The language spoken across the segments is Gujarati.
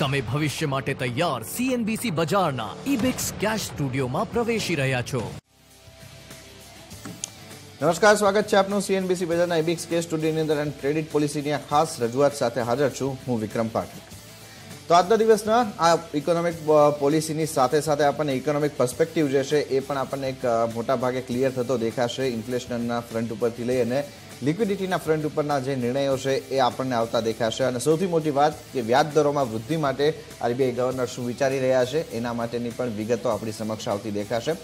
તમે ભવિષ્ય માટે તૈયાર સીએનબીસી બજારના ઇબિક્સ કેશ સ્ટુડિયોમાં પ્રવેશી રહ્યા છો. નમસ્કાર, સ્વાગત છે આપનું સીએનબીસી બજારના ઇબિક્સ કેસ સ્ટુડિયોની અંદર અને ક્રેડિટ પોલિસીની આ ખાસ રજૂઆત સાથે હાજર છું હું વિક્રમ પાઠક. તો આજના દિવસના આ ઇકોનોમિક પોલિસીની સાથે સાથે આપણને ઇકોનોમિક પર્સ્પેક્ટિવ જે છે એ પણ આપણને એક મોટા ભાગે ક્લિયર થતો દેખાશે. ઇન્ફ્લેશનના ફ્રન્ટ ઉપરથી લઈ અને લિક્વિડિટીના ફ્રન્ટ ઉપરના જે નિર્ણયો છે એ આપણને આવતા દેખાશે. અને સૌથી મોટી વાત કે વ્યાજ દરોમાં વૃદ્ધિ માટે આરબીઆઈ ગવર્નર શું વિચારી રહ્યા છે, એના માટેની પણ વિગતો આપણી સમક્ષ આવતી દેખાશે.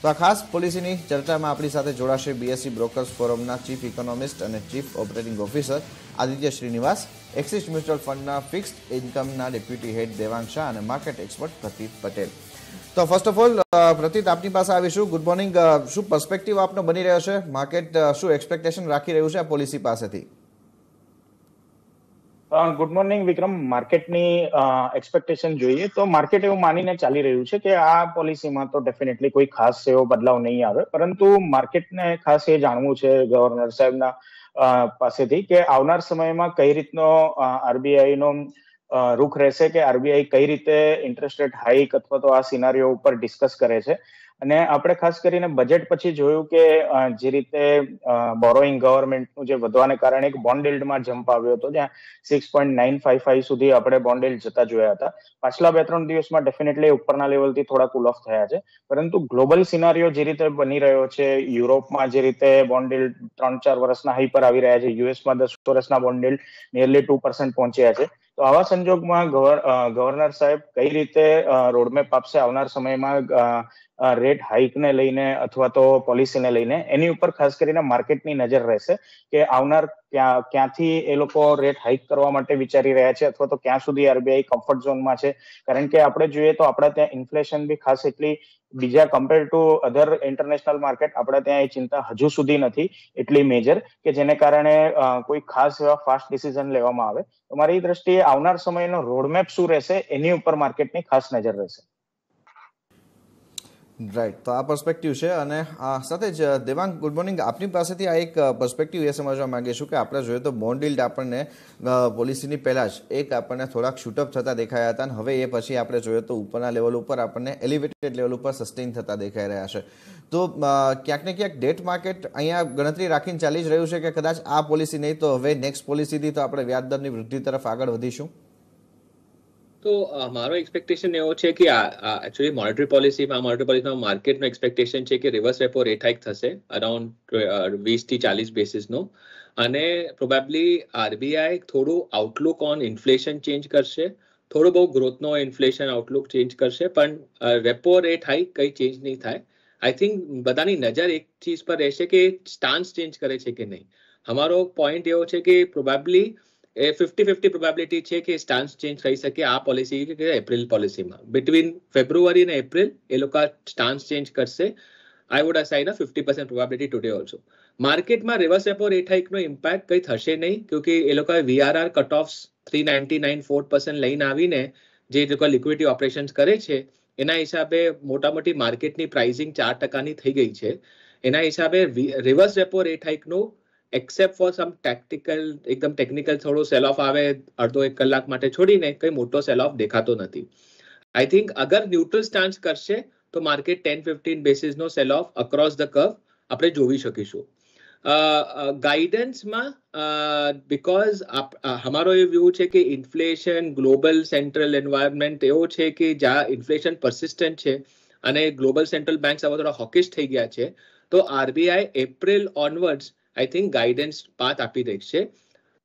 તો આ ખાસ પોલિસીની ચર્ચામાં આપણી સાથે જોડાશે બીએસસી બ્રોકર્સ ફોરમના ચીફ ઇકોનોમિસ્ટ અને chief operating officer Aditya Srinivas Axis mutual ફંડના fixed ઇન્કમના ડેપ્યુટી હેડ દેવાંગ શાહ અને માર્કેટ એક્સપર્ટ પ્રતીત પટેલ. તો ફર્સ્ટ ઓફ ઓલ પ્રતિત, આપની પાસે આવીશું. ગુડ મોર્નિંગ શું પર્સપેક્ટિવ આપનો બની રહ્યો છે? માર્કેટ શું એક્સપેક્ટેશન રાખી રહ્યું છે આ પોલિસી પાસેથી? Good morning Vikram. માર્કેટની એક્સપેક્ટેશન જોઈએ તો માર્કેટ એવું માનીને ચાલી રહ્યું છે કે આ પોલિસીમાં તો ડેફિનેટલી કોઈ ખાસ એવો બદલાવ નહીં આવે. પરંતુ માર્કેટને ખાસ એ જાણવું છે ગવર્નર સાહેબના પાસેથી કે આવનાર સમયમાં કઈ રીતનો આરબીઆઈ નો રૂખ રહેશે કે આરબીઆઈ કઈ રીતે ઇન્ટરેસ્ટ રેટ હાઇક અથવા તો આ સિનારીઓ ઉપર ડિસ્કસ કરે છે. અને આપણે ખાસ કરીને બજેટ પછી જોયું કે જે રીતે બોરોઈંગ ગવર્મેન્ટનું જે વધવાને કારણે એક બોન્ડ જમ્પ આવ્યો હતો, જ્યાં six point nine five five સુધી આપણે બોન્ડ જતા જોયા હતા. પાછલા બે ત્રણ દિવસમાં ડેફિનેટલી ઉપરના લેવલથી થોડા કુલ ઓફ થયા છે. પરંતુ ગ્લોબલ સિનારીઓ જે રીતે બની રહ્યો છે, યુરોપમાં જે રીતે બોન્ડ ત્રણ ચાર વર્ષના હાઈ પર આવી રહ્યા છે યુએસમાં દસ વર્ષના બોન્ડ નિયરલી ટુ પર્સન્ટ પહોંચ્યા છે. તો આવા સંજોગમાં ગવર- ગવર્નર સાહેબ કઈ રીતે રોડમેપ આપશે આવનાર સમયમાં રેટ હાઇકને લઈને અથવા તો પોલિસીને લઈને એની ઉપર ખાસ કરીને માર્કેટની નજર રહેશે કે આવનાર ક્યાં, ક્યાંથી એ લોકો રેટ હાઇક કરવા માટે વિચારી રહ્યા છે અથવા તો ક્યાં સુધી આરબીઆઈ કમ્ફર્ટ ઝોનમાં છે. કારણ કે આપણે જોઈએ તો આપણા ત્યાં ઇન્ફ્લેશન બી ખાસ એટલી બીજા compare to other international market આપણે ત્યાં એ ચિંતા હજુ સુધી નથી એટલી મેજર કે જેને કારણે કોઈ ખાસ એવા ફાસ્ટ ડિસિઝન લેવામાં આવે. તો મારી દ્રષ્ટિએ આવનાર સમયનો રોડમેપ શું રહેશે એની ઉપર માર્કેટની ખાસ નજર રહેશે. રાઈટ તો આ પર્સ્પેક્ટિવ છે અને સાથે જ, દેવાંગ ગુડ મોર્નિંગ આપની પાસેથી આ એક પર્સપેક્ટિવ એ સમજવા માંગીશું કે આપણે જોઈએ તો બોન્ડ આપણને પોલિસીની પહેલાં જ એક આપણને થોડાક શૂટઅપ થતા દેખાયા હતા અને હવે એ પછી આપણે જોઈએ તો ઉપરના લેવલ ઉપર આપણને એલિવેટેડ લેવલ ઉપર સસ્ટેન થતા દેખાઈ રહ્યા છે. તો ક્યાંક ને ક્યાંક ડેટ માર્કેટ અહીંયા ગણતરી રાખીને ચાલી જ રહ્યું છે કે કદાચ આ પોલિસી નહીં તો હવે નેક્સ્ટ પોલિસીથી તો આપણે વ્યાજદરની વૃદ્ધિ તરફ આગળ વધીશું. તો મારો એક્સપેક્ટેશન એવો છે કે એકચ્યુઅલી મોનેટરી પોલિસીમાં મોનેટરી પોલિસીમાં માર્કેટનો એક્સપેક્ટેશન છે કે રિવર્સ રેપો રેટ હાઇક થશે અરાઉન્ડ વીસથી ચાલીસ બેસીસનો અને પ્રોબેબલી આરબીઆઈ થોડું આઉટલુક ઓન ઇન્ફ્લેશન ચેન્જ કરશે. થોડો બહુ ગ્રોથનો ઇન્ફ્લેશન આઉટલુક ચેન્જ કરશે, પણ રેપો રેટ હાઇક કઈ ચેન્જ નહીં થાય. આઈ થિંક બધાની નજર એક ચીજ પર રહેશે કે સ્ટાન્સ ચેન્જ કરે છે કે નહીં. અમારો પોઈન્ટ એવો છે કે probably a fifty fifty probability છે કે સ્ટાન્સ ચેન્જ થઈ શકે આ પોલિસી કે એપ્રિલ પોલિસીમાં બિટવીન ફેબ્રુઆરી અને એપ્રિલ એ લોકો સ્ટાન્સ ચેન્જ કરશે. I would assign a fifty percent probability today also માર્કેટમાં રિવર્સ રેપો રેટ હાઇકનો ઇમ્પેક્ટ કંઈ થશે નહીં, ક્યોંકિ એ લોકોએ VRR cut off three ninety nine four percent લઈને આવીને જે લોકો લિક્વિડિટી ઓપરેશન્સ કરે છે, એના હિસાબે મોટા મોટી માર્કેટની પ્રાઇસિંગ ચાર ટકાની થઈ ગઈ છે. એના હિસાબે રિવર્સ રેપો રેટ હાઇકનું એક્સેપ્ટ ફોર સમ ટેક્ટિકલ એકદમ ટેકનિકલ થોડો સેલ ઓફ આવે, અડધો એક કલાક માટે છોડીને કઈ મોટો સેલ ઓફ દેખાતો નથી. આઈ થિંક અગર ન્યુટ્રલ સ્ટાન્સ કરશે, તો market ten fifteen બેસીસનો sell off across the curve આપણે જોઈ શકીશું. ગાઈડન્સમાં બિકોઝ અમારો એ વ્યૂ છે કે ઇન્ફ્લેશન ગ્લોબલ સેન્ટ્રલ એન્વાયરમેન્ટ એવો છે કે જ્યાં ઇન્ફ્લેશન પરસિસ્ટન્ટ છે અને ગ્લોબલ સેન્ટ્રલ બેંક્સ હવે થોડા હોકિશ થઈ ગયા છે, તો RBI April onwards I think guidance path આપી રહી છે.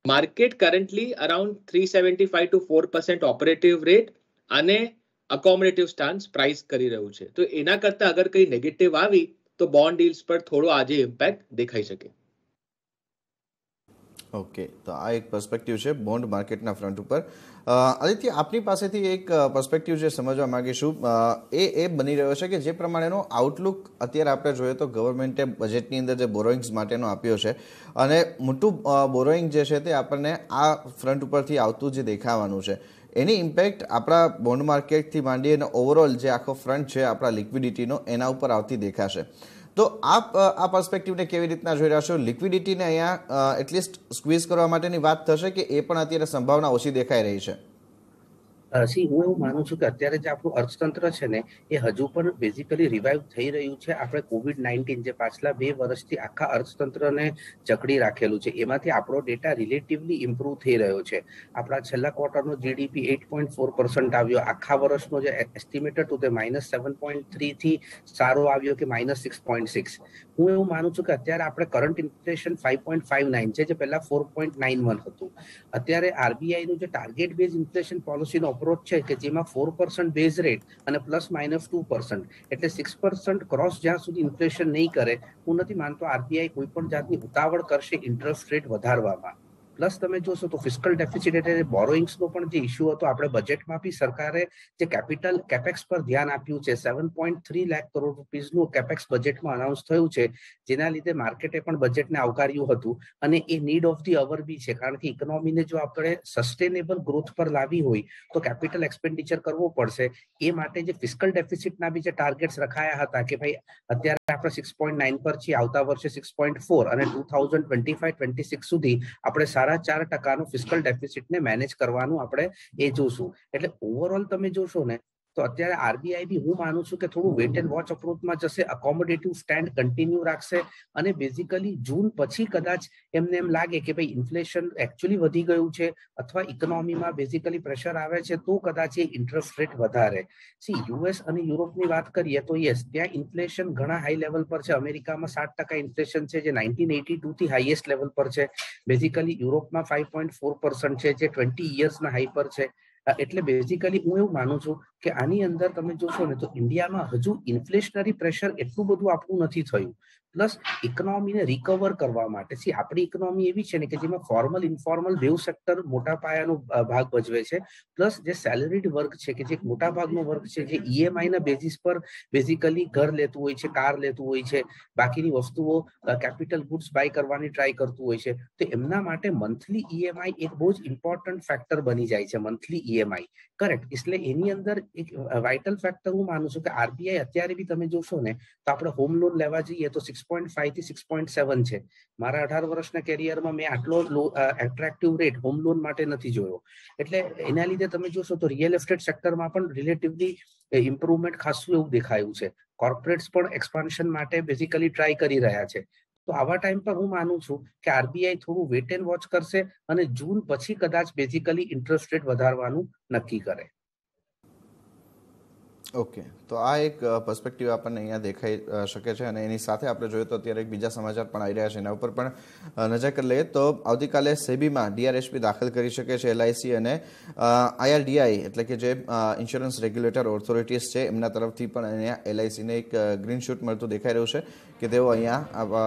Market currently around three seventy five to four percent operative rate અને અકોમોડેટિવ સ્ટાન્સ પ્રાઇસ કરી રહ્યું છે. તો એના કરતાં અગર કંઈ નેગેટિવ આવી, તો બોન્ડ ડીલ્સ પર થોડો આજે ઇમ્પેક્ટ દેખાઈ શકે. ઓકે તો આ એક પર્સ્પેક્ટિવ છે બોન્ડ માર્કેટના ફ્રન્ટ ઉપર. આદિત્ય, આપની પાસેથી એક પર્સ્પેક્ટિવ જે સમજવા માંગીશું. એ એ બની રહ્યો છે કે જે પ્રમાણેનો આઉટલુક અત્યારે આપણે જોઈએ તો ગવર્મેન્ટે બજેટની અંદર જે બોરોઈંગ્સ માટેનો આપ્યો છે અને મોટું બોરોઈંગ જે છે તે આપણને આ ફ્રન્ટ ઉપરથી આવતું જે દેખાવાનું છે. એની ઇમ્પેક્ટ આપણા બોન્ડ માર્કેટથી માંડી અને ઓવરઓલ જે આખો ફ્રન્ટ છે આપણા લિક્વિડિટીનો એના ઉપર આવતી દેખાશે. તો આપ આ પર્સ્પેક્ટિવને કેવી રીતના જોઈ રહ્યા છો? લિક્વિડિટીને અહીંયા એટલીસ્ટ સ્ક્વીઝ કરવા માટેની વાત થશે કે એ પણ અત્યારે સંભાવના ઓછી દેખાઈ રહી છે? સી, હું એવું માનું છું કે અત્યારે જે આપણું અર્થતંત્ર છે ને, એ હજુ પણ બેઝિકલી રિવાઇવ થઈ રહ્યું છે. આપણે કોવિડ નાઇન્ટીન જે પાછલા બે વર્ષથી આખા અર્થતંત્રને જકડી રાખેલું છે. એમાંથી આપણો ડેટા રિલેટિવલી ઇમ્પ્રુવ થઈ રહ્યો છે. આપણા છેલ્લા ક્વાર્ટરનો GDP eight point four percent આવ્યો. આખા વર્ષનો જે એસ્ટિમેટ હતું તે માઇનસ સેવન પોઈન્ટ થ્રીથી સારો આવ્યો કે માઇનસ સિક્સ પોઈન્ટ સિક્સ હું એવું માનું છું કે અત્યારે આપણે current inflation five point five nine છે, જે પહેલા ફોર પોઈન્ટ નાઇન વન હતું. અત્યારે આરબીઆઈ નું જે ટાર્ગેટ બેઝ ઇન્ફ્લેશન પોલિસીનો અપ્રોચ છે કે જેમાં ફોર પર્સન્ટ બેઝ રેટ અને પ્લસ માઇનસ ટુ પર્સન્ટ એટલે સિક્સ પર્સન્ટ ક્રોસ જ્યાં સુધી ઇન્ફ્લેશન નહીં કરે, હું નથી માનતો આરબીઆઈ કોઈ પણ જાતની ઉતાવળ કરશે ઇન્ટરેસ્ટ રેટ વધારવામાં. પ્લસ તમે જોશો તો ફિસ્કલ ડેફિસિટ એટલે બોરોઇંગ્સનો પણ જે ઇસ્યુ હતો, આપણે બજેટમાં બી સરકારે જે કેપિટલ કેપેક્સ પર ધ્યાન આપ્યું છે seven point three lakh crore રૂપીઝનું capex બજેટમાં અનાઉન્સ થયું છે, જેના લીધે માર્કેટે પણ બજેટને આવકાર્યું હતું અને એ નીડ ઓફ ધી અવર બી છે, કારણ કે ઇકોનોમીને જો આપણે સસ્ટેનેબલ ગ્રોથ પર લાવી હોય, તો કેપિટલ એક્સપેન્ડિચર કરવો પડશે. એ માટે જે ફિસ્કલ ડેફિસિટના બી જે ટાર્ગેટ્સ રખાયા હતા કે ભાઈ અત્યારે આપણે સિક્સ પોઈન્ટ નાઇન પર છીએ, આવતા વર્ષે સિક્સ પોઈન્ટ ફોર અને two thousand twenty five twenty six સુધી આપણે સારા ચાર ટકાનું ફિસ્કલ ડેફિસિટને મેનેજ કરવાનું આપણે એ જોશું. એટલે ઓવરઓલ તમે જોશો ને તો અત્યારે આરબીઆઈ બી હું માનું છું કે થોડું વેટ એન્ડ વોચ અપ્રોચમાં જશે અકોમોડેટિવ સ્ટેન્ડ કન્ટિન્યુ રાખશે અને બેઝિકલી જૂન પછી કદાચ એમને એમ લાગે કે ભાઈ ઇન્ફ્લેશન એકચ્યુઅલી વધી ગયું છે અથવા ઇકોનોમીમાં બેઝિકલી પ્રેશર આવે છે તો કદાચ એ ઇન્ટરેસ્ટ રેટ વધારે. સી યુએસ અને યુરોપની વાત કરીએ તો યસ ત્યાં ઇન્ફ્લેશન ઘણા હાઈ લેવલ પર છે. અમેરિકામાં સાત ટકા ઇન્ફ્લેશન છે, જે નાઇન્ટીન એટી ટુ થી હાઈએસ્ટ લેવલ પર છે. બેઝિકલી યુરોપમાં ફાઈવ પોઈન્ટ ફોર પર્સન્ટ છે, જે ટ્વેન્ટી યર્સના હાઈ પર છે. એટલે બેઝિકલી હું એવું માનું છું કે આની અંદર તમે જોશો ને તો ઇન્ડિયામાં હજુ ઇન્ફ્લેશનરી પ્રેશર એટલું બધું આપણું નથી થયું. પ્લસ ઇકોનોમીને રિકવર કરવા માટે. સી આપણી ઇકોનોમી એવી છે ને કે જેમાં ફોર્મલ ઇન્ફોર્મલ બેવ સેક્ટર મોટા પાયાનો ભાગ ભજવે છે. પ્લસ જે સેલરીડ વર્ક છે કે જે મોટા ભાગનો વર્ક છે, જે ઈએમઆઈ ના બેઝિસ પર બેઝિકલી ઘર લેતું હોય છે, કાર લેતું હોય છે, બાકીની વસ્તુઓ કેપિટલ ગુડ્સ બાય કરવાની ટ્રાય કરતું હોય છે. તો એમના માટે મંથલી ઈએમઆઈ એક બહુ જ ઇમ્પોર્ટન્ટ ફેક્ટર બની જાય છે મંથલી ઈએમઆઈ કરેક્ટ એટલે એની અંદર એક વાઇટલ ફેક્ટર હું માનું છું કે આરબીઆઈ અત્યારે બી તમે જોશો ને, તો આપણે હોમ લોન લેવા જઈએ તો સિક્સ પોઈન્ટ ફાઈવથી સિક્સ પોઈન્ટ સેવન છે. મારા અઢાર વર્ષના કેરિયરમાં મેં આટલો એટ્રેક્ટિવ રેટ હોમ લોન માટે નથી જોયો. એટલે એના લીધે તમે જોશો તો રિયલ એસ્ટેટ સેક્ટરમાં પણ રિલેટિવલી ઇમ્પ્રુવમેન્ટ ખાસું એવું દેખાયું છે. કોર્પોરેટ્સ પણ એક્સપાન્શન માટે બેઝિકલી ટ્રાય કરી રહ્યા છે. તો આવા ટાઈમ પર હું માનું છું કે આરબીઆઈ થોડું વેટ એન્ડ વોચ કરશે અને જૂન પછી કદાચ બેઝિકલી ઇન્ટરેસ્ટ રેટ વધારવાનું નક્કી કરે. ઓકે તો આ એક પર્સપેક્ટિવ આપણને અહીંયા દેખાઈ શકે છે અને એની સાથે આપણે જોઈએ તો અત્યારે એક બીજા સમાચાર પણ આવી રહ્યા છે. એના ઉપર પણ નજર કરી લઈએ તો આવતીકાલે સેબીમાં ડીઆરએસપી દાખલ કરી શકે છે એલઆઈસી અને આઈઆરડીઆઈ એટલે કે જે ઇન્સ્યોરન્સ રેગ્યુલેટર ઓથોરિટીઝ છે, એમના તરફથી પણ અહીંયા એલઆઈસીને એક ગ્રીન શૂટ મળતું દેખાઈ રહ્યું છે કે તેઓ અહીંયા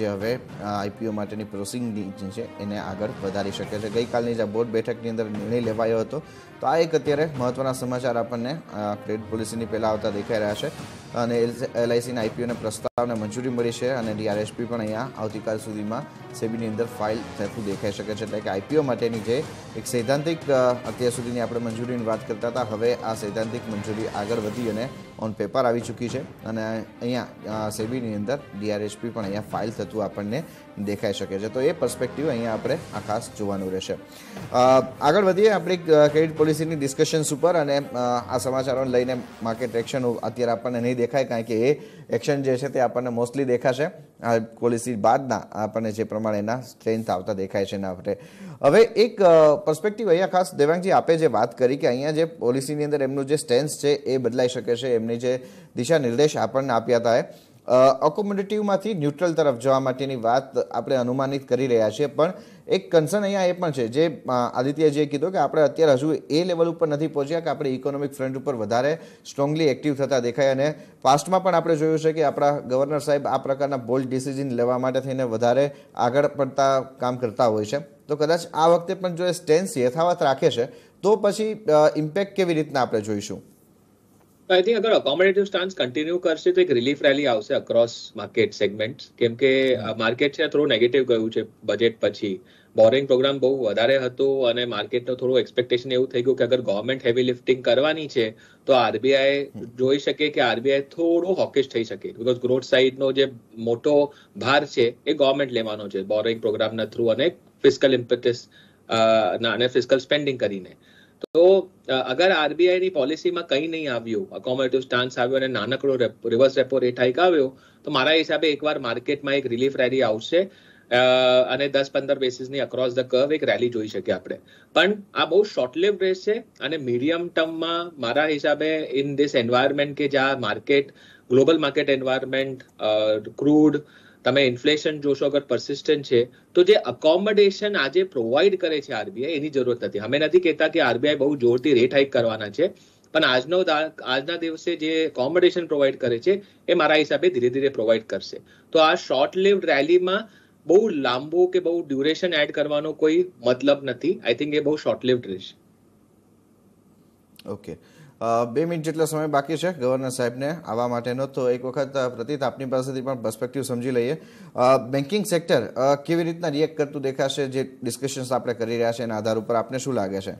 જે હવે આઈપીઓ માટેની પ્રોસિંગની છે એને આગળ વધારી શકે છે. ગઈકાલની જે બોર્ડ બેઠકની અંદર નિર્ણય લેવાયો હતો. તો આ એક અત્યારે મહત્વના સમાચાર આપણને ક્રેડિટ પોલિસીની પહેલાં આવતા દેખાઈ રહ્યા છે અને એલઆઈસીના આઈપીઓને પ્રસ્તાવને મંજૂરી મળી છે અને ડીઆરએસપી પણ અહીંયા આવતીકાલ સુધીમાં સેબીની અંદર ફાઇલ થતું દેખાઈ શકે છે. એટલે કે આઈપીઓ માટેની જે એક સૈદ્ધાંતિક અત્યાર સુધીની આપણે મંજૂરીની વાત કરતા હતા, હવે આ સૈદ્ધાંતિક મંજૂરી આગળ વધી અને ઓન પેપર આવી ચૂકી છે. અને અહીંયા સેબીની અંદર ડીઆરએસપી પણ અહીંયા ફાઇલ થતું આપણને દેખાઈ શકે છે. તો એ પર્સપેક્ટિવ અહીંયા આપણે આ ખાસ જોવાનું રહેશે. આગળ વધીએ આપણી ક્રેડિટ પોલિસીની ડિસ્કશન્સ ઉપર અને આ સમાચારોને લઈને માર્કેટ એક્શન અત્યારે આપણને નહીં દેખાય કારણ કે એ એક્શન જે છે તે આપણને મોસ્ટલી દેખાશે. આ પોલિસી બાદના આપણને જે પ્રમાણે એના સ્ટ્રેન્થ આવતા દેખાય છે એના માટે. હવે એક પર્સપેક્ટિવ અહીંયા ખાસ દેવાંગજી આપે જે વાત કરી કે અહીંયા જે પોલિસીની અંદર એમનું જે સ્ટેન્સ છે એ બદલાઈ શકે છે. એમની જે દિશા નિર્દેશ આપણને આપ્યા હતા અકોમોડેટિવમાંથી ન્યુટ્રલ તરફ જવા માટેની વાત આપણે અનુમાનિત કરી રહ્યા છીએ. પણ એક કન્સર્ન અહીંયા એ પણ છે. જે આદિત્યજીએ કીધું કે આપણે અત્યારે હજુ એ લેવલ ઉપર નથી પહોંચ્યા કે આપણે ઇકોનોમિક ફ્રન્ટ ઉપર વધારે સ્ટ્રોંગલી એક્ટિવ થતા દેખાય. અને પાસ્ટમાં પણ આપણે જોયું છે કે આપણા ગવર્નર સાહેબ આ પ્રકારના બોલ્ડ ડિસિઝન લેવા માટે થઈને વધારે આગળ પડતા કામ કરતા હોય છે. તો કદાચ આ વખતે પણ જો એ સ્ટેન્સ યથાવત રાખે છે, તો પછી ઇમ્પેક્ટ કેવી રીતના આપણે જોઈશું? આઈ થિંક અગર અકોમોડેટિવ સ્ટાન્સ કન્ટિન્યુ કરશે તો એક રિલીફ રેલી આવશે અક્રોસ માર્કેટ સેગમેન્ટ કેમ કે માર્કેટ છે થોડું નેગેટિવ ગયું છે બજેટ પછી બોરિંગ પ્રોગ્રામ બહુ વધારે હતો અને માર્કેટનો થોડું એક્સપેક્ટેશન એવું થઈ ગયું કે અગર ગવર્મેન્ટ હેવી લિફ્ટિંગ કરવાની છે તો આરબીઆઈ જોઈ શકે કે આરબીઆઈ થોડું હોકેશ થઈ શકે બીકોઝ ગ્રોથ સાઇડનો જે મોટો ભાર છે એ ગવર્મેન્ટ લેવાનો છે બોરિંગ પ્રોગ્રામના થ્રુ અને ફિસ્કલ ઇમ્પેટસ અને ફિસ્કલ સ્પેન્ડિંગ કરીને તો અગર આરબીઆઈ ની પોલિસીમાં કંઈ નહીં આવ્યું અકોમોડેટિવ સ્ટાન્સ આવ્યો અને નાનકડો રિવર્સ રેપો રેટ હાઇક આવ્યો, તો મારા હિસાબે એકવાર માર્કેટમાં એક રિલીફ રેલી આવશે અને દસ પંદર બેસીસની અક્રોસ ધ કર્વ એક રેલી જોઈ શકીએ આપણે. પણ આ બહુ શોર્ટ લિવ છે અને મીડિયમ ટર્મમાં મારા હિસાબે ઇન ધીસ એન્વાયરમેન્ટ કે જ્યાં market global market environment crude તમે ઇન્ફ્લેશન જોશો, અગર પરસિસ્ટન્ટ છે, તો જે અકોમોડેશન આજે પ્રોવાઈડ કરે છે આરબીઆઈ એની જરૂરત નથી. અમે નથી કહેતા કે આરબીઆઈ બહુ જોરથી રેટ હાઇક કરવાના છે, પણ આજનો આજના દિવસે જે એકોમોડેશન પ્રોવાઈડ કરે છે, એ મારા હિસાબે ધીરે ધીરે પ્રોવાઈડ કરશે. તો આ શોર્ટ લિવ રેલીમાં બહુ લાંબુ કે બહુ ડ્યુરેશન એડ કરવાનો કોઈ મતલબ નથી. આઈ થિંક એ બહુ શોર્ટ લિવ્ડ રહેશે. ઓકે બે મિનિટ જેટલો સમય બાકી છે ગવર્નર સાહેબને આવવા માટેનો. તો એક વખત પ્રતિત આપની પાસેથી પણ પર્સપેક્ટિવ સમજી લઈએ. બેન્કિંગ સેક્ટર કેવી રીતના રિએક્ટ કરતું દેખાશે? જે ડિસ્કશન્સ આપણે કરી રહ્યા છે એના આધાર ઉપર આપને શું લાગે છે?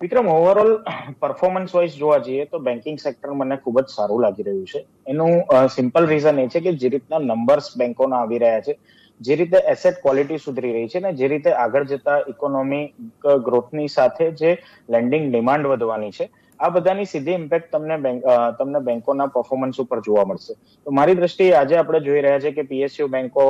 વિક્રમ ઓવરઓલ પરફોર્મન્સ વાઇઝ જોવા જઈએ તો બેન્કિંગ સેક્ટર મને ખૂબ જ સારું લાગી રહ્યું છે. એનું સિમ્પલ રીઝન એ છે કે જે રીતના નંબર્સ બેન્કોના આવી રહ્યા છે જે રીતે એસેટ ક્વોલિટી સુધરી રહી છે ને જે રીતે આગળ જતા ઇકોનોમિક ગ્રોથની સાથે જે લેન્ડિંગ ડિમાન્ડ વધવાની છે આ બધાની સીધી ઇમ્પેક્ટ તમને બેંક તમને બેંકોના પરફોર્મન્સ ઉપર જોવા મળશે. તો મારી દ્રષ્ટિએ આજે આપણે જોઈ રહ્યા છે કે પીએસયુ બેંકો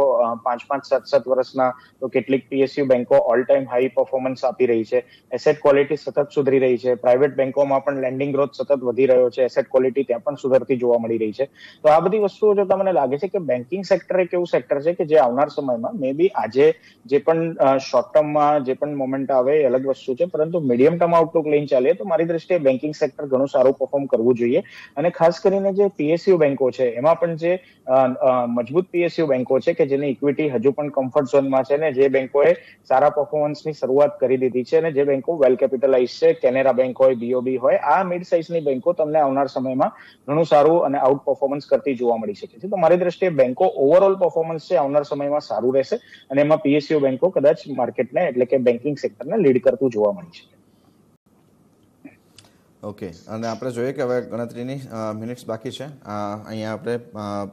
પાંચ પાંચ સાત સાત વર્ષના તો કેટલીક પીએસયુ બેંકો ઓલ ટાઈમ હાઈ પરફોર્મન્સ આપી રહી છે. એસેટ ક્વોલિટી સતત સુધરી રહી છે. પ્રાઇવેટ બેંકોમાં પણ લેન્ડિંગ ગ્રોથ સતત વધી રહ્યો છે. એસેટ ક્વોલિટી ત્યાં પણ સુધરતી જોવા મળી રહી છે. તો આ બધી વસ્તુઓ જો તમને લાગે છે કે બેન્કિંગ સેક્ટર એક એવું સેક્ટર છે કે જે આવનાર સમયમાં મે બી આજે જે પણ શોર્ટ ટર્મમાં જે પણ મોમેન્ટ આવે એ અલગ વસ્તુ છે. પરંતુ મીડિયમ ટર્મ આઉટલુક લઈને ચાલીએ તો મારી દ્રષ્ટિએ બેન્કિંગ સેક્ટર ઘણું સારું પરફોર્મ કરવું જોઈએ. અને ખાસ કરીને જે પીએસયુ બેન્કો છે, એમાં પણ જે મજબૂત પીએસયુ બેંકો છે કે જેની ઇક્વિટી હજુ પણ કમ્ફર્ટ ઝોનમાં છે ને જે બેન્કોએ સારા પરફોર્મન્સની શરૂઆત કરી દીધી છે અને જે બેંકો વેલ કેપિટલાઇઝ છે, કેનેરા બેન્ક હોય બીઓબી હોય, આ મિડ સાઇઝની બેન્કો તમને આવનાર સમયમાં ઘણું સારું અને આઉટ પરફોર્મન્સ કરતી જોવા મળી શકે છે. તો મારી દ્રષ્ટિએ બેન્કો ઓવરઓલ પરફોર્મન્સ છે, આવનાર સમયમાં સારું રહેશે અને એમાં પીએસયુ બેન્કો કદાચ માર્કેટને એટલે કે બેન્કિંગ સેક્ટરને લીડ કરતું જોવા મળી શકે. ઓકે અને આપણે જોઈએ કે હવે ગણતરીની મિનિટ્સ બાકી છે. અહીંયા આપણે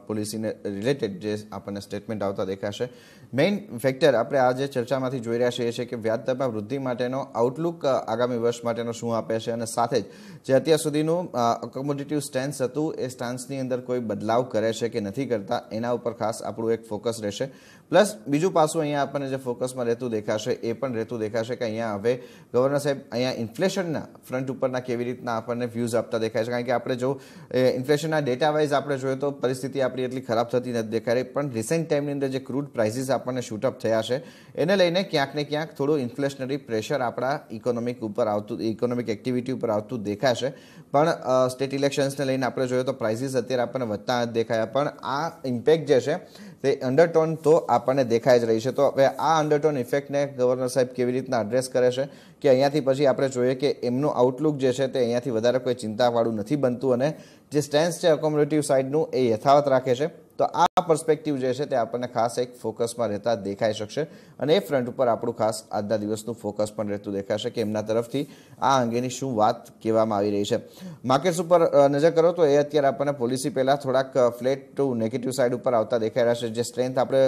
પોલિસીને રિલેટેડ જે આપણને સ્ટેટમેન્ટ આવતા દેખાશે. મેઇન ફેક્ટર આપણે આ જે ચર્ચામાંથી જોઈ રહ્યા છીએ એ છે કે વ્યાજદરમાં વૃદ્ધિ માટેનો આઉટલુક આગામી વર્ષ માટેનો શું આપે છે? અને સાથે જ, જે અત્યાર સુધીનું અકોમોડેટિવ સ્ટેન્સ હતું, એ સ્ટાન્સની અંદર કોઈ બદલાવ કરે છે કે નથી કરતા, એના ઉપર ખાસ આપણું એક ફોકસ રહેશે. પ્લસ બીજું પાસું અહીંયા આપણને જે ફોકસમાં રહેતું દેખાશે, એ પણ રહેતું દેખાશે કે અહીંયા હવે ગવર્નર સાહેબ અહીંયા ઇન્ફ્લેશનના ફ્રન્ટ ઉપરના કેવી રીતના આપણને વ્યૂઝ આપતા દેખાય છે. કારણ કે આપણે જો ઇન્ફ્લેશનના ડેટા વાઇઝ આપણે જોઈએ તો પરિસ્થિતિ આપણી એટલી ખરાબ થતી નથી દેખાય રહી, પણ રિસેન્ટ ટાઈમની અંદર જે ક્રૂડ પ્રાઇસીસ આપણને શૂટઅપ થયા છે, એને લઈને ક્યાંક ને ક્યાંક થોડું ઇન્ફ્લેશનરી પ્રેશર આપણા ઇકોનોમિક ઉપર આવતું ઇકોનોમિક એક્ટિવિટી ઉપર આવતું દેખાશે. પણ સ્ટેટ ઇલેક્શન્સને લઈને આપણે જોઈએ તો પ્રાઇસીસ અત્યારે આપણને વધતા દેખાયા. પણ આ ઇમ્પેક્ટ જે છે, તે અંડરટોન તો આપણને દેખાઈ જ રહી છે. તો હવે આ અંડરટોન ઇફેક્ટને ગવર્નર સાહેબ કેવી રીતના એડ્રેસ કરે છે કે અહીંયાથી પછી આપણે જોઈએ કે એમનું આઉટલુક જે છે તે અહીંયાથી વધારે કોઈ ચિંતાવાળું નથી બનતું અને જે સ્ટેન્સ છે અકોમોડેટિવ સાઇડનું એ યથાવત રાખે છે. તો આ પર્સપેક્ટિવ જે છે તે આપણને ખાસ એક ફોકસમાં રહેતા દેખાઈ શકશે અને એ ફ્રન્ટ ઉપર આપણું ખાસ આજના દિવસનું ફોકસ પણ રહેતું દેખાશે કે એમના તરફથી આ અંગેની શું વાત કહેવામાં આવી રહી છે. માર્કેટ્સ ઉપર નજર કરો તો એ અત્યારે આપણને પોલિસી પહેલાં થોડાક ફ્લેટ ટુ નેગેટિવ સાઇડ ઉપર આવતા દેખાઈ રહ્યા છે. જે સ્ટ્રેન્થ આપણે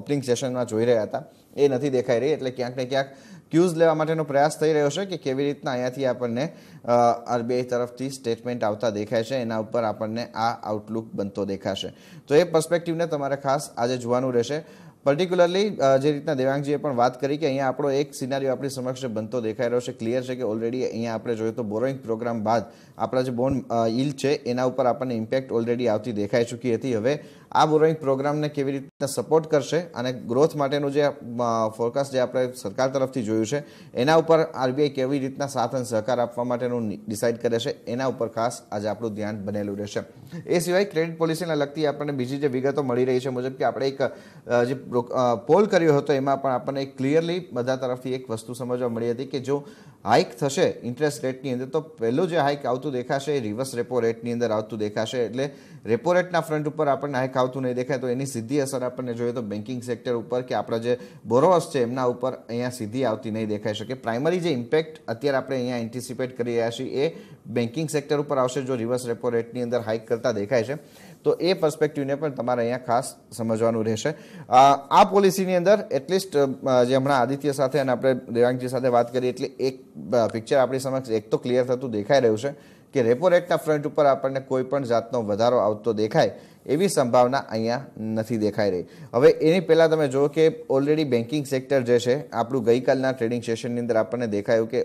ઓપનિંગ સેશનમાં જોઈ રહ્યા હતા, એ નથી દેખાઈ રહી. એટલે ક્યાંક ને ક્યાંક ક્યુઝ લેવા માટેનો પ્રયાસ થઈ રહ્યો છે કે કેવી રીતના અહીંયાથી આપણને આરબીઆઈ તરફથી સ્ટેટમેન્ટ આવતા દેખાય છે, એના ઉપર આપણને આ આઉટલુક બનતો દેખાશે. તો એ પર્સપેક્ટિવને તમારે ખાસ આજે જોવાનું રહેશે. પર્ટિક્યુલરલી જે રીતના દેવાંગજીએ પણ વાત કરી કે અહીંયા આપણો એક સિનારીઓ આપણી સમક્ષ બનતો દેખાઈ રહ્યો છે ક્લિયર છે કે ઓલરેડી અહીંયા આપણે જોઈએ તો બોરોઈંગ પ્રોગ્રામ બાદ આપણા જે બોન્ડ ઇલ છે, એના ઉપર આપણને ઇમ્પેક્ટ ઓલરેડી આવતી દેખાઈ ચૂકી હતી. હવે આ બોરોઈંગ પ્રોગ્રામને કેવી રીતના સપોર્ટ કરશે અને ગ્રોથ માટેનું જે ફોરકાસ્ટ જે આપણે સરકાર તરફથી જોયું છે, એના ઉપર આરબીઆઈ કેવી રીતના સાથ અને સહકાર આપવા માટેનું ડિસાઇડ કરે છે, એના ઉપર ખાસ આજે આપણું ધ્યાન બનેલું રહેશે. એ સિવાય ક્રેડિટ પોલિસીને લગતી આપણને બીજી જે વિગતો મળી રહી છે મુજબ કે આપણે એક જે પોલ કર્યો હતો એમાં પણ આપણને ક્લિયરલી બધા તરફથી એક વસ્તુ સમજવા મળી હતી કે જો હાઇક થશે ઇન્ટરેસ્ટ રેટની અંદર તો પહેલું જે હાઇક આવતું દેખાશે એ રિવર્સ રેપો રેટની અંદર આવતું દેખાશે. એટલે રેપો રેટના ફ્રન્ટ ઉપર આપણને હાઇક આવતું નહીં દેખાય, તો એની સીધી અસર આપણને જોઈએ તો બેન્કિંગ સેક્ટર ઉપર કે આપણા જે બોરોવર્સ છે, એમના ઉપર અહીંયા સીધી આવતી નહીં દેખાઈ શકે. પ્રાઇમરી જે ઇમ્પેક્ટ અત્યારે આપણે અહીંયા એન્ટિસિપેટ કરી રહ્યા છીએ, એ બેન્કિંગ સેક્ટર ઉપર આવશે, જો રિવર્સ રેપો રેટની અંદર હાઇક કરતા દેખાય છે. તો એ પર્સપેક્ટિવને પણ તમારે અહીંયા ખાસ સમજવાનું રહેશે. આ પોલિસીની અંદર એટલીસ્ટ જે હમણાં આદિત્ય સાથે અને આપણે દેવાંગજી સાથે વાત કરી એટલે એક પિક્ચર આપણી સમક્ષ એક તો ક્લિયર થતું દેખાઈ રહ્યું છે કે રેપો રેટના ફ્રન્ટ ઉપર આપણને કોઈ પણ જાતનો વધારો આવતો દેખાય એવી સંભાવના અહીંયા નથી દેખાઈ રહી. હવે એની પહેલાં તમે જુઓ કે ઓલરેડી બેન્કિંગ સેક્ટર જે છે, આપણું ગઈકાલના ટ્રેડિંગ સેશનની અંદર આપણને દેખાયું કે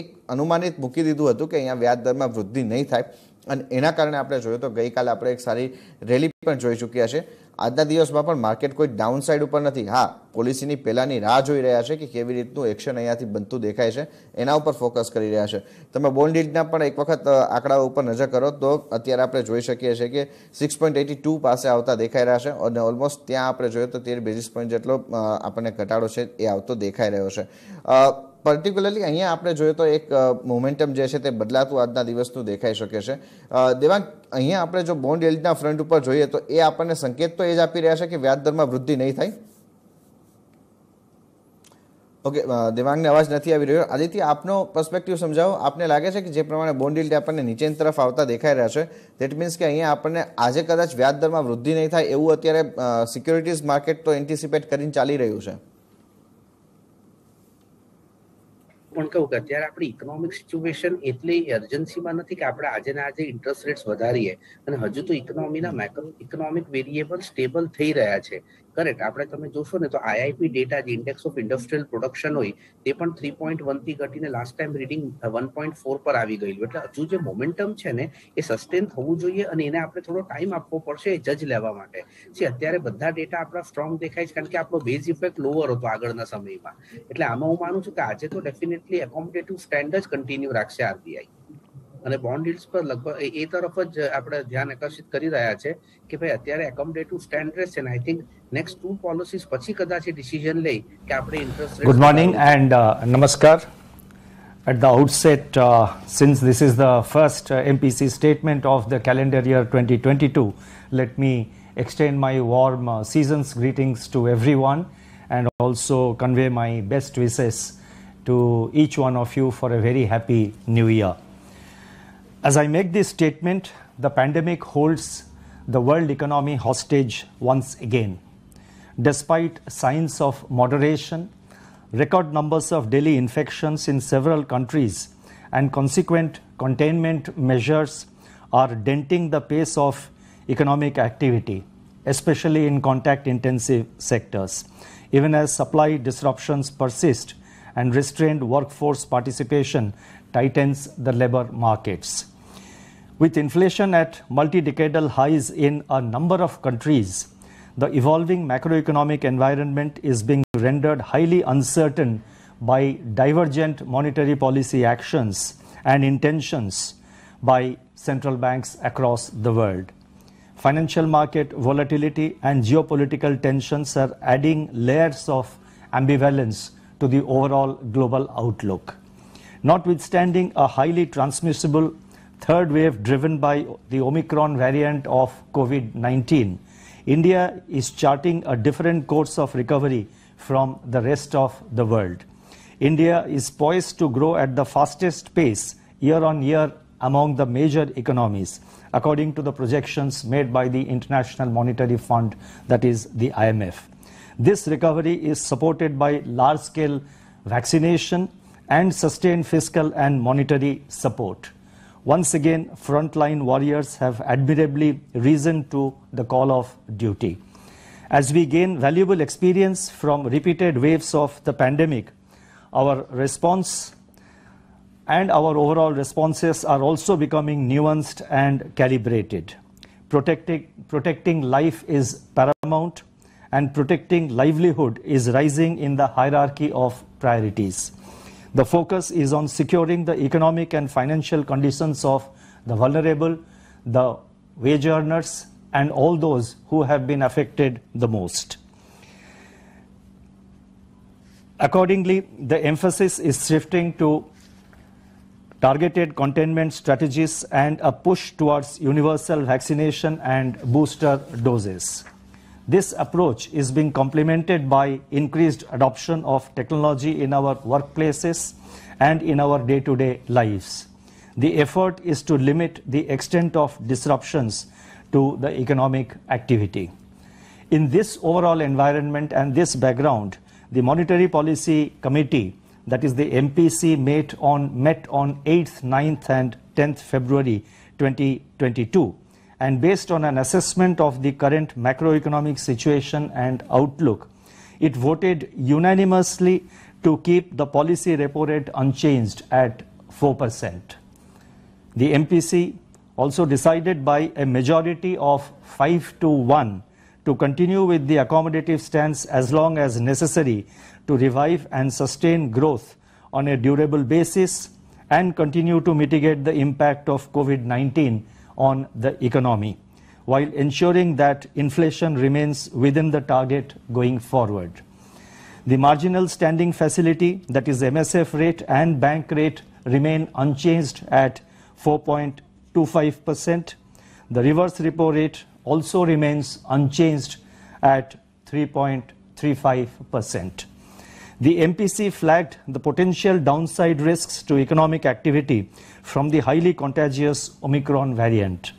એક અનુમાનિત મૂકી દીધું હતું કે અહીંયા વ્યાજ દરમાં વૃદ્ધિ નહીં થાય. અને એના કારણે આપણે જોયું તો ગઈકાલે આપણે એક સારી રેલી પણ જોઈ ચૂક્યા છે. આજના દિવસમાં પણ માર્કેટ કોઈ ડાઉન સાઇડ ઉપર નથી. હા, પોલિસીની પહેલાંની રાહ જોઈ રહ્યા છે કે કેવી રીતનું એક્શન અહીંયાથી બનતું દેખાય છે. એના ઉપર ફોકસ કરી રહ્યા છે. તમે બોન્ડ પણ એક વખત આંકડાઓ ઉપર નજર કરો તો અત્યારે આપણે જોઈ શકીએ છીએ કે સિક્સ પોઈન્ટ એટી ટુ પાસે આવતા દેખાઈ રહ્યા છે અને ઓલમોસ્ટ ત્યાં આપણે જોઈએ તો તેર બેઝિસ પોઈન્ટ જેટલો આપણને ઘટાડો છે એ આવતો દેખાઈ રહ્યો છે. પર્ટિક્યુલરલી અહીંયા આપણે જોઈએ તો એક મોમેન્ટમ જે છે તે બદલાતું આજના દિવસનું દેખાઈ શકે છે. દેવાંગ, અહીંયા આપણે જો બોન્ડ યીલ્ડના ફ્રન્ટ ઉપર જોઈએ તો એ આપણને સંકેત તો એ જ આપી રહ્યા છે કે વ્યાજ દરમાં વૃદ્ધિ નહીં થાય. ઓકે દેવાંગને અવાજ નથી આવી રહ્યો. આદિત્ય, આપનો પર્સપેક્ટિવ સમજાવો. આપને લાગે છે કે જે પ્રમાણે બોન્ડ યીલ્ડ આપણને નીચેની તરફ આવતા દેખાઈ રહ્યા છે દેટ મીન્સ કે અહીંયા આપણને આજે કદાચ વ્યાજ દરમાં વૃદ્ધિ નહીં થાય એવું અત્યારે સિક્યોરિટીઝ માર્કેટ તો એન્ટિસિપેટ કરીને ચાલી રહ્યું છે. પણ કહું કે અત્યારે આપણી ઇકોનોમિક સિચ્યુએશન એટલી અર્જન્સીમાં નથી કે આપણે આજે ને આજે ઇન્ટરેસ્ટ રેટ્સ વધારીએ. અને હજુ તો ઇકોનોમીના મેક્રો ઇકોનોમિક વેરિયેબલ સ્ટેબલ થઈ રહ્યા છે. કરેક્ટ આપણે તમે જોશો ને તો આઈઆઈપી ડેટા જે ઇન્ડેક્સ ઓફ ઇન્ડસ્ટ્રીયલ પ્રોડક્શન હોય, તે પણ થ્રી પોઈન્ટ વનથી ઘટીને last time reading one point four પર આવી ગયેલું. એટલે હજુ જે મોમેન્ટમ છે ને, એ સસ્ટેન થવું જોઈએ અને એને આપણે થોડો ટાઈમ આપવો પડશે એ જજ લેવા માટે. છે અત્યારે બધા ડેટા આપણા સ્ટ્રોંગ દેખાય છે કારણ કે આપણો બેઝ ઇફેક્ટ લોઅર હતો આગળના સમયમાં. એટલે આમાં હું માનું છું કે આજે તો ડેફિનેટલી એકોમોડેટિવ સ્ટેન્ડ જ કન્ટિન્યુ રાખશે આરબીઆઈ અને બોન્ડ યીલ્ડ્સ પર લગભગ એ તરફ જ આપણે ધ્યાન આકર્ષિત કરી રહ્યા છે કે ભાઈ અત્યારે એકોમોડેટિવ સ્ટેન્ડ રહેશે અને I think next two policies પછી કદાચ એ ડિસિઝન લે કે આપણે ઇન્ટરેસ્ટ ગુડ મોર્નિંગ એન્ડ નમસ્કાર At the outset, uh, since this is the first uh, MPC statement of the calendar year 2022, let me extend my warm uh, season's greetings to everyone and also convey my best wishes to each one of you for a very happy new year. As I make this statement, the pandemic holds the world economy hostage once again. Despite signs of moderation, record numbers of daily infections in several countries and consequent containment measures are denting the pace of economic activity, especially in contact intensive sectors. Even as supply disruptions persist and restrained workforce participation tightens the labor markets. With inflation at multi decadal highs in a number of countries, the evolving macroeconomic environment is being rendered highly uncertain by divergent monetary policy actions and intentions by central banks across the world. Financial market volatility and geopolitical tensions are adding layers of ambivalence to the overall global outlook. Notwithstanding a highly transmissible third wave driven by the Omicron variant of COVID 19, India is charting a different course of recovery from the rest of the world. India is poised to grow at the fastest pace year on year among the major economies, according to the projections made by the International Monetary Fund, that is the IMF. This recovery is supported by large scale vaccination and sustained fiscal and monetary support. Once again, frontline warriors have admirably risen to the call of duty. As we gain valuable experience from repeated waves of the pandemic, our response and our overall responses are also becoming nuanced and calibrated. Protecting, protecting life is paramount, and protecting livelihood is rising in the hierarchy of priorities. The focus is on securing the economic and financial conditions of the vulnerable, the wage earners, and all those who have been affected the most. Accordingly, the emphasis is shifting to targeted containment strategies and a push towards universal vaccination and booster doses. This approach is being complemented by increased adoption of technology in our workplaces and in our day to day lives. The effort is to limit the extent of disruptions to to the economic activity. In this overall environment and this background, the Monetary Policy Committee, that is the MPC, met on, met on 8th, 9th, and 10th February 2022. And based on an assessment of the current macroeconomic situation and outlook, it voted unanimously to keep the policy repo rate unchanged at 4%. The MPC also decided by a majority of 5 to 1 to continue with the accommodative stance as long as necessary to revive and sustain growth on a durable basis and continue to mitigate the impact of COVID 19 on the economy while ensuring that inflation remains within the target going forward. The marginal standing facility, that is MSF rate and bank rate, remain unchanged at 4.25%. The reverse repo rate also remains unchanged at 3.35%. The MPC flagged the potential downside risks to economic activity from the highly contagious Omicron variant.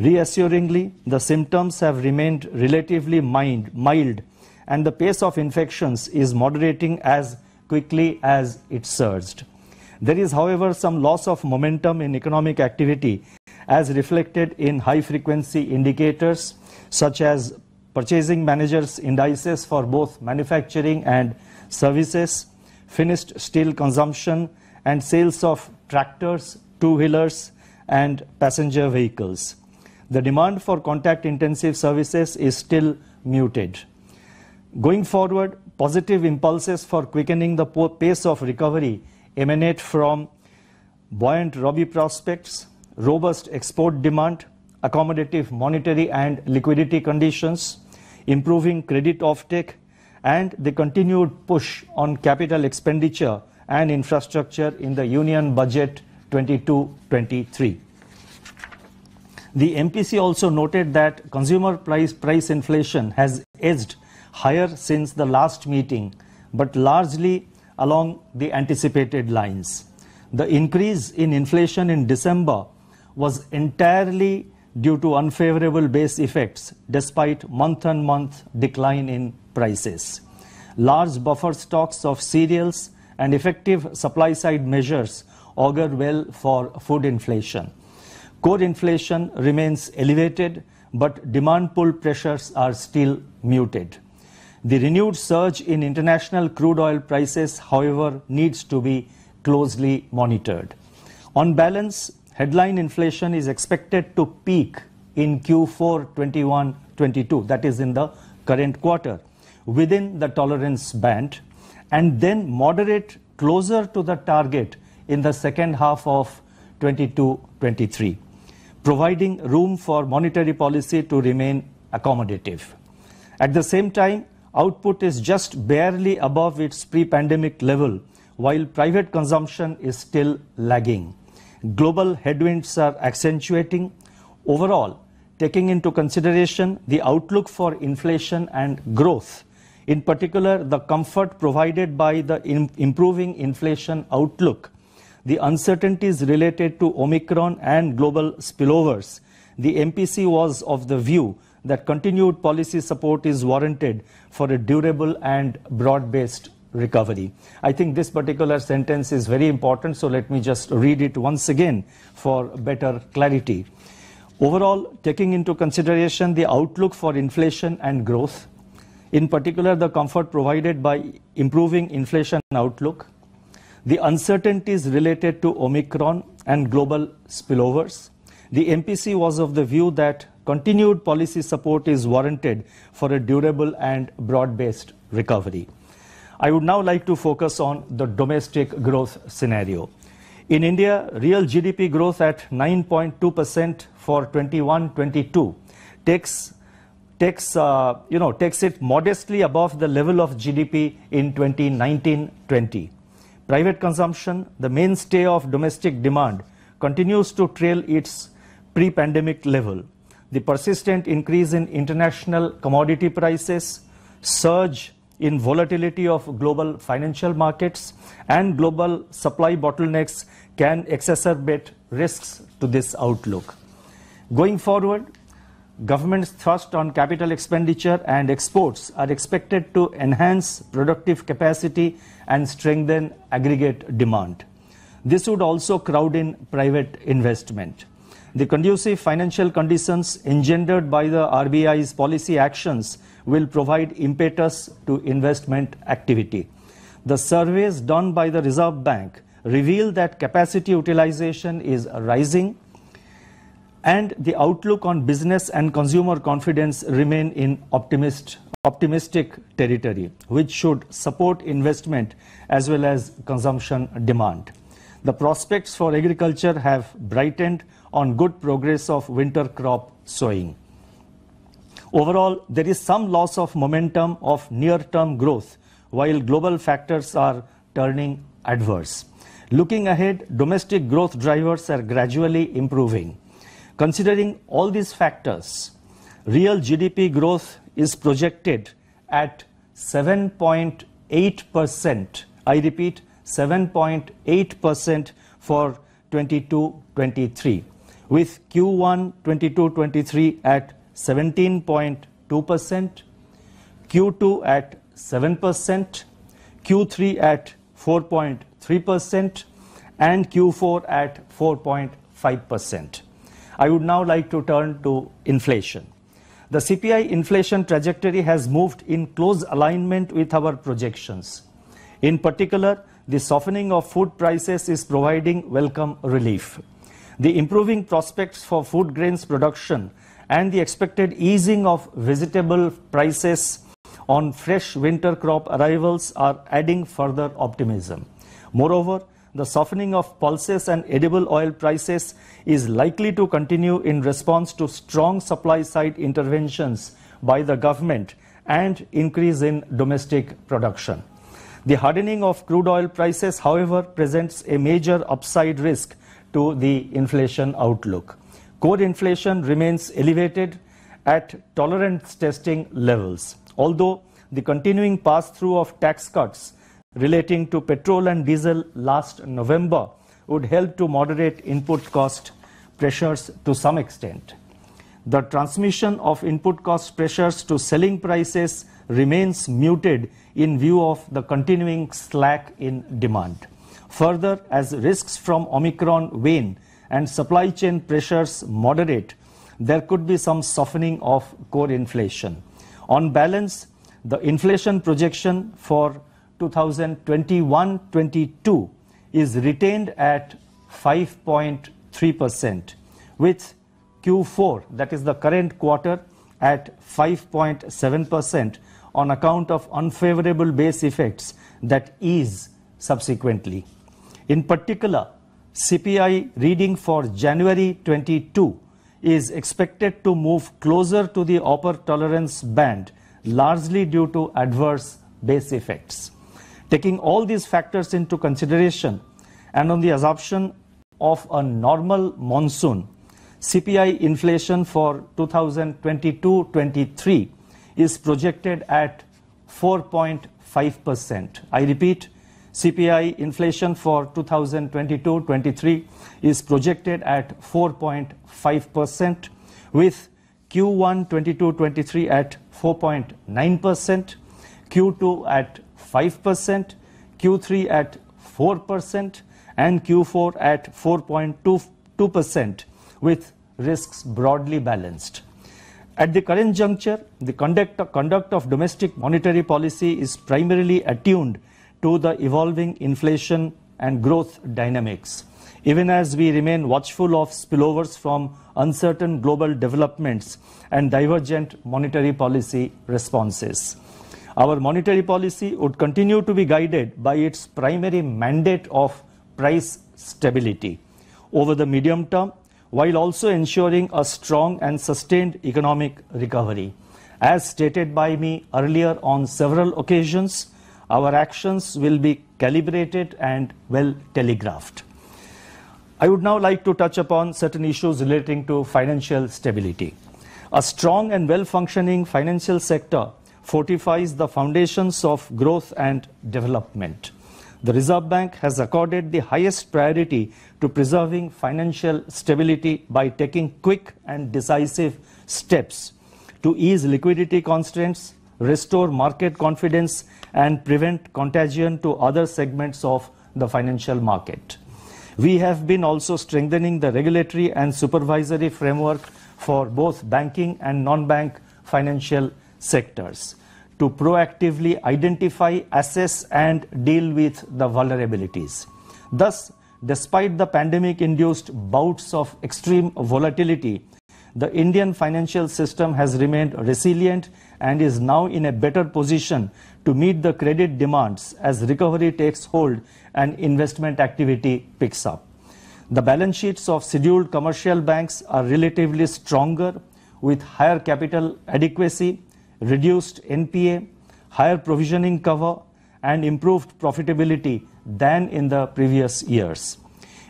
Reassuringly, the symptoms have remained relatively mild, and the pace of infections is moderating as quickly as it surged. There is, however, some loss of momentum in economic activity as reflected in high frequency indicators such as purchasing managers indices for both manufacturing and services, finished steel consumption, and sales of tractors, two wheelers, and passenger vehicles. The demand for contact intensive services is still muted. Going forward, positive impulses for quickening the pace of recovery emanate from buoyant Rabi prospects, robust export demand, accommodative monetary and liquidity conditions, improving credit offtake, and the continued push on capital expenditure and infrastructure in the Union Budget 22-23. The MPC also noted that consumer price, price inflation has edged higher since the last meeting, but largely along the anticipated lines. The increase in inflation in December was entirely due to unfavorable base effects despite month on month decline in prices. Large buffer stocks of cereals and effective supply side measures augur well for food inflation. Core inflation remains elevated, but demand pull pressures are still muted. The renewed surge in international crude oil prices, however, needs to be closely monitored. On balance, headline inflation is expected to peak in Q4 21-22, that is in the current quarter, within the tolerance band, and then moderate closer to the target in the second half of 22-23, providing room for monetary policy to remain accommodative. At the same time, output is just barely above its pre-pandemic level, while private consumption is still lagging. Global headwinds are accentuating. Overall, taking into consideration the outlook for inflation and growth, in particular the comfort provided by the improving inflation outlook, the uncertainties related to Omicron and global spillovers, the MPC was of the view that continued policy support is warranted for a durable and broad-based recovery. I think this particular sentence is very important, so let me just read it once again for better clarity. Overall, taking into consideration the outlook for inflation and growth, in particular the comfort provided by improving inflation outlook, the uncertainties related to Omicron and global spillovers, the MPC was of the view that continued policy support is warranted for a durable and broad-based recovery. I would now like to focus on the domestic growth scenario. In India, real GDP growth at 9.2% for 21-22 takes takes uh, you know takes it modestly above the level of GDP in 2019-20. Private consumption, the mainstay of domestic demand, continues to trail its pre-pandemic level. The persistent increase in international commodity prices, surge in volatility of global financial markets and global supply bottlenecks can exacerbate risks to this outlook. Going forward, government's thrust on capital expenditure and exports are expected to enhance productive capacity and strengthen aggregate demand. This would also crowd in private investment. The conducive financial conditions engendered by the RBI's policy actions will provide impetus to investment activity. The surveys done by the Reserve Bank reveal that capacity utilization is rising and the outlook on business and consumer confidence remain in optimist, optimistic territory, which should support investment as well as consumption demand. The prospects for agriculture have brightened on good progress of winter crop sowing. Overall, there is some loss of momentum of near-term growth while global factors are turning adverse. Looking ahead, domestic growth drivers are gradually improving. Considering all these factors, real GDP growth is projected at 7.8%. I repeat, 7.8% for 22-23, with Q1 22-23 at 17.2%, Q2 at 7%, Q3 at 4.3%, and Q4 at 4.5%. I would now like to turn to inflation. The CPI inflation trajectory has moved in close alignment with our projections. In particular, the softening of food prices is providing welcome relief. The improving prospects for food grains production and the expected easing of vegetable prices on fresh winter crop arrivals are adding further optimism. Moreover, the softening of pulses and edible oil prices is likely to continue in response to strong supply side interventions by the government and increase in domestic production. The hardening of crude oil prices, however, presents a major upside risk to the inflation outlook. Core inflation remains elevated at tolerance testing levels. Although the continuing pass through of tax cuts relating to petrol and diesel last November would help to moderate input cost pressures to some extent. The transmission of input cost pressures to selling prices remains muted in view of the continuing slack in demand. Further, as risks from Omicron wane and supply chain pressures moderate, there could be some softening of core inflation. On balance, the inflation projection for 2021-22 is retained at 5.3%, with Q4, that is the current quarter, at 5.7% on account of unfavorable base effects that ease subsequently. In particular, CPI reading for January 22 is expected to move closer to the upper tolerance band, largely due to adverse base effects. Taking all these factors into consideration and on the assumption of a normal monsoon, CPI inflation for 2022-23 is projected at 4.5%. I repeat, CPI inflation for 2022-23 is projected at 4.5% with Q1 22-23 at 4.9%, Q2 at 5%, Q3 at 4%, and Q4 at 4.22%, with risks broadly balanced. At the current juncture, the conduct, conduct of domestic monetary policy is primarily attuned to the evolving inflation and growth dynamics, even as we remain watchful of spillovers from uncertain global developments and divergent monetary policy responses. Our monetary policy would continue to be guided by its primary mandate of price stability over the medium term, while also ensuring a strong and sustained economic recovery. As stated by me earlier on several occasions, our actions will be calibrated and well telegraphed. I would now like to touch upon certain issues relating to financial stability. A strong and well functioning financial sector fortifies the foundations of growth and development. The Reserve Bank has accorded the highest priority to preserving financial stability by taking quick and decisive steps to ease liquidity constraints, restore market confidence, and prevent contagion to other segments of the financial market. We have been also strengthening the regulatory and supervisory framework for both banking and non-bank financial sectors to proactively identify, assess and deal with the vulnerabilities. Thus, despite the pandemic-induced bouts of extreme volatility, the Indian financial system has remained resilient and is now in a better position to meet the credit demands as recovery takes hold and investment activity picks up. The balance sheets of scheduled commercial banks are relatively stronger with higher capital adequacy, reduced NPA, higher provisioning cover, and improved profitability than in the previous years.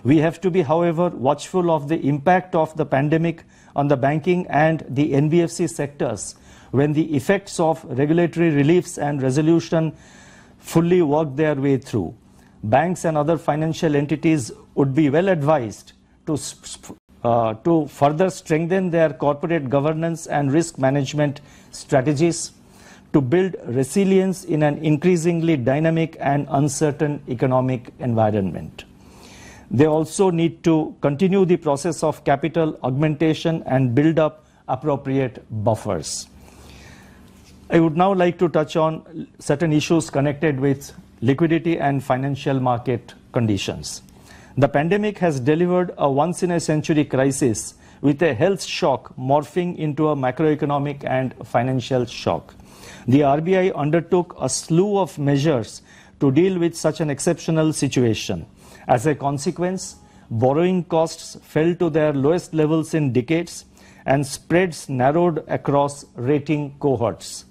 We have to be, however, watchful of the impact of the pandemic on the banking and the NBFC sectors when the effects of regulatory reliefs and resolution fully work their way through. Banks and other financial entities would be well advised to, uh, to further strengthen their corporate governance and risk management strategies to build resilience in an increasingly dynamic and uncertain economic environment. They also need to continue the process of capital augmentation and build up appropriate buffers. I would now like to touch on certain issues connected with liquidity and financial market conditions. The pandemic has delivered a once in a century crisis with a health shock morphing into a macroeconomic and financial shock. The RBI undertook a slew of measures to deal with such an exceptional situation. As a consequence, borrowing costs fell to their lowest levels in decades and spreads narrowed across rating cohorts.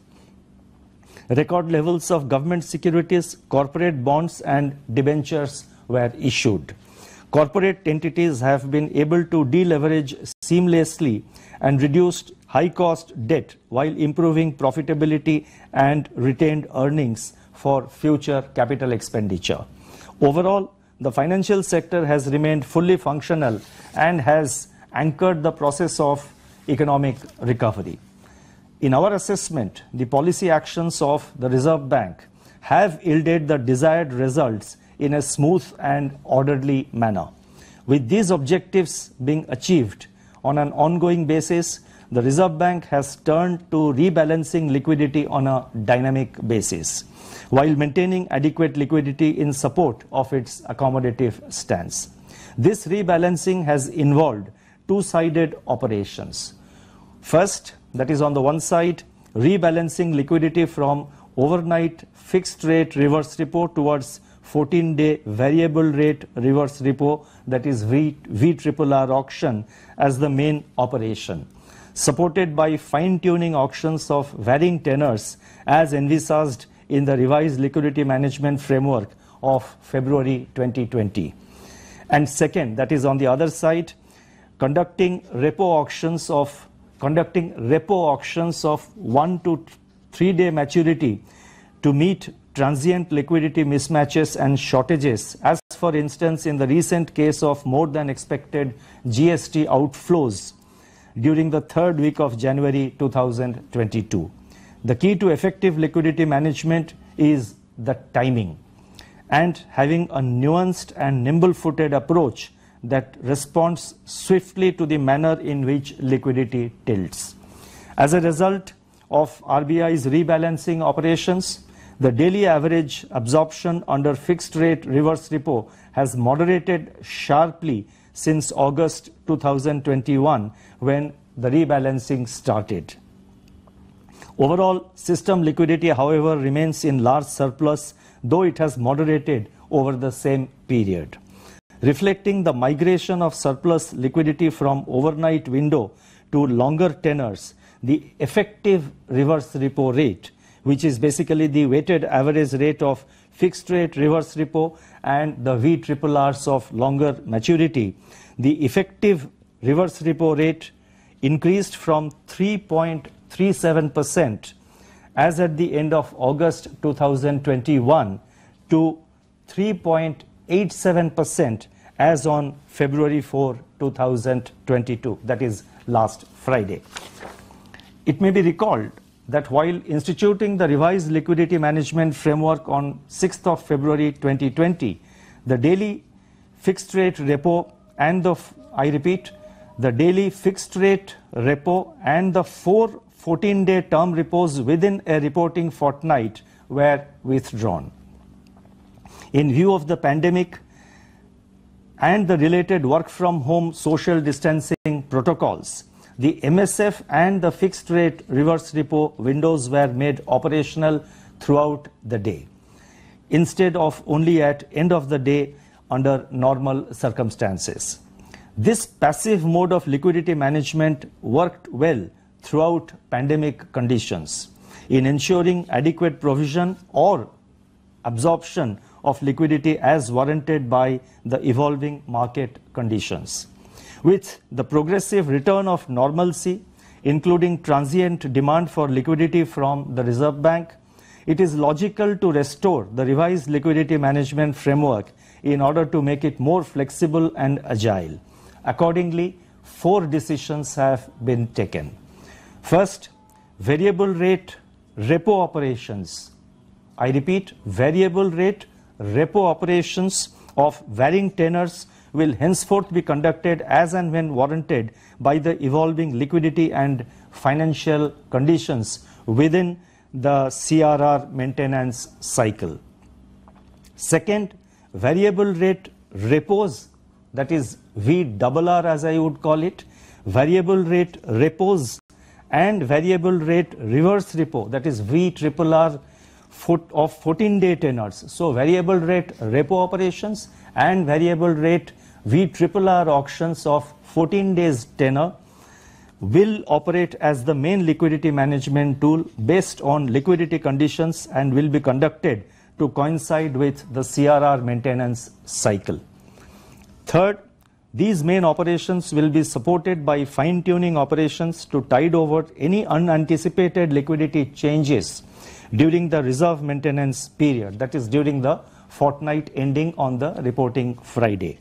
Record levels of government securities, corporate bonds, and debentures were issued. Corporate entities have been able to deleverage seamlessly and reduced high cost debt while improving profitability and retained earnings for future capital expenditure. Overall, the financial sector has remained fully functional and has anchored the process of economic recovery. In our assessment, the policy actions of the Reserve Bank have yielded the desired results in a smooth and orderly manner. With these objectives being achieved on an ongoing basis, the Reserve Bank has turned to rebalancing liquidity on a dynamic basis while maintaining adequate liquidity in support of its accommodative stance. This rebalancing has involved two-sided operations. First, that is on the one side, rebalancing liquidity from overnight fixed rate reverse repo towards 14-day variable rate reverse repo, that is v, VRRR auction as the main operation supported by fine-tuning auctions of varying tenors as envisaged in the revised liquidity management framework of February 2020. And second, that is on the other side, conducting repo auctions of conducting repo auctions of 1 to 3 day maturity to meet transient liquidity mismatches and shortages as for instance in the recent case of more than expected GST outflows during the third week of January 2022 the key to effective liquidity management is the timing and having a nuanced and nimble footed approach that responds swiftly to the manner in which liquidity tilts. As a result of RBI's rebalancing operations, the daily average absorption under fixed rate reverse repo has moderated sharply since August 2021 when the rebalancing started. Overall, system liquidity, however, remains in large surplus, though it has moderated over the same period. Reflecting the migration of surplus liquidity from overnight window to longer tenors, the effective reverse repo rate, which is basically the weighted average rate of fixed rate reverse repo and the VRRRs of longer maturity, the effective reverse repo rate increased from 3.37% as at the end of August 2021 to 3.87% as on February 4, 2022, that is last Friday. It may be recalled that while instituting the revised liquidity management framework on 6th of February 2020, the daily fixed rate repo and the, I repeat, the daily fixed rate repo and the four 14 day term repos within a reporting fortnight were withdrawn. In view of the pandemic and the related work from home social distancing protocols, the MSF and the fixed rate reverse repo windows were made operational throughout the day instead of only at end of the day under normal circumstances. This passive mode of liquidity management worked well throughout pandemic conditions in ensuring adequate provision or absorption of liquidity as warranted by the evolving market conditions. With the progressive return of normalcy, including transient demand for liquidity from the Reserve Bank, it is logical to restore the revised liquidity management framework in order to make it more flexible and agile. Accordingly, four decisions have been taken. First, variable rate repo operations. I repeat, variable rate repo operations of varying tenors will henceforth be conducted as and when warranted by the evolving liquidity and financial conditions within the CRR maintenance cycle. Second, variable rate repos, that is VRR as I would call it, variable rate repos and variable rate reverse repo, that is VRRR of 14 day tenors. So, variable rate repo operations and variable rate VRRR auctions of 14 days tenor will operate as the main liquidity management tool based on liquidity conditions and will be conducted to coincide with the CRR maintenance cycle. Third, these main operations will be supported by fine tuning operations to tide over any unanticipated liquidity changes during the reserve maintenance period, that is, during the fortnight ending on the reporting Friday.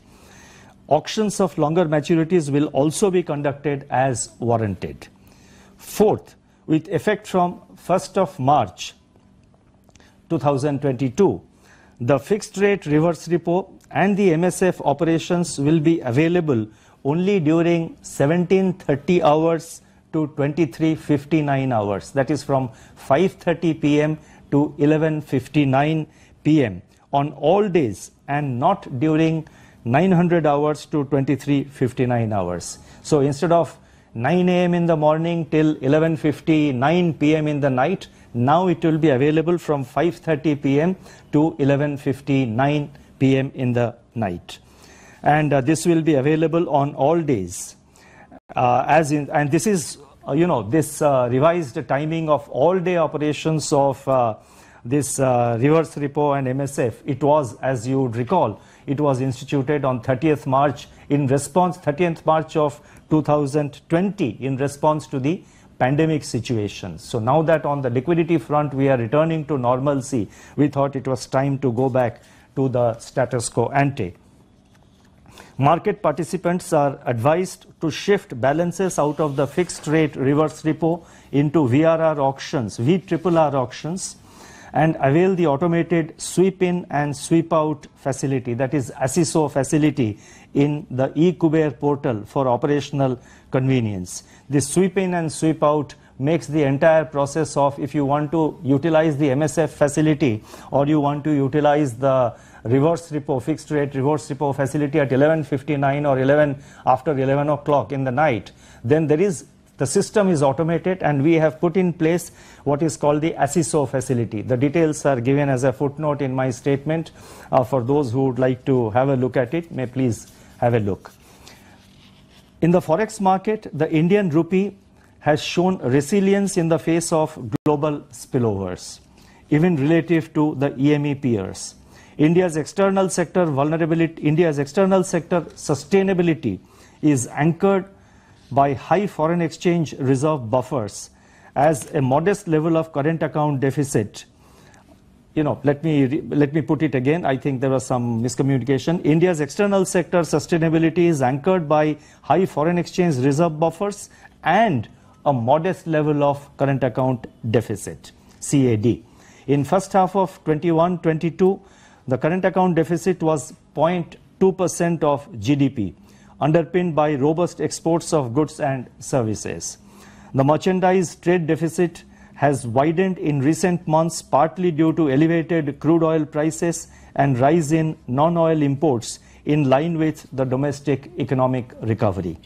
Auctions of longer maturities will also be conducted as warranted. Fourth, with effect from 1st of March 2022, the fixed rate reverse repo and the MSF operations will be available only during 1730 hours to 2359 hours that is from 5:30 pm to 11:59 pm on all days and not during 900 hours to 2359 hours. So instead of 9 am in the morning till 11:59 pm in the night now it will be available from 5:30 pm to 11:59 pm in the night. And uh, this will be available on all days. Uh, as in, and this is, uh, you know, this uh, revised timing of all day operations of uh, this uh, reverse repo and MSF. It was, as you would recall, it was instituted on 30th March in response, 30th March of 2020, in response to the pandemic situation. So now that on the liquidity front we are returning to normalcy, we thought it was time to go back to the status quo ante. Market participants are advised to shift balances out of the fixed rate reverse repo into VRR auctions, VRRR auctions, and avail the automated sweep in and sweep out facility, that is ASISO facility in the eKuber portal for operational convenience. This sweep in and sweep out makes the entire process of if you want to utilize the MSF facility or you want to utilize the reverse repo, fixed rate reverse repo facility at 11.59 or 11 after 11 o'clock in the night, then there is the system is automated and we have put in place what is called the ASISO facility. The details are given as a footnote in my statement. Uh, for those who would like to have a look at it, may please have a look. In the forex market, the Indian rupee has shown resilience in the face of global spillovers, even relative to the EME peers. India's external sector vulnerability, India's external sector sustainability is anchored by high foreign exchange reserve buffers as a modest level of current account deficit you know, let me let me put it again. I think there was some miscommunication. India's external sector sustainability is anchored by high foreign exchange reserve buffers and a modest level of current account deficit (CAD). In first half of 21-22, the current account deficit was 0.2 percent of GDP, underpinned by robust exports of goods and services. The merchandise trade deficit has widened in recent months partly due to elevated crude oil prices and rise in non-oil imports in line with the domestic economic recovery.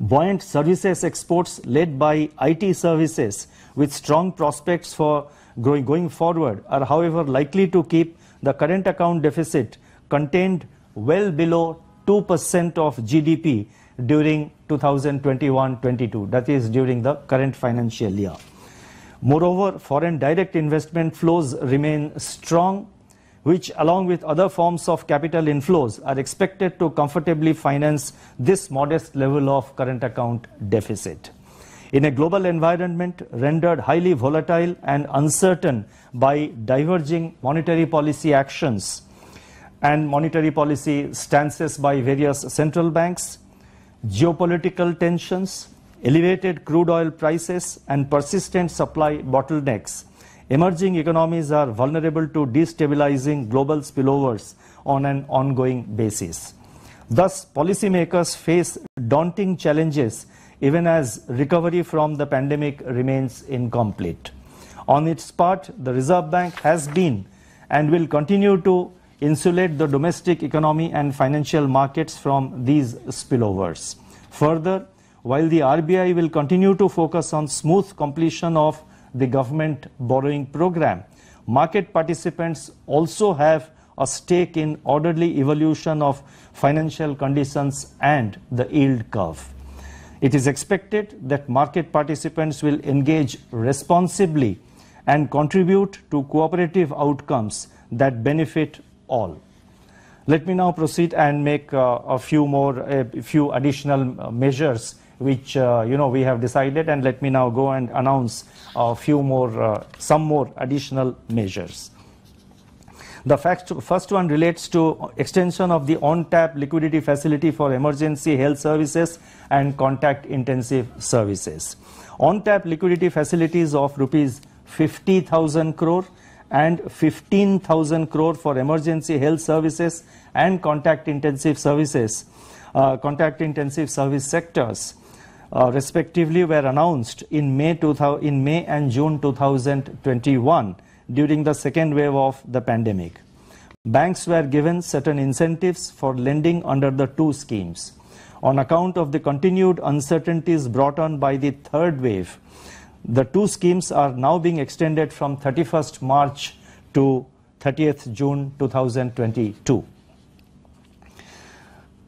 Buoyant services exports led by IT services with strong prospects for going, going forward are however likely to keep the current account deficit contained well below 2% of GDP during 2021-22 that is during the current financial year. Moreover foreign direct investment flows remain strong which along with other forms of capital inflows are expected to comfortably finance this modest level of current account deficit. In a global environment rendered highly volatile and uncertain by diverging monetary policy actions and monetary policy stances by various central banks geopolitical tensions, elevated crude oil prices, and persistent supply bottlenecks, emerging economies are vulnerable to destabilizing global spillovers on an ongoing basis. Thus, policymakers face daunting challenges even as recovery from the pandemic remains incomplete. On its part, the Reserve Bank has been and will continue to insulate the domestic economy and financial markets from these spillovers. Further, while the RBI will continue to focus on smooth completion of the government borrowing program, market participants also have a stake in orderly evolution of financial conditions and the yield curve. It is expected that market participants will engage responsibly and contribute to cooperative outcomes that benefit all. Let me now proceed and make uh, a few more, a few additional uh, measures which uh, you know we have decided, and let me now go and announce a few more, uh, some more additional measures. The first one relates to extension of the on-tap liquidity facility for emergency health services and contact-intensive services. On-tap liquidity facilities of rupees 50,000 crore and 15,000 crore for emergency health services and contact intensive services, uh, contact intensive service sectors, uh, respectively, were announced in May, 2000, in May and June 2021 during the second wave of the pandemic. Banks were given certain incentives for lending under the two schemes. On account of the continued uncertainties brought on by the third wave, the two schemes are now being extended from 31st March to 30th June 2022.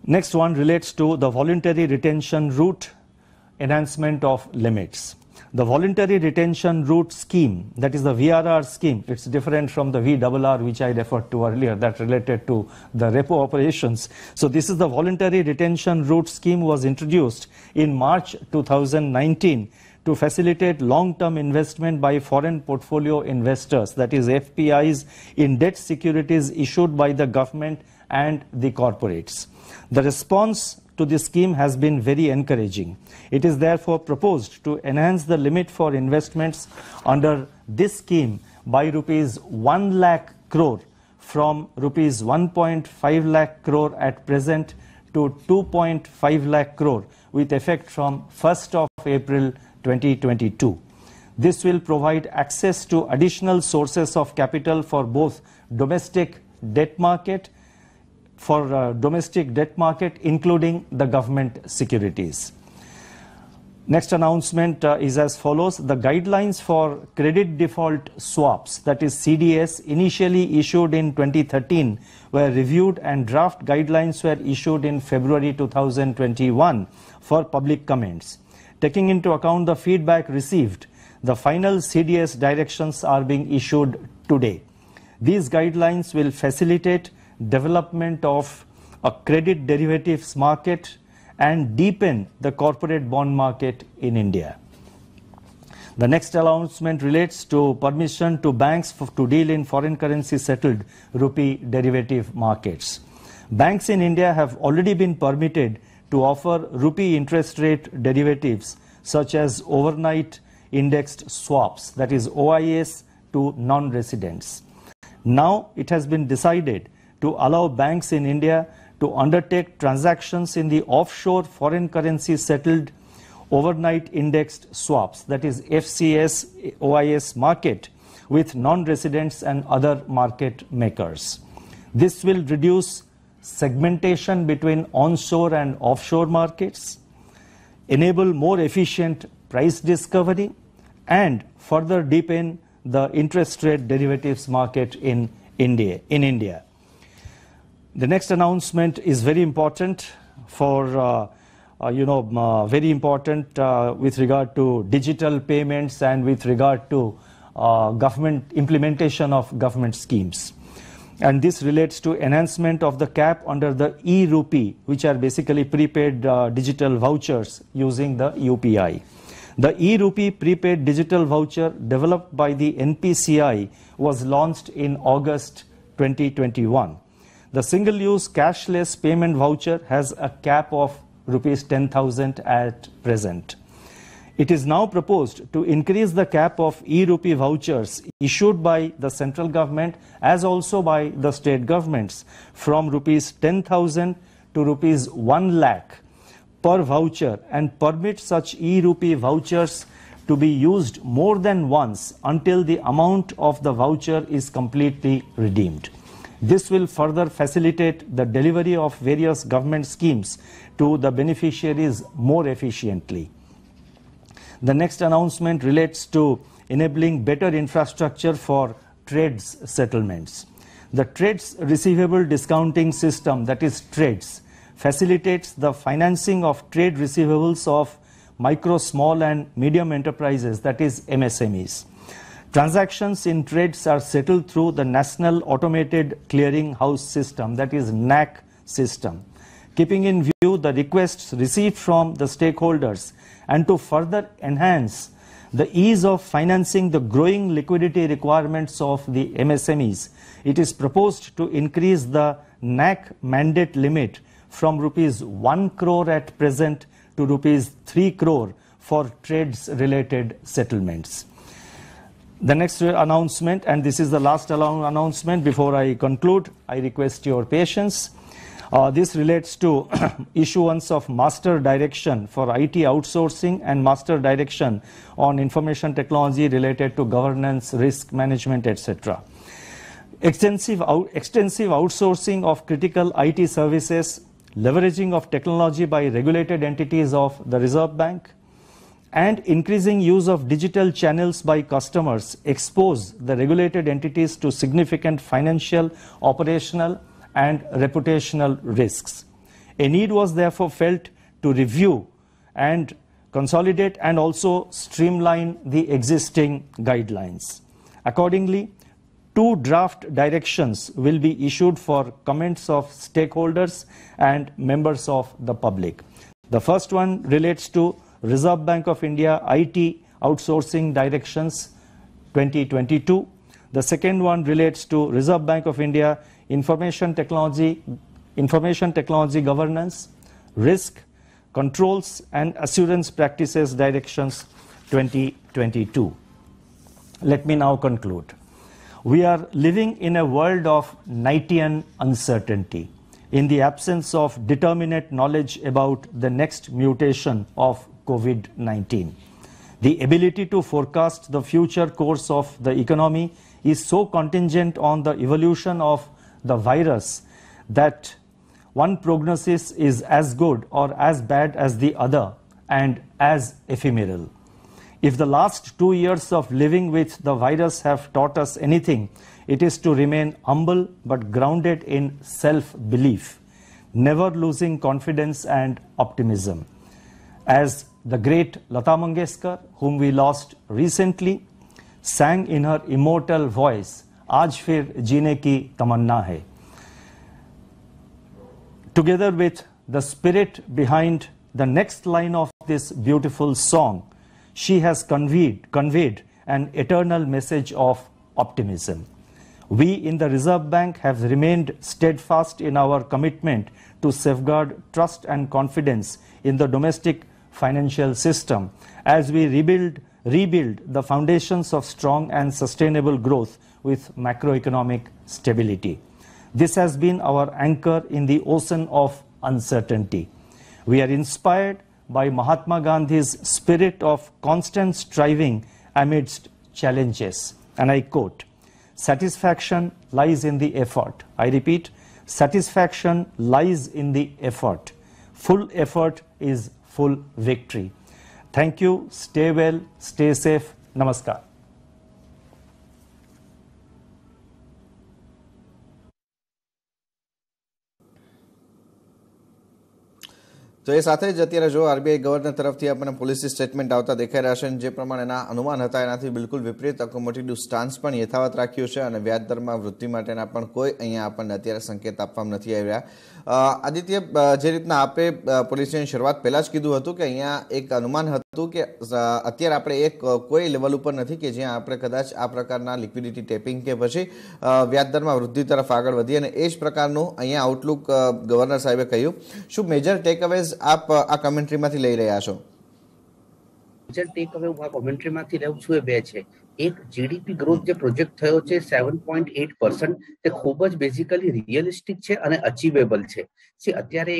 Next one relates to the voluntary retention route enhancement of limits. The voluntary retention route scheme, that is the VRR scheme, it's different from the VRR which I referred to earlier that related to the repo operations. So this is the voluntary retention route scheme was introduced in March 2019 to facilitate long-term investment by foreign portfolio investors, that is FPIs, in debt securities issued by the government and the corporates. The response to this scheme has been very encouraging. It is therefore proposed to enhance the limit for investments under this scheme by rupees 1 lakh crore from rupees 1.5 lakh crore at present to 2.5 lakh crore with effect from 1st of April 2022. This will provide access to additional sources of capital for both domestic debt market for uh, domestic debt market including the government securities. Next announcement uh, is as follows. The guidelines for credit default swaps, that is CDS, initially issued in 2013 were reviewed and draft guidelines were issued in February 2021 for public comments. Taking into account the feedback received, the final CDS directions are being issued today. These guidelines will facilitate development of a credit derivatives market and deepen the corporate bond market in India. The next announcement relates to permission to banks to deal in foreign currency settled rupee derivative markets. Banks in India have already been permitted to offer rupee interest rate derivatives such as overnight indexed swaps, that is OIS, to non residents. Now it has been decided to allow banks in India to undertake transactions in the offshore foreign currency settled overnight indexed swaps, that is FCS OIS market, with non residents and other market makers. This will reduce segmentation between onshore and offshore markets, enable more efficient price discovery, and further deepen the interest rate derivatives market in India. In India. The next announcement is very important for uh, uh, you know, uh, very important uh, with regard to digital payments and with regard to uh, government implementation of government schemes. And this relates to enhancement of the cap under the e-rupee, which are basically prepaid uh, digital vouchers using the UPI. The e-rupee prepaid digital voucher developed by the NPCI was launched in August 2021. The single-use cashless payment voucher has a cap of rupees 10,000 at present. It is now proposed to increase the cap of e-rupee vouchers issued by the central government as also by the state governments from rupees 10,000 to rupees 1 lakh per voucher and permit such e-rupee vouchers to be used more than once until the amount of the voucher is completely redeemed. This will further facilitate the delivery of various government schemes to the beneficiaries more efficiently. The next announcement relates to enabling better infrastructure for trades settlements. The trades receivable discounting system, that is TRADES, facilitates the financing of trade receivables of micro, small, and medium enterprises, that is MSMEs. Transactions in trades are settled through the National Automated Clearing House System, that is NAC system keeping in view the requests received from the stakeholders and to further enhance the ease of financing the growing liquidity requirements of the MSMEs, it is proposed to increase the NAC mandate limit from rupees 1 crore at present to rupees 3 crore for trades related settlements. The next announcement, and this is the last announcement before I conclude, I request your patience. Uh, this relates to issuance of master direction for IT outsourcing and master direction on information technology related to governance, risk management, etc. Extensive, out, extensive outsourcing of critical IT services, leveraging of technology by regulated entities of the Reserve Bank, and increasing use of digital channels by customers expose the regulated entities to significant financial, operational, and reputational risks. A need was therefore felt to review and consolidate and also streamline the existing guidelines. Accordingly, two draft directions will be issued for comments of stakeholders and members of the public. The first one relates to Reserve Bank of India IT outsourcing directions 2022. The second one relates to Reserve Bank of India information technology, information technology governance, risk, controls and assurance practices directions 2022. Let me now conclude. We are living in a world of Knightian uncertainty in the absence of determinate knowledge about the next mutation of COVID 19. The ability to forecast the future course of the economy is so contingent on the evolution of the virus that one prognosis is as good or as bad as the other and as ephemeral. If the last two years of living with the virus have taught us anything, it is to remain humble but grounded in self belief, never losing confidence and optimism. As the great Lata Mangeshkar, whom we lost recently, sang in her immortal voice, आज फिर जीने की तमन्ना है together with the spirit behind the next line of this beautiful song she has conveyed, conveyed an eternal message of optimism. We in the Reserve Bank have remained steadfast in our commitment to safeguard trust and confidence in the domestic financial system as we rebuild, rebuild the foundations of strong and sustainable growth with macroeconomic stability. This has been our anchor in the ocean of uncertainty. We are inspired by Mahatma Gandhi's spirit of constant striving amidst challenges. And I quote, satisfaction lies in the effort. I repeat, satisfaction lies in the effort. Full effort is full victory. Thank you. Stay well, stay safe. Namaskar. તો એ સાથે જ અત્યારે જો આરબીઆઈ ગવર્નર તરફથી આપણને પોલિસી સ્ટેટમેન્ટ આવતા દેખાઈ રહ્યા છે જે પ્રમાણેના અનુમાન હતા એનાથી બિલકુલ વિપરીત અકોમોટેટિવ સ્ટાન્સ પણ યથાવત રાખ્યું છે અને વ્યાજ દરમાં વૃદ્ધિ માટેના પણ કોઈ અહીંયા આપણને અત્યારે સંકેત આપવામાં નથી આવ્યા આદિત્ય જે રીતના આપે પોલિસીની શરૂઆત પહેલાં જ કીધું હતું કે અહીંયા એક અનુમાન હતું કે અત્યારે આપણે એક કોઈ લેવલ ઉપર નથી કે જ્યાં આપણે કદાચ આ પ્રકારના લિક્વિડિટી ટેપિંગ કે પછી વ્યાજદરમાં વૃદ્ધિ તરફ આગળ વધી અને એ જ પ્રકારનું અહીંયા આઉટલુક ગવર્નર સાહેબે કહ્યું. શું મેજર ટેકઅવેઝ આપ આ કમેન્ટ્રીમાંથી લઈ રહ્યા છો? મેજર ટેક અવે હું આ કોમેન્ટ્રીમાંથી લઉં છું એ બે છે. એક જીડીપી ગ્રોથ જે પ્રોજેક્ટ થયો છે સેવન પોઈન્ટ એટ પર્સન્ટ તે ખૂબ જ બેઝિકલી રિયલિસ્ટિક છે અને અચીવેબલ છે. સી અત્યારે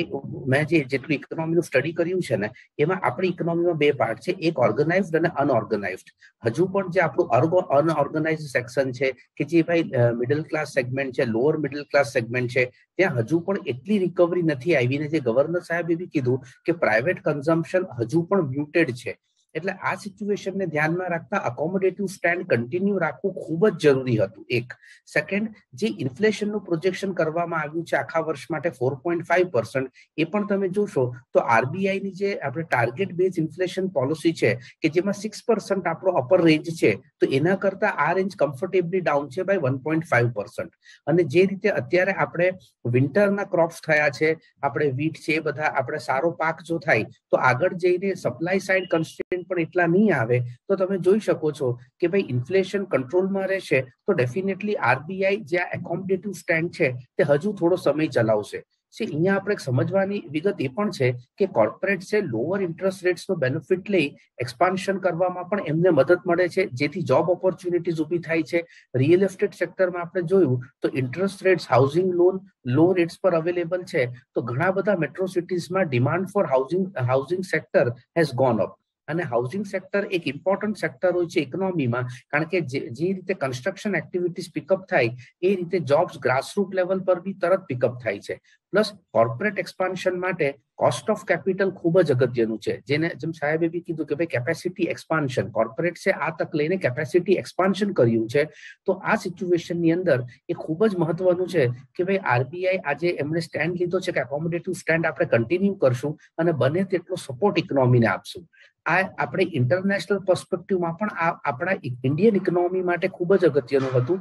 મેં જે જેટલું ઇકોનોમીનું સ્ટડી કર્યું છે ને, એમાં આપણી ઇકોનોમીમાં બે પાર્ટ છે, એક ઓર્ગેનાઇઝડ અને અનઓર્ગેનાઇઝડ હજુ પણ જે આપણું અનઓર્ગેનાઇઝ સેક્શન છે, કે જે ભાઈ મિડલ ક્લાસ સેગમેન્ટ છે લોઅર મિડલ ક્લાસ સેગમેન્ટ છે, ત્યાં હજુ પણ એટલી રિકવરી નથી આવીને જે ગવર્નર સાહેબે બી કીધું કે પ્રાઇવેટ કન્ઝમ્પશન હજુ પણ મ્યુટેડ છે. એટલે આ સિચ્યુએશનને ધ્યાનમાં રાખતા અકોમોડેટિવ સ્ટેન્ડ કન્ટિન્યુ રાખવું ખૂબ જ જરૂરી હતું. એક. સેકન્ડ જે ઇન્ફ્લેશનનું પ્રોજેક્શન કરવામાં આવ્યું છે આખા વર્ષ માટે ફોર પોઈન્ટ ફાઈવ પર્સન્ટ એ પણ તમે જોશો તો આરબીઆઈની જે આપણે ટાર્ગેટ બેઝ ઇન્ફ્લેશન પોલિસી છે કે જેમાં સિક્સ પર્સન્ટ આપણો અપર રેન્જ છે, તો એના કરતા આ રેન્જ કમ્ફર્ટેબલી ડાઉન છે by one point five percent અને જે રીતે અત્યારે આપણે વિન્ટરના ક્રોપ્સ થયા છે, આપણે વીટ છે બધા, આપણે સારો પાક જો થાય, તો આગળ જઈને સપ્લાય સાઇડ કન્સ્ટ્રેન્ટ પણ એટલા નહીં આવે, તો તમે જોઈ શકો છો કે ભાઈ ઇન્ફ્લેશન કંટ્રોલમાં રહેશે, તો ડેફિનેટલી આરબીઆઈ જે આ એકોમોડેટિવ સ્ટેન્ડ છે, તે હજુ થોડો સમય ચલાવશે. છે અહીંયા આપણે સમજવાની વિગત એ પણ છે કે કોર્પોરેટ છે લોઅર ઇન્ટરેસ્ટ રેટ્સ નો બેનિફિટ લઈ એક્સપાન્શન કરવામાં પણ એમને મદદ મળે છે. જેથી જોબ ઓપોર્ચ્યુનિટીઝ ઊભી થાય છે. રિયલ એસ્ટેટ સેક્ટરમાં આપણે જોયું તો interest rates housing loan low rates પર અવેલેબલ છે. તો ઘણા બધા metro સિટીઝમાં demand for housing housing sector has gone up અને હાઉસિંગ સેક્ટર એક ઇમ્પોર્ટન્ટ સેક્ટર હોય છે ઇકોનોમીમાં કારણ કે જે રીતે કન્સ્ટ્રક્શન એક્ટિવિટીઝ પિકઅપ થાય, એ રીતે જોબ્સ ગ્રાસરૂટ લેવલ પર બી તરત પિકઅપ થાય છે. પ્લસ કોર્પોરેટ એક્સપાન્શન માટે કોસ્ટ ઓફ કેપિટલ ખૂબ જ અગત્યનું છે. જેને, જેમ સાહેબે બી કીધું કે ભાઈ કેપેસિટી એક્સપાન્શન કોર્પોરેટ છે, આ તક લઈને કેપેસિટી એક્સપાન્શન કર્યું છે. તો આ સિચ્યુએશનની અંદર એ ખૂબ જ મહત્વનું છે કે ભાઈ આરબીઆઈ આજે એમણે સ્ટેન્ડ લીધો છે કે એકોમોડેટિવ સ્ટેન્ડ આપણે કન્ટિન્યુ કરશું અને બને તેટલો સપોર્ટ ઇકોનોમીને આપશું. આ આપણે ઇન્ટરનેશનલ પર્સપેક્ટિવમાં પણ આ આપણા ઇન્ડિયન ઇકોનોમી માટે ખૂબ જ અગત્યનું હતું.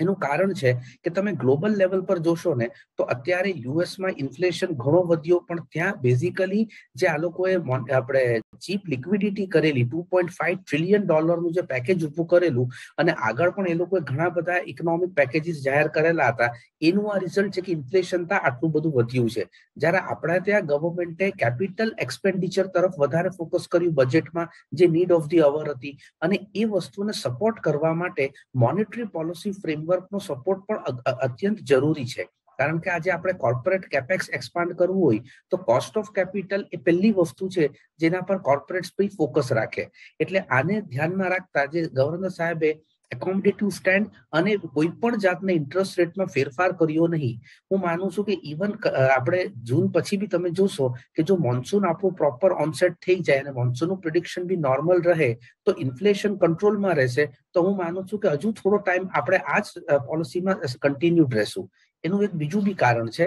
એનું કારણ છે કે તમે ગ્લોબલ લેવલ પર જોશો ને, તો અત્યારે યુએસમાં ઇન્ફ્લેશન ઘણો વધ્યો, પણ ત્યાં બેઝિકલી જે આ લોકોએ આપણે ચીપ લિક્વિડિટી કરેલી, ટુ પોઈન્ટ ફાઈવ ટ્રિલિયન ડોલરનું જે પેકેજ ઉભું કરેલું, અને આગળ પણ એ લોકોએ ઘણા બધા ઇકોનોમિક પેકેજીસ જાહેર કરેલા હતા, એનું આ રિઝલ્ટ છે કે ઇન્ફ્લેશન તા આટલું બધું વધ્યું છે. જ્યારે આપણા ત્યાં ગવર્મેન્ટે કેપિટલ એક્સપેન્ડિચર તરફ વધારે ફોકસ કર્યું બજેટમાં જે નીડ ઓફ ધી અવર હતી, અને એ વસ્તુને સપોર્ટ કરવા માટે મોનિટરી પોલિસી ફ્રેમવર્કનો સપોર્ટ પણ અત્યંત જરૂરી છે. કારણ કે આજે આપણે કોર્પોરેટ કેપેક્સ એક્સપાન્ડ કરવું હોય, તો કોસ્ટ ઓફ કેપિટલ એ પહેલી વસ્તુ છે જેના પર કોર્પોરેટ્સ ફોકસ રાખે. એટલે આને ધ્યાનમાં રાખતા જે ગવર્નર સાહેબે એકોમોડેટિવ સ્ટેન્ડ અને કોઈ પણ જાતના ઇન્ટરેસ્ટ રેટમાં ફેરફાર કર્યો નહીં. હું માનું છું કે ઇવન આપણે જૂન પછી બી તમે જોશો કે જો મોન્સૂન આપણું પ્રોપર ઓનસેટ થઈ જાય અને મોન્સૂનનું પ્રિડિક્શન બી નોર્મલ રહે, તો ઇન્ફ્લેશન કંટ્રોલમાં રહેશે, તો હું માનું છું કે હજુ થોડો ટાઈમ આપણે આ જ પોલિસીમાં કન્ટિન્યુડ રહેશું. એનું એક બીજું બી કારણ છે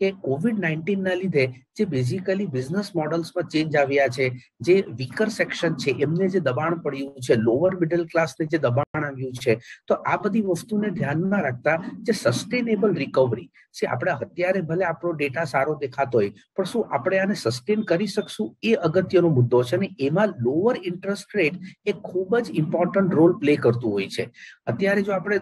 કે કોવિડ નાઇન્ટીનના લીધે જે બેઝિકલી બિઝનેસ મોડલ્સમાં ચેન્જ આવ્યા છે, જે વીકર સેક્શન છે, એમને જે દબાણ પડ્યું છે લોઅર મિડલ ક્લાસને જે દબાણ આવ્યું છે. તો આ બધી વસ્તુને ધ્યાનમાં રાખતા જે સસ્ટેનેબલ રિકવરી છે આપણે અત્યારે ભલે આપણો ડેટા સારો દેખાતો હોય, પણ શું આપણે આને સસ્ટેન કરી શકશું એ અગત્યનો મુદ્દો છે અને એમાં લોઅર ઇન્ટરેસ્ટ રેટ એ ખૂબ જ ઇમ્પોર્ટન્ટ રોલ પ્લે કરતું હોય છે. અત્યારે જો આપણે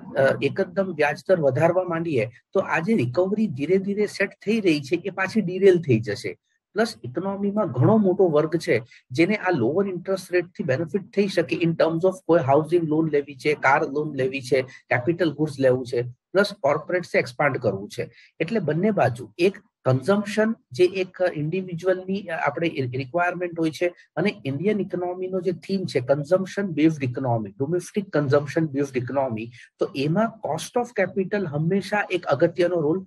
એકદમ વ્યાજદર વધારવા માંડીએ, તો આજે રિકવરી ધીરે ધીરે સેટ થઈ રહી છે એ પાછી ડિરેલ થઈ જશે. પ્લસ ઇકોનોમીમાં ઘણો મોટો વર્ગ છે, જેને આ લોઅર ઇન્ટરેસ્ટ રેટથી બેનિફિટ થઈ શકે ઇન ટર્મ્સ ઓફ કોઈ હાઉસિંગ લોન લેવી છે કાર લોન લેવી છે કેપિટલ ગુડ્સ લેવું છે. પ્લસ કોર્પોરેટ એક્સપાન્ડ કરવું છે. એટલે બંને બાજુ એક કન્ઝમ્પશન જે એક ઇન્ડિવિજ્યુઅલની આપણે રિક્વાયરમેન્ટ હોય છે અને ઇન્ડિયન ઇકોનોમીનો જે થીમ છે consumption based economy domestic consumption based economy તો એમાં કોસ્ટ ઓફ કેપિટલ હંમેશા એક અગત્યનો રોલ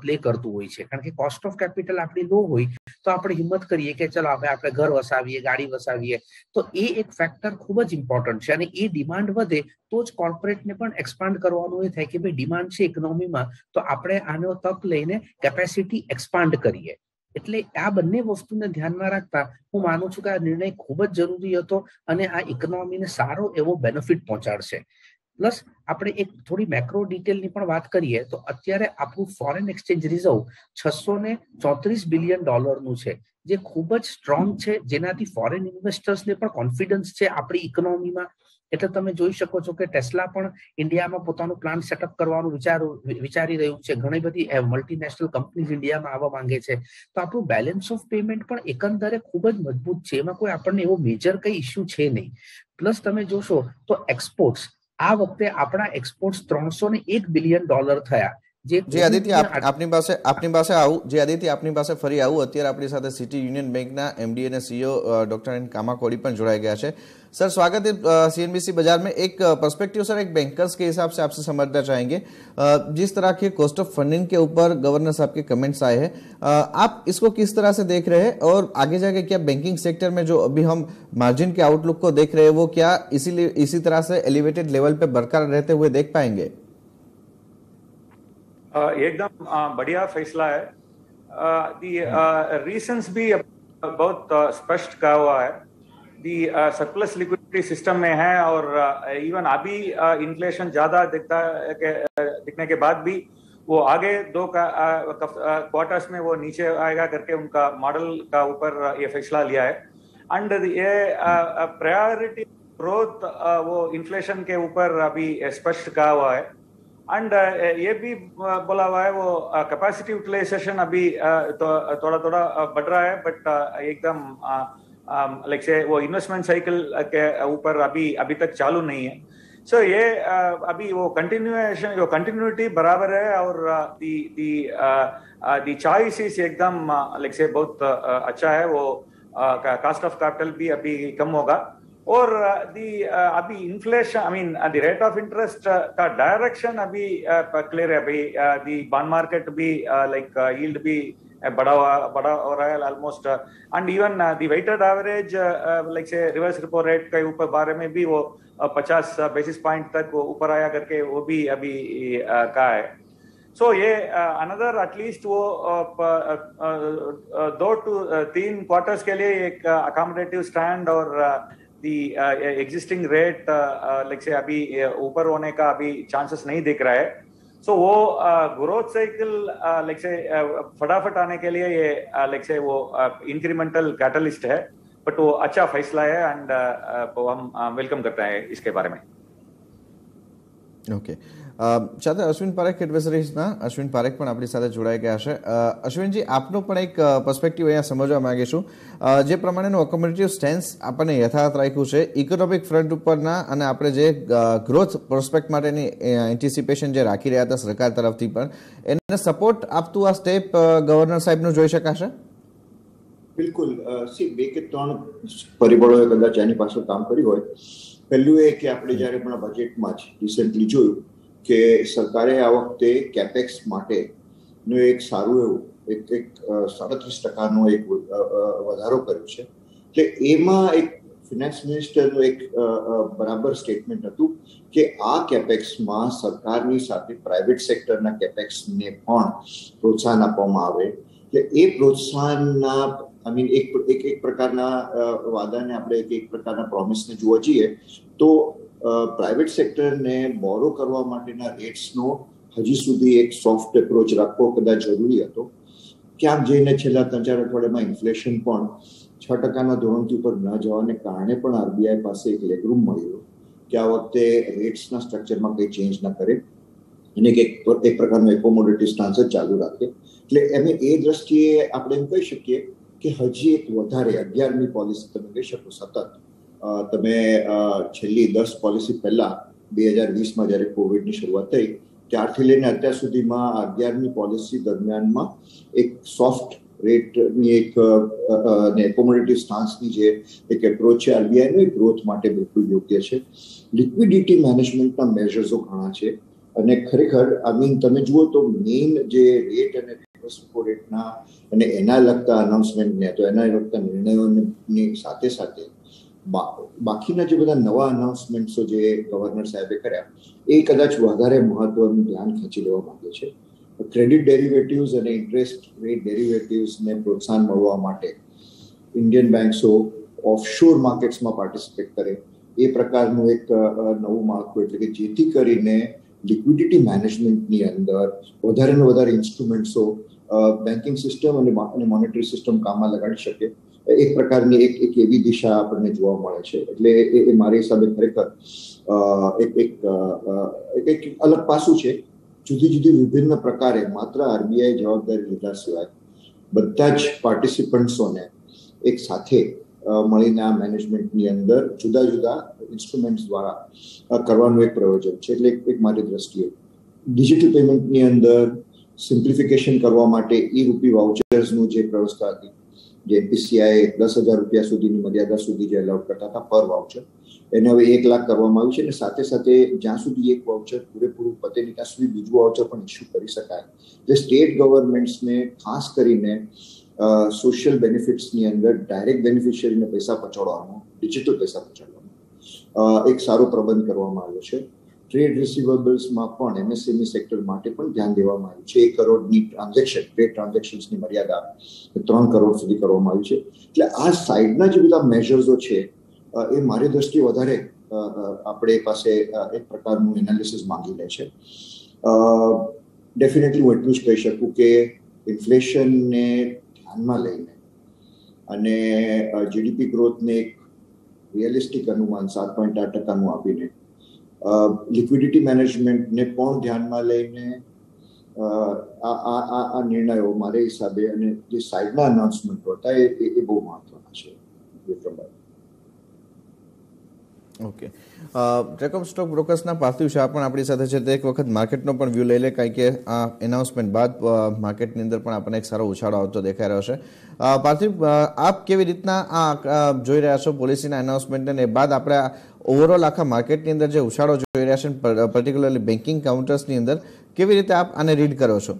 પ્લે કરતું હોય છે. કારણ કે કોસ્ટ ઓફ કેપિટલ આપણી લો હોય, તો આપણે હિંમત કરીએ કે ચલો હવે આપણે ઘર વસાવીએ, ગાડી વસાવીએ. તો એ એક ફેક્ટર ખૂબ જ ઇમ્પોર્ટન્ટ છે અને એ ડિમાન્ડ વધે તો જ કોર્પોરેટને પણ એક્સપાન્ડ કરવાનું એ થાય કે ભાઈ ડિમાન્ડ છે ઇકોનોમીમાં તો આપણે આનો તક લઈને કેપેસિટી એક્સપાન્ડ કરીએ. એટલે આ બંને વસ્તુને ધ્યાનમાં રાખતા હું માનું છું કે આ નિર્ણય ખૂબ જ જરૂરી હતો અને આ ઇકોનોમીને સારો એવો બેનિફિટ પહોંચાડશે. પ્લસ આપણે એક થોડી મેક્રો ડિટેલની પણ વાત કરીએ, તો અત્યારે આપણું ફોરેન એક્સચેન્જ રિઝર્વ છસો ને ચોત્રીસ બિલિયન ડોલરનું છે, જે ખૂબ જ સ્ટ્રોંગ છે, જેનાથી ફોરેન ઇન્વેસ્ટર્સને પણ કોન્ફિડન્સ છે આપણી ઇકોનોમીમાં એટલે તમે જોઈ શકો છો કે ટેસ્લા પણ ઇન્ડિયામાં પોતાનું પ્લાન્ટ સેટઅપ કરવાનું વિચારું વિચારી રહ્યું છે. ઘણી બધી મલ્ટીનેશનલ કંપનીઝ ઇન્ડિયામાં આવવા માંગે છે. તો આપણું બેલેન્સ ઓફ પેમેન્ટ પણ એકંદરે ખૂબ જ મજબૂત છે. એમાં કોઈ આપણને એવો મેજર કઈ ઇસ્યુ છે નહીં. પ્લસ તમે જોશો તો એક્સપોર્ટ્સ આ વખતે આપણા એક્સપોર્ટ્સ ત્રણસો ને એક બિલિયન ડોલર થયા. જે આદિત્ય આપની પાસે આપની પાસે આવું જે આદિત્ય આપની પાસે ફરી આવું અત્યારે આપણી સાથે સિટી યુનિયન બેંકના એમડી અને સીઓ ડોક્ટર એન કામાકોડી પણ જોડાઈ ગયા છે. सर, स्वागत है सीएनबीसी बाज़ार में। एक पर्सपेक्टिव सर, एक बैंकर्स के हिसाब से आपसे समझना चाहेंगे। जिस तरह के कॉस्ट ऑफ़ फंडिंग के ऊपर गवर्नर साहब के कमेंट्स आए हैं आप इसको किस तरह से देख रहे हैं? और आगे जाके क्या बैंकिंग सेक्टर में जो अभी हम मार्जिन के आउटलुक को देख रहे हैं, वो क्या इसीलिए, इसी तरह से एलिवेटेड लेवल पे बरकरार रहते हुए देख पाएँगे? एकदम बढ़िया फैसला है। रीजंस भी बहुत स्पष्ट कहा हुआ है। दी सरप्लस लिक्विडिटी सिस्टम में है और इवन अभी इन्फ्लेशन ज़्यादा दिखता, के दिखने के बाद भी वो आगे दो क्वार्टर्स में वो नीचे आएगा करके उनका मॉडल का ऊपर ये फैसला लिया है। एंड ये प्रायोरिटी ग्रोथ वो इन्फ्लेशन के ऊपर अभी स्पष्ट कहा हुआ है। एंड ये भी बोला हुआ है वो कैपेसिटी यूटिलाइजेशन अभी तो थोड़ा थोड़ा बढ़ रहा है बट एकदम लाइक से वो इन्वेस्टमेंट साइकिल के ऊपर अभी अभी तक चालू नहीं है। सो so, ये अभी वो कंटिन्यूएशन जो कंटिन्यूटी बराबर है और the the the choice is एकदम लाइक से बहुत अच्छा है। वो कास्ट ऑफ़ कैपिटल भी अभी कम होगा। और दी अभी inflation I mean the rate of interest का डायरेक्शन अभी क्लियर है। अभी दी बॉन्ड मार्केट भी लाइक यील्ड भी बड़ा बड़ा हो रहा है almost and even the weighted average like से रिवर्स रिपो रेट के ऊपर बारे में भी वो पचास बेसिस पॉइंट तक ऊपर आया करके वो भी अभी कहा है सो ये अनदर एटलीस्ट वो दो टू तीन क्वार्टर्स के लिए एक अकोमोडेटिव स्टैंड और दी एग्जिस्टिंग रेट लाइक से अभी ऊपर होने का अभी चांसेस नहीं दिख रहा है सो so, वो ग्रोथ साइकिल लाइक से फटाफट आने के लिए ये लाइक से वो इंक्रीमेंटल कैटलिस्ट है बट वो अच्छा फैसला है एंड हम वेलकम करते हैं इसके बारे में। ઓકે સાથે અશ્વિન પારેખ એડવાઇઝરીઝના અશ્વિન પારેખ પણ આપણી સાથે જોડાઈ ગયા છે. અશ્વિનજી, આપનો પણ એક પર્સપેક્ટિવ અહીંયા સમજવા માંગીશું જે પ્રમાણેનું અકોમોડેટિવ સ્ટેન્સ આપણને યથાર્થ રાખ્યું છે ઇકોનોમિક ફ્રન્ટ ઉપરના અને આપણે જે ગ્રોથ પ્રોસ્પેક્ટ માટેની એન્ટિસિપેશન જે રાખી રહ્યા હતા સરકાર તરફથી પણ, એને સપોર્ટ આપતું આ સ્ટેપ ગવર્નર સાહેબનું જોઈ શકાશે? બિલકુલ. સી, બે કે ત્રણ પરિબળોએ કદાચ એની પાછળ કામ કર્યું હોય. પહેલું એ કે આપણે જ્યારે પણ બજેટમાં જ રિસેન્ટલી જોયું કે સરકારે આ વખતે કેપેક્સ માટેનું એક સારું એવું, એક એક સાડત્રીસ ટકાનો એક વધારો કર્યો છે. એટલે એમાં એક ફિનાન્સ મિનિસ્ટરનું એક બરાબર સ્ટેટમેન્ટ હતું કે આ કેપેક્સમાં સરકારની સાથે પ્રાઇવેટ સેક્ટરના કેપેક્સને પણ પ્રોત્સાહન આપવામાં આવે. એટલે એ પ્રોત્સાહનના આઈ મીન એક એક એક પ્રકારના વાદાને આપણે એક એક પ્રકારના પ્રોમિસને જોવા જઈએ તો પ્રાઇવેટ સેક્ટરને બોરો કરવા માટેના રેટ્સનો હજી સુધી એક સોફ્ટ એપ્રોચ રાખવો કદાચ જરૂરી હતો. ક્યાંક જઈને છેલ્લા ત્રણ ચાર અઠવાડિયામાં ઇન્ફ્લેશન પણ છ ટકાના ધોરણથી ઉપર ન જવાને કારણે પણ આરબીઆઈ પાસે એક લેગરૂમ મળ્યો કે આ વખતે રેટ્સના સ્ટ્રક્ચરમાં કંઈ ચેન્જ ના કરે અને એક એક પ્રકારનો એકોમોડિટી સ્ટાન્સ જ ચાલુ રાખે. એટલે એમ એ દ્રષ્ટિએ આપણે એમ કહી શકીએ કે હજી એક વધારે અગિયારમી પોલિસી તમે કહી શકો સતત તમે છેલ્લી દસ પોલિસી પહેલા બે હજાર વીસમાં જ્યારે કોવિડની શરૂઆત થઈ, ત્યારથી લઈને અત્યાર સુધીમાં અગિયારમી પોલિસી દરમિયાનમાં એક સોફ્ટ રેટની એક કોમોડિટી સ્ટાન્સની જે એક એપ્રોચ છે આરબીઆઈનો એ ગ્રોથ માટે બિલકુલ યોગ્ય છે. લિક્વિડિટી મેનેજમેન્ટના મેજર્સો ઘણા છે અને ખરેખર આઈ મીન તમે જુઓ તો મેઇન જે રેટ અને રિવર્સ રેટના અને એના લગતા અનાઉન્સમેન્ટને તો એના લગતા નિર્ણયોની સાથે સાથે બાકીના જે બધા નવા અનાઉન્સમેન્ટ્સો જે ગવર્નર સાહેબે કર્યા, એ કદાચ વધારે મહત્વનું ધ્યાન ખેંચી લેવા માંગે છે. ક્રેડિટ ડેરિવેટિવ્સ અને ઇન્ટરેસ્ટ રેટ ડેરિવેટિવ્સને પ્રોત્સાહન મળવા માટે ઇન્ડિયન બેન્ક્સો ઓફશોર માર્કેટ્સમાં પાર્ટિસિપેટ કરે. એ પ્રકારનું એક નવું માળખું એટલે કે જેથી કરીને લિક્વિડિટી મેનેજમેન્ટની અંદર વધારે ને વધારે ઇન્સ્ટ્રુમેન્ટ્સો બેન્કિંગ સિસ્ટમ અને મોનેટરી સિસ્ટમ કામમાં લગાડી શકે. એક પ્રકારની એક એક એવી દિશા આપણને જોવા મળે છે. એટલે એ મારી હિસાબે ખરેખર એક એક એક અલગ પાસું છે. જુદી જુદી વિભિન્ન પ્રકારે માત્ર આરબીઆઈ જવાબદારી લીધા સિવાય બધા જ પાર્ટિસિપન્ટ્સોને એક સાથે મળીને આ મેનેજમેન્ટની અંદર જુદા જુદા ઇન્સ્ટ્રુમેન્ટ્સ દ્વારા કરવાનું એક પ્રયોજન છે. એટલે એક મારી દ્રષ્ટિએ ડિજિટલ પેમેન્ટની અંદર સિમ્પ્લિફિકેશન કરવા માટે ઈ રૂપી વાઉચર્સનું જે વ્યવસ્થા હતી જે એનપીસીઆઈ દસ હજાર રૂપિયા સુધીની મર્યાદા સુધી જે એલાઉડ કરતા હતા પર વાઉચર એને હવે એક લાખ કરવામાં આવ્યું છે અને સાથે સાથે જ્યાં સુધી એક વાઉચર પૂરેપૂરું પતે નહીં, ત્યાં સુધી બીજું વાઉચર પણ ઇસ્યુ કરી શકાય. એટલે સ્ટેટ ગવર્મેન્ટ્સને ખાસ કરીને સોશિયલ બેનિફિટ્સની અંદર ડાયરેક્ટ બેનિફિશિયરીને પૈસા પહોંચાડવાનો ડિજિટલ પૈસા પહોંચાડવાનો એક સારો પ્રબંધ કરવામાં આવ્યો છે. ટ્રેડ રિસીવેબલ્સમાં પણ એમએસએમઈ સેક્ટર માટે પણ ધ્યાન દેવામાં આવ્યું છે. એક કરોડની ટ્રાન્ઝેક્શન ટ્રેડ ટ્રાન્ઝેક્શન્સની મર્યાદા ત્રણ કરોડ સુધી કરવામાં આવી છે. એટલે આ સાઈડના જે બધા મેજર્સો છે એ મારી દ્રષ્ટિએ વધારે આપણે પાસે એક પ્રકારનું એનાલિસિસ માંગી લે છે. ડેફિનેટલી હું એટલું જ કહી શકું કે ઇન્ફ્લેશનને ધ્યાનમાં લઈને અને જીડીપી ગ્રોથને એક રિયલિસ્ટિક અનુમાન, સાત પોઈન્ટ આઠ ટકાનું આપીને લિક્વિડિટી મેનેજમેન્ટને પણ ધ્યાનમાં લઈને આ આ નિર્ણયો મારે હિસાબે અને જે સાઈડના અનાઉન્સમેન્ટો હતા એ એ બહુ મહત્વના છે ઓકે. ટ્રેકોમ સ્ટોક બ્રોકર્સના પાર્થિવ શાહ પણ આપણી સાથે છે. તે એક વખત માર્કેટનો પણ વ્યૂ લઈ લે, કારણ કે આ એનાઉન્સમેન્ટ બાદ માર્કેટની અંદર પણ આપણને એક સારો ઉછાળો આવતો દેખાઈ રહ્યો છે. પાર્થિવ આપ કેવી રીતના આ જોઈ રહ્યા છો પોલિસીના એનાઉન્સમેન્ટને બાદ આપણે ઓવરઓલ આખા માર્કેટની અંદર જે ઉછાળો જોઈ રહ્યા છે પર્ટિક્યુલરલી બેન્કિંગ કાઉન્ટર્સની અંદર, કેવી રીતે આપ આને રીડ કરો છો?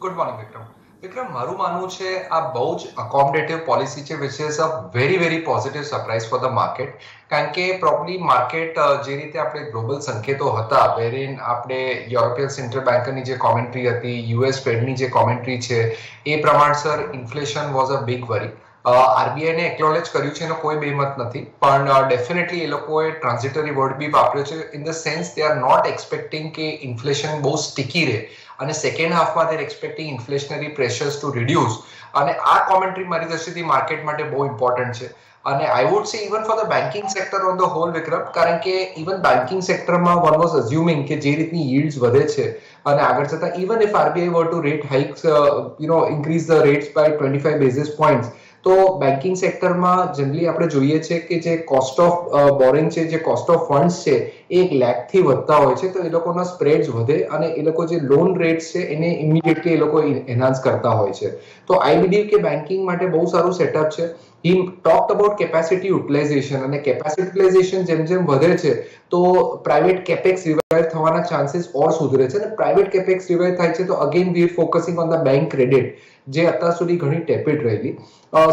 ગુડ મોર્નિંગ વિક્રમ વિક્રમ મારું માનવું છે આ બહુ જ અકોમોડેટિવ પોલિસી છે which is a very very positive surprise for the market કારણ કે પ્રોપરલી માર્કેટ જે રીતે આપણે ગ્લોબલ સંકેતો હતા વેરીન આપણે યુરોપિયન સેન્ટ્રલ બેન્કની જે કોમેન્ટ્રી હતી યુએસ ફેડની જે કોમેન્ટ્રી છે, એ પ્રમાણસર inflation was a big worry આરબીઆઈને acknowledge કર્યું છે એનો કોઈ બેમત નથી, પણ ડેફિનેટલી એ લોકોએ ટ્રાન્ઝિટરી વર્ડ બી વાપર્યો છે. In the sense they are not expecting કે ઇન્ફ્લેશન બહુ સ્ટીકી રહે અને second હાફમાં there expecting inflationary pressures to reduce અને આ કોમેન્ટ્રી મારી દ્રષ્ટિથી માર્કેટ માટે બહુ ઇમ્પોર્ટન્ટ છે. અને I would say even for the banking sector on the whole Vikram, કારણ કે ઇવન બેન્કિંગ સેક્ટરમાં વન વોઝ અઝ્યુમિંગ કે જે રીતની યીલ્ડ્સ વધે છે અને આગળ જતા even if RBI were to rate hikes you know increase the rates by twenty five basis points તો બેન્કિંગ સેક્ટરમાં જનરલી આપણે જોઈએ છે કે જે કોસ્ટ ઓફ બોરિંગ છે જે કોસ્ટ ઓફ ફંડ્સ છે એ એક લેખથી વધતા હોય છે તો એ લોકોના સ્પ્રેડ્સ વધે અને એ લોકો જે લોન રેટ્સ છે એને ઇમિડિયેટલી એ લોકો એન્હાન્સ કરતા હોય છે તો આઈ બિલીવ કે બેન્કિંગ માટે બહુ સારું સેટઅપ છે he talked about capacity utilisation અને કેપેસિટી યુટિલાઇઝેશન જેમ જેમ વધે છે, તો પ્રાઇવેટ કેપેક્સ રિવાઇવ થવાના ચાન્સીસ ઓર સુધરે છે. અને પ્રાઇવેટ કેપેક્સ રિવાઇવ થાય છે, તો again we focusing on the bank credit જે અત્યાર સુધી ઘણી ટેપિડ રહેલી.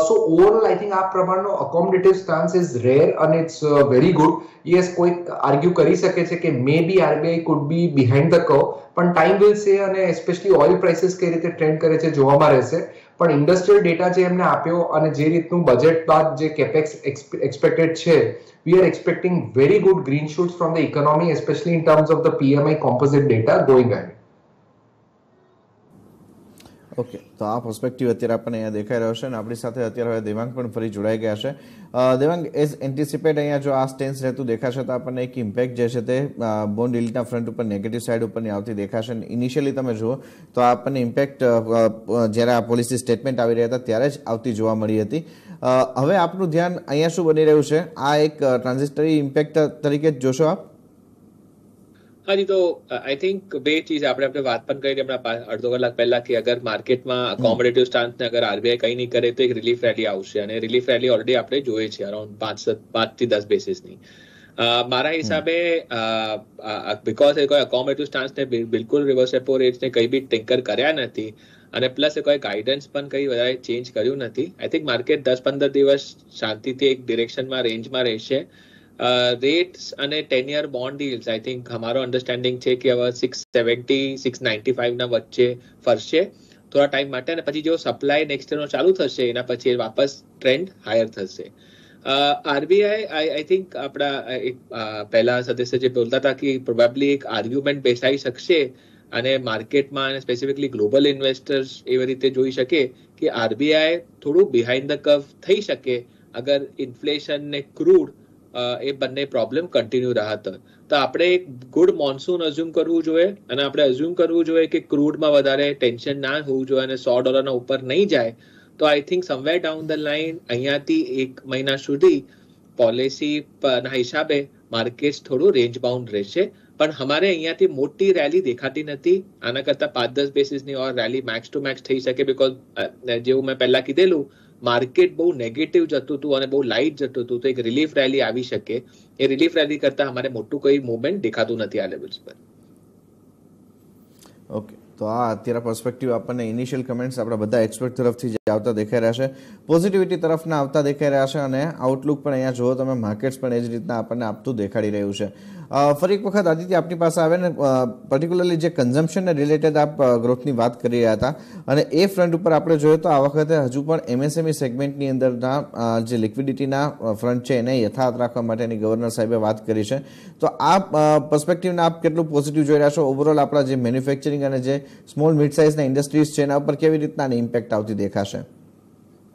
સો ઓવરઓલ આઈ થિંક આ પ્રમાણનો અકોમોડેટિવ સ્ટાન્સ ઇઝ રેર અને ઇટ્સ વેરી ગુડ યસ કોઈ આર્ગ્યુ કરી શકે છે કે maybe RBI could be behind the curve પણ ટાઈમ વિલ સે અને એસ્પેશિયલી ઓઇલ પ્રાઇસીસ કઈ રીતે ટ્રેન્ડ કરે છે જોવામાં રહેશે. પણ ઇન્ડસ્ટ્રીયલ ડેટા જે એમને આપ્યો અને જે રીતનું બજેટ બાદ જે કેપેક્સ એક્સપેક્ટેડ છે we are expecting very good green shoots from the economy especially in terms of the PMI composite data going ahead okay તો આ પર્સપેક્ટિવ અત્યારે આપણને અહીંયા દેખાઈ રહ્યો છે અને આપણી સાથે અત્યારે હવે દેવાંગ પણ ફરી જોડાઈ ગયા છે. દેવાંગ એઝ એન્ટિસિપેટ અહીંયા જો આ સ્ટેન્સ રહેતું દેખાશે તો આપણને એક ઇમ્પેક્ટ જે છે તે બોન્ડ ડિલીટના ફ્રન્ટ ઉપર નેગેટિવ સાઇડ ઉપરની આવતી દેખાશે. અને ઇનિશિયલી તમે જુઓ તો આપણને ઇમ્પેક્ટ જ્યારે આ પોલિસી સ્ટેટમેન્ટ આવી રહ્યા હતા ત્યારે જ આવતી જોવા મળી હતી. હવે આપનું ધ્યાન અહીંયા શું બની રહ્યું છે? આ એક ટ્રાન્ઝિસ્ટરી ઇમ્પેક્ટ તરીકે જ જોશો આપ. હાજી તો આઈ થિંક બે ચીજ આપણે આપણે વાત પણ કરી હમણાં અડધો કલાક પહેલા કે અગર માર્કેટમાં કોમ્પિટેટિવ સ્ટાન્સ ને અગર આરબીઆઈ કઈ નહીં કરે તો એક રિલીફ રેલી આવશે અને રિલીફ રેલી ઓલરેડી આપણે જોઈએ છે અરાઉન્ડ પાંચ પાંચથી દસ બેસીસની મારા હિસાબે બિકોઝ એ કોઈ અકોમોડેટિવ સ્ટાન્સને બિલકુલ રિવર્સ રેપો રેટ્સને કઈ બી ટિંકર કર્યા નથી અને પ્લસ એ કોઈ ગાઈડન્સ પણ કઈ વધારે ચેન્જ કર્યું નથી આઈ થિંક માર્કેટ દસ પંદર દિવસ શાંતિથી એક ડિરેક્શનમાં રેન્જમાં રહેશે. રેટ્સ અને ટેન યર બોન્ડ ડીલ્સ આઈ થિંક અમારો અન્ડરસ્ટેન્ડિંગ છે કે હવે સિક્સ સેવન્ટી સિક્સ નાઇન્ટી ફાઈવના વચ્ચે ફરશે થોડા ટાઈમ માટે અને પછી જો સપ્લાય નેક્સ્ટ યરનો ચાલુ થશે એના પછી વાપસ ટ્રેન્ડ હાયર થશે આરબીઆઈ આઈ આઈ થિંક આપણા એક પહેલા સદસ્ય જે બોલતા હતા કે પ્રોબેબલી એક આર્ગ્યુમેન્ટ બેસાઈ શકશે અને માર્કેટમાં અને સ્પેસિફિકલી ગ્લોબલ ઇન્વેસ્ટર્સ એવી રીતે જોઈ શકે કે આરબીઆઈ થોડું બિહાઇન્ડ ધ કવ થઈ શકે અગર ઇન્ફ્લેશન ને ક્રૂડ એ બંને પ્રોબ્લેમ કન્ટિન્યુ રહ્યા હતા તો આપણે એક ગુડ મોન્સૂન અઝ્યુમ કરવું જોઈએ અને આપણે અઝ્યુમ કરવું જોઈએ કે ક્રૂડમાં વધારે ટેન્શન ના હોવું જોઈએ અને સો ડોલરના ઉપર નહીં જાય, તો I think somewhere down the line અહીંયાથી એક મહિના સુધી પોલિસી ના હિસાબે માર્કેટ થોડું રેન્જ બાઉન્ડ રહેશે. પણ અમારે અહીંયાથી મોટી રેલી દેખાતી નથી. આના કરતા પાંચ દસ બેસીસની or rally max to max થઈ શકે બિકોઝ જેવું મેં પહેલા કીધેલું માર્કેટ બહુ નેગેટિવ જતું હતું અને બહુ લાઇટ જતું હતું. તો એક રિલીફ રેલી આવી શકે. એ રિલીફ રેલી કરતા અમારે મોટું કોઈ મુવમેન્ટ દેખાતું નથી આ લેવલ્સ પર. ઓકે તો આ અત્યારે પર્સપેક્ટિવ આપણને ઇનિશિયલ કમેન્ટ્સ આપણા બધા એક્સપર્ટ તરફથી જે આવતા દેખાઈ રહ્યા છે. પોઝિટિવિટી તરફના આવતા દેખાઈ રહ્યા છે અને આઉટલુક પણ અહીંયા જુઓ તમે માર્કેટ્સ પણ એ જ રીતના આપણને આપતું દેખાડી રહ્યું છે. ફરી એક વખત આદિત્ય આપની પાસે આવે ને પર્ટિક્યુલરલી જે કન્ઝમ્પશનને રિલેટેડ આપ ગ્રોથની વાત કરી રહ્યા હતા. અને એ ફ્રન્ટ ઉપર આપણે જોઈએ તો આ વખતે હજુ પણ એમએસએમઈ સેગમેન્ટની અંદરના જે લિક્વિડિટીના ફ્રન્ટ છે, એને યથાર્થ રાખવા માટેની ગવર્નર સાહેબે વાત કરી છે. તો આ પર્સ્પેક્ટિવને આપ કેટલું પોઝિટિવ જોઈ રહ્યા છો? ઓવરઓલ આપણા જે મેન્યુફેક્ચરિંગ અને જે સ્મોલ મિડ સાઇઝના ઇન્ડસ્ટ્રીઝ છે, એના ઉપર કેવી રીતના ઇમ્પેક્ટ આવતી દેખાશે?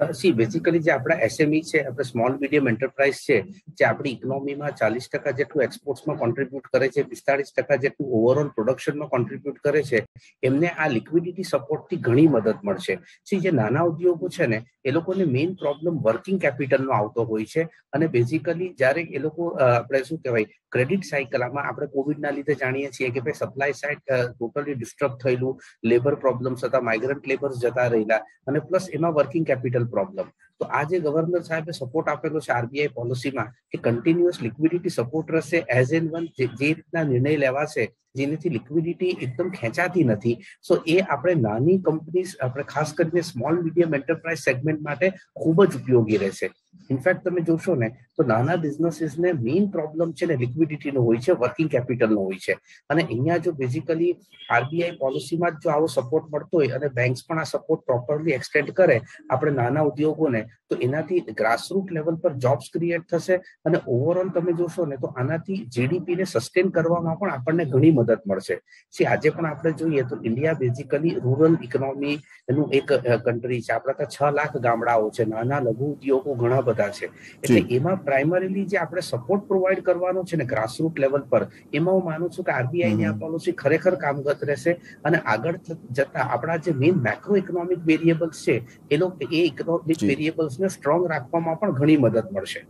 સી બેઝિકલી જે આપણા એસએમઈ છે, આપણે સ્મોલ મીડિયમ એન્ટરપ્રાઇઝ છે, જે આપણી ઇકોનોમીમાં ચાલીસ ટકા જેટલું એક્સપોર્ટ્સમાં કોન્ટ્રીબ્યુટ કરે છે, પિસ્તાળીસ ટકા જેટલું ઓવરઓલ પ્રોડક્શનમાં કોન્ટ્રીબ્યુટ કરે છે, એમને આ લિક્વિડિટી સપોર્ટથી ઘણી મદદ મળશે. સી જે નાના ઉદ્યોગો છે ને, એ લોકોને મેઇન પ્રોબ્લેમ વર્કિંગ કેપિટલનો આવતો હોય છે અને બેઝિકલી જ્યારે એ લોકો આપણે શું કહેવાય ક્રેડિટ સાયકલ આમાં આપણે કોવિડના લીધે જાણીએ છીએ કે ભાઈ સપ્લાય સાઇડ ટોટલી ડિસ્ટર્બ થયેલું લેબર પ્રોબ્લેમ્સ હતા માઇગ્રન્ટ લેબર્સ જતા રહેલા અને પ્લસ એમાં વર્કિંગ કેપિટલ પ્રોબ્લેમ તો આ જે ગવર્નર સાહેબે સપોર્ટ આપેલો છે આરબીઆઈ પોલિસીમાં કે કન્ટિન્યુઅસ લિક્વિડિટી સપોર્ટ રહેશે એઝ એન વન જે રીતના નિર્ણય લેવાશે જેનાથી લિક્વિડિટી એકદમ ખેંચાતી નથી. સો એ આપણે નાની કંપનીઝ આપણે ખાસ કરીને સ્મોલ મીડિયમ એન્ટરપ્રાઇઝ સેગમેન્ટ માટે ખૂબ જ ઉપયોગી રહેશે. ઇનફેક્ટ તમે જોશો ને, તો નાના બિઝનેસીસને મેઇન પ્રોબ્લેમ છે ને લિક્વિડિટીનો હોય છે વર્કિંગ કેપિટલનો હોય છે. અને અહીંયા જો બેઝિકલી આરબીઆઈ પોલિસીમાં જો આવો સપોર્ટ મળતો હોય અને બેંક્સ પણ આ સપોર્ટ પ્રોપરલી એક્સટેન્ડ કરે આપણે નાના ઉદ્યોગોને, તો એનાથી ગ્રાસરૂટ લેવલ પર જોબ્સ ક્રિએટ થશે. અને ઓવરઓલ તમે જોશો ને, તો આનાથી જીડીપીને સસ્ટેન કરવામાં પણ આપણને ઘણી મદદ મળશે. સી આજે પણ આપણે જોઈએ તો ઇન્ડિયા બેઝિકલી રૂરલ ઇકોનોમી એનું એક કન્ટ્રી છે. આપણા ત્યાં છ લાખ ગામડાઓ છે. નાના લઘુ ઉદ્યોગો ઘણા બધા છે. એટલે એમાં પ્રાઇમરીલી જે આપણે સપોર્ટ પ્રોવાઈડ કરવાનો છે ને ગ્રાસરૂટ લેવલ પર એમાં હું માનું છું કે આરબીઆઈ ની આ પોલિસી ખરેખર કામગત રહેશે. અને આગળ જતા આપણા જે મેઇન મેક્રો ઇકોનોમિક વેરિયેબલ્સ છે એ લોકો એ ઇકોનોમિક વેરિયેબલ્સ ને સ્ટ્રોંગ રાખવામાં પણ ઘણી મદદ મળશે.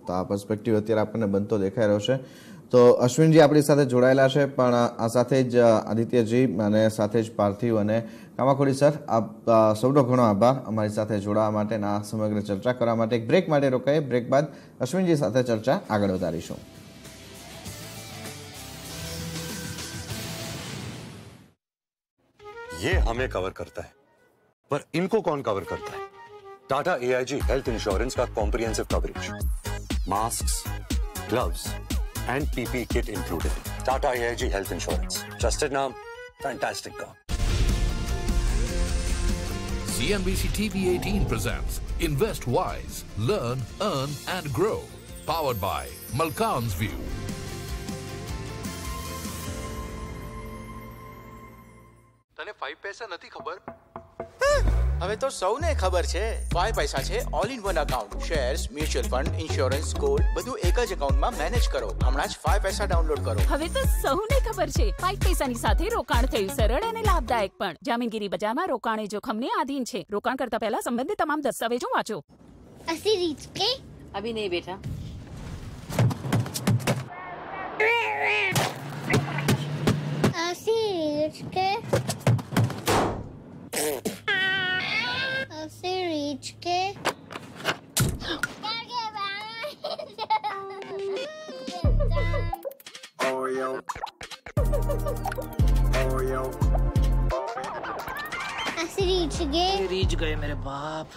તો આ પર્સપેક્ટિવ અત્યારે આપણને બનતો દેખાઈ રહ્યો છે. તો અશ્વિનજી આપણી સાથે જોડાયેલા છે પણ આ સાથે જ આદિત્યજી અને સાથે જ પાર્થિવ અને કામાખોડી સર આપ સૌનો ઘણો આભાર અમારી સાથે જોડાવા માટે આ સમગ્ર ચર્ચા કરવા માટે એક બ્રેક માટે રોકાઈએ બ્રેક બાદ અશ્વિનજી સાથે ચર્ચા આગળ વધારીશું ये हमें कवर करता है पर इनको कौन कवर करता है टाटा एआईजी हेल्थ इंश्योरेंस का comprehensive coverage mask gloves and PP kit included. Tata AIG Health Insurance. Trusted now, fantastic car. CNBC TV 18 presents Invest Wise, Learn, Earn and Grow. Powered by Malkan's View. તને 5 પૈસા નથી ખબર હવે તો સૌને ખબર છે વાય પૈસા છે all in one account shares mutual fund insurance gold બધું એક જ અકાઉન્ટમાં મેનેજ કરો. હમણાં જ ફાય પૈસા ડાઉનલોડ કરો. હવે તો સૌને ખબર છે ફાય પૈસાની સાથે રોકાણ થયું સરળ અને લાભદાયક પણ. જામીનગીરી બજારમાં રોકાણે એ જોખમને આધીન છે. રોકાણ કરતા પહેલા સંબંધિત તમામ દસ્તાવેજો વાંચો. અસી રીચ કે? અભી નહીં બેટા અસી રીચ કે? अस्सी रीच के अस्सी रीच गए रीच गए मेरे बाप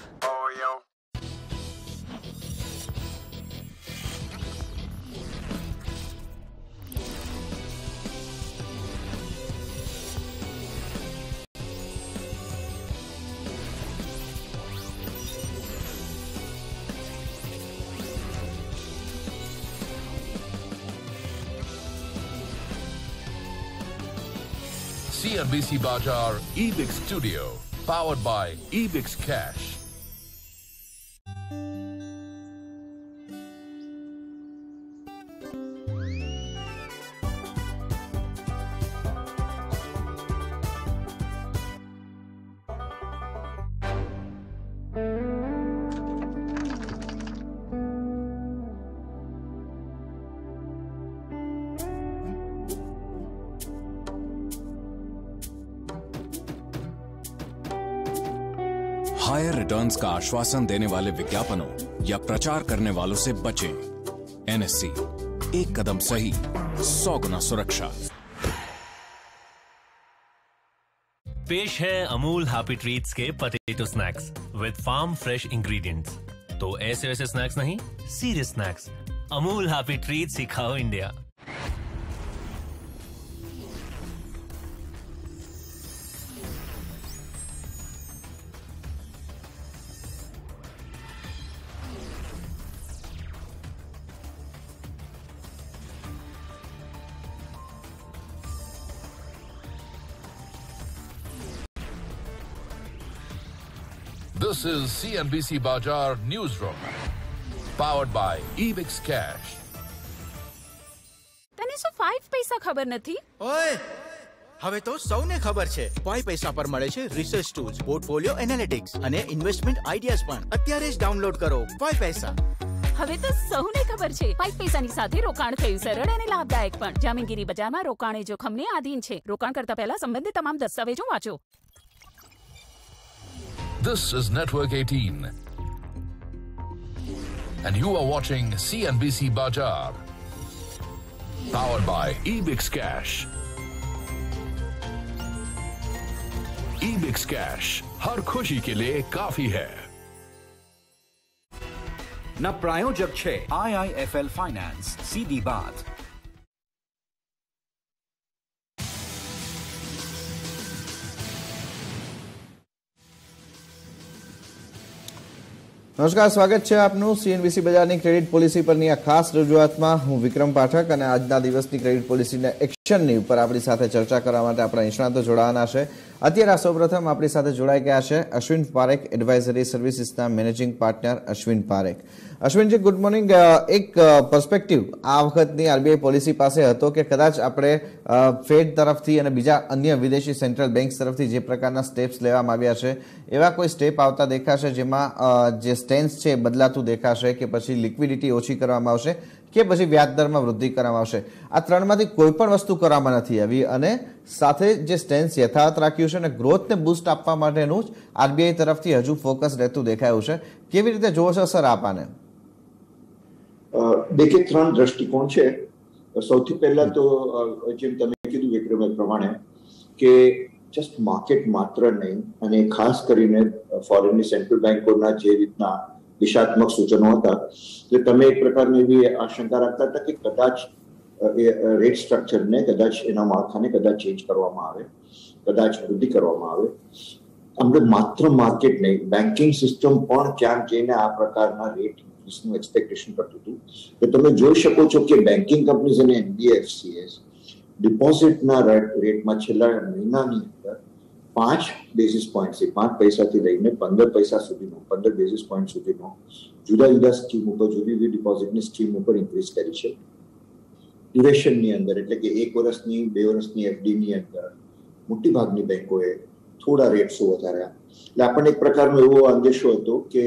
CNBC Bajar Ebix Studio. Powered by Ebix Cash. हायर का आश्वासन देने वाले विज्ञापनों या प्रचार करने वालों से बचें। एनएससी एक कदम सही, सौ गुना सुरक्षा। पेश है अमूल हैप्पी ट्रीट्स के potato snacks with farm fresh ingredients तो ऐसे वैसे स्नैक्स नहीं serious snacks Amul happy treats ही खाओ India This is CNBC Bajar Newsroom. Powered by Ebix Cash. તને શું ફાઈવ પૈસા ખબર નથી? ઓય હવે તો સૌને ખબર છે. ફાઈવ પૈસા પર મળે છે રિસર્ચ ટૂલ્સ પોર્ટફોલિયો એનાલિટિક્સ અને ઇન્વેસ્ટમેન્ટ આઈડિયાઝ પણ. અત્યારે જ ડાઉનલોડ કરો ફાઈવ પૈસા. હવે તો સૌને ખબર છે પાંચ પૈસાની સાથે રોકાણ થયું સરળ અને લાભદાયક પણ. જામીનગીરી બજારમાં રોકાણ એ જોખમને આધીન છે. રોકાણ કરતા પહેલા સંબંધિત તમામ દસ્તાવેજો વાંચો. This is Network 18. And you are watching CNBC Bajar. Powered by Ebix Cash. Ebix Cash. हर खुशी के लिए काफी है न प्रायोजक छे आई IIFL Finance. CD फाइनेंस बात નમસ્કાર, સ્વાગત છે આપનું સીએનબીસી બજારની ક્રેડિટ પોલિસી પરની આ ખાસ રજૂઆતમાં. હું વિક્રમ પાઠક અને આજના દિવસની ક્રેડિટ પોલિસીના એક્શનની ઉપર આપણી સાથે ચર્ચા કરવા માટે આપણા નિષ્ણાતો જોડાવાના છે. અત્યારે સૌપ્રથમ આપણી સાથે જોડાઈ ગયા છે અશ્વિન પારેખ એડવાઇઝરી સર્વિસીસના મેનેજિંગ પાર્ટનર અશ્વિન પારેખ. અશ્વિનજી ગુડ મોર્નિંગ એક પર્સપેક્ટિવ આ વખતની આરબીઆઈ પોલિસી પાસે હતો કે કદાચ આપણે ફેડ તરફથી અને બીજા અન્ય વિદેશી સેન્ટ્રલ બેંક્સ તરફથી જે પ્રકારના સ્ટેપ્સ લેવામાં આવ્યા છે, એવા કોઈ સ્ટેપ આવતા દેખાશે જેમાં જે સ્ટેન્સ છે બદલાતું દેખાશે કે પછી લિક્વિડિટી ઓછી કરવામાં આવશે? કે પછી વ્યાજ દરમાં વૃદ્ધિ કરવામાં આવશે આ ત્રણમાંથી કોઈ પણ વસ્તુ કરવામાં નથી આવી અને સાથે જે સ્ટેન્સ યથાવત રાખ્યું છે અને ગ્રોથને બૂસ્ટ આપવા માટેનું જ આરબીઆઈ તરફથી હજુ ફોકસ રહેતું દેખાયું છે. કેવી રીતે જોવો છો સર આપાને કે ત્રણ દ્રષ્ટિકોણ છે. સૌથી પહેલા તો જેમ તમે કીધું વિક્રમ પ્રમાણે કે જસ્ટ માર્કેટ માત્ર નહીં અને ખાસ કરીને ફોરેનની સેન્ટ્રલ બેન્કોના જે રીતના દિશાત્મક સૂચનો હતા એટલે તમે એક પ્રકારની એવી આશંકા રાખતા હતા કે કદાચ એ રેટ સ્ટ્રક્ચરને કદાચ એના માળખાને કદાચ ચેન્જ કરવામાં આવે કદાચ વૃદ્ધિ કરવામાં આવે આપણે માત્ર માર્કેટ નહીં બેન્કિંગ સિસ્ટમ પણ ક્યાંક જઈને આ પ્રકારના રેટ ઇન્ક્રીઝનું એક્સપેક્ટેશન કરતું હતું તો તમે જોઈ શકો છો કે બેન્કિંગ કંપનીઝ અને એનબીએફસીએસ ડિપોઝિટના રેટમાં છેલ્લા મહિનાની અંદર પાંચ બેઝિસ પોઈન્ટથી પાંચ પૈસાથી લઈને પંદર પૈસા સુધીનો પંદર બેઝિસ પોઈન્ટ સુધીનો જુદા જુદા સ્કીમ ઉપર જુદી જુદી ડિપોઝિટની સ્કીમ ઉપર ઇન્ક્રીઝ કરી છે ડ્યુરેશનની અંદર એટલે કે એક વર્ષની બે વર્ષની એફડીની અંદર મોટી ભાગની બેંકોએ થોડા રેટ્સો વધાર્યા એટલે આપણને એક પ્રકારનો એવો અંદેશો હતો કે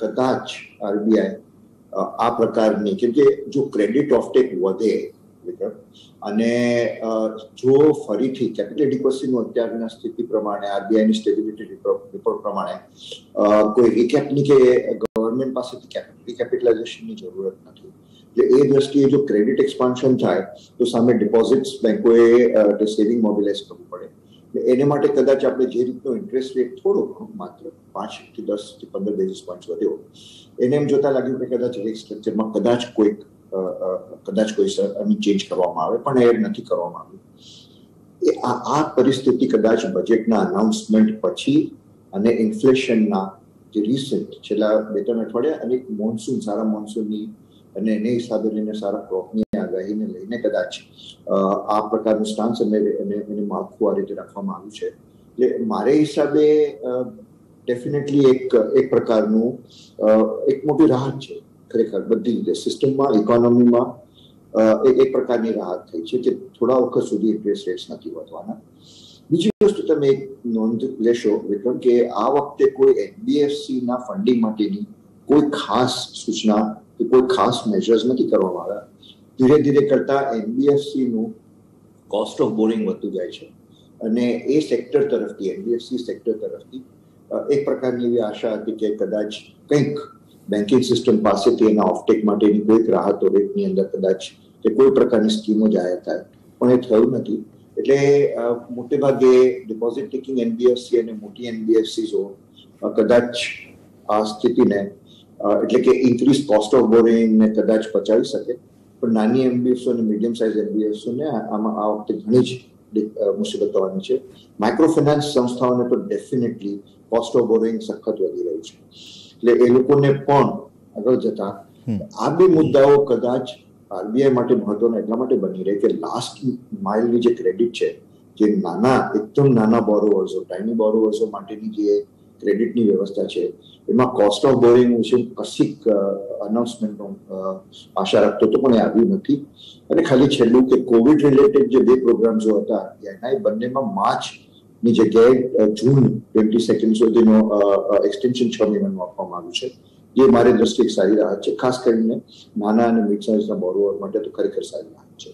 કદાચ આરબીઆઈ આ પ્રકારની કેમ કે જો ક્રેડિટ ઓફટેક વધે અને જો ફરીથી કેપિટલ એડિક્વસીનું અત્યારના સ્થિતિ પ્રમાણે આરબીઆઈની સ્ટેબિલિટી રિપોર્ટ પ્રમાણે કોઈ રિકેપની કે ગવર્મેન્ટ પાસેથી રિકેપિટલાઇઝેશનની જરૂરત નથી. એટલે એ દ્રષ્ટિએ જો ક્રેડિટ એક્સપાન્શન થાય, તો સામે ડિપોઝિટ્સ બેંકોએ સેવિંગ મોબિલાઇઝ કરવું પડે. એને માટે કદાચ આપણે જે રીતનો ઇન્ટરેસ્ટ રેટ થોડો માત્ર પાંચથી દસથી પંદર બેઝિસ પોઈન્ટ વધ્યો, એને એમ જોતા લાગ્યું કે કદાચ રેટ સ્ટ્રક્ચરમાં કદાચ કોઈક કદાચ કોઈ ચેન્જ કરવામાં આવે, પણ એડ નથી કરવામાં આવ્યું. એ આ પરિસ્થિતિ કદાચ બજેટના અનાઉન્સમેન્ટ પછી અને ઇન્ફ્લેશનના જે રિસેન્ટ છેલ્લા બે ત્રણ અઠવાડિયા અને મોન્સૂન સારા મોન્સૂનની અને એને હિસાબે લઈને સારા ક્રોપની આગાહીને લઈને કદાચ આ પ્રકારનું સ્ટાન્સ અને એને માળખું આ રીતે રાખવામાં આવ્યું છે. એટલે મારે હિસાબે ડેફિનેટલી એક એક પ્રકારનું એક મોટી રાહત છે. ખરેખર બધી રીતે સિસ્ટમમાં ઇકોનોમીમાં એક પ્રકારની રાહત થઈ છે કે થોડા વખત સુધી ઇન્ટરેસ્ટ રેટ્સ નથી વધવાના બીજી વસ્તુ તમે એક નોંધ લેશો વિક્રમ કે આ વખતે કોઈ એનબીએફસી ના ફંડિંગ માટેની કોઈ ખાસ સૂચના કે કોઈ ખાસ મેજર્સ નથી કરવામાં આવ્યા ધીરે ધીરે કરતા એનબીએફસી નું કોસ્ટ ઓફ બોરિંગ વધતું જાય છે અને એ સેક્ટર તરફથી એનબીએફસી સેક્ટર તરફથી એક પ્રકારની એવી આશા હતી કે કદાચ કંઈક બેન્કિંગ સિસ્ટમ પાસેથી એના ઓફટેક માટેની કોઈક રાહતો રેટની અંદર કદાચ કે કોઈ પ્રકારની સ્કીમો જાહેર થાય. પણ એ થયું નથી. એટલે મોટે ભાગે ડિપોઝિટ ટેકિંગ એનબીએફસી અને મોટી એનબીએફસીઓ કદાચ આ સ્થિતિને એટલે કે ઇન્ક્રીઝ કોસ્ટ ઓફ બોરિંગને કદાચ પચાવી શકે. પણ નાની એમબીએફસીઓ અને મીડિયમ સાઇઝ એનબીએફસીઓને આમાં આ વખતે ઘણી જ મુસીબત આવવાની છે. માઇક્રો ફાઇનાન્સ સંસ્થાઓને તો ડેફિનેટલી કોસ્ટ ઓફ બોરિંગ સખત વધી રહ્યું છે. એટલે એ લોકોને પણ આગળ જતા આ બે મુદ્દાઓ કદાચ આરબીઆઈ માટે મહત્વના એટલા માટે બની રહે કે લાસ્ટ માઇલની જે ક્રેડિટ છે જે નાના એકદમ નાના બોરોવર્સો ટાઈની બોરોવર્સો માટેની જે ક્રેડિટની વ્યવસ્થા છે એમાં કોસ્ટ ઓફ બોરિંગ વિશે કશીક અનાઉન્સમેન્ટનો આશા રાખતો તો પણ એ આવ્યું નથી. અને ખાલી છેલ્લું કે કોવિડ રિલેટેડ જે બે પ્રોગ્રામ્સો હતા એના બંનેમાં માર્ચ ની જગ્યાએ જૂન ટ્વેન્ટી સેકન્ડ સુધીનો એક્સટેન્શન છ મહિનાનું આપવામાં આવ્યું છે. જે મારી દ્રષ્ટિએ સારી રાહત છે. ખાસ કરીને નાના અને મિડ સાઇઝના બોરોવર માટે તો ખરેખર સારી રાહત છે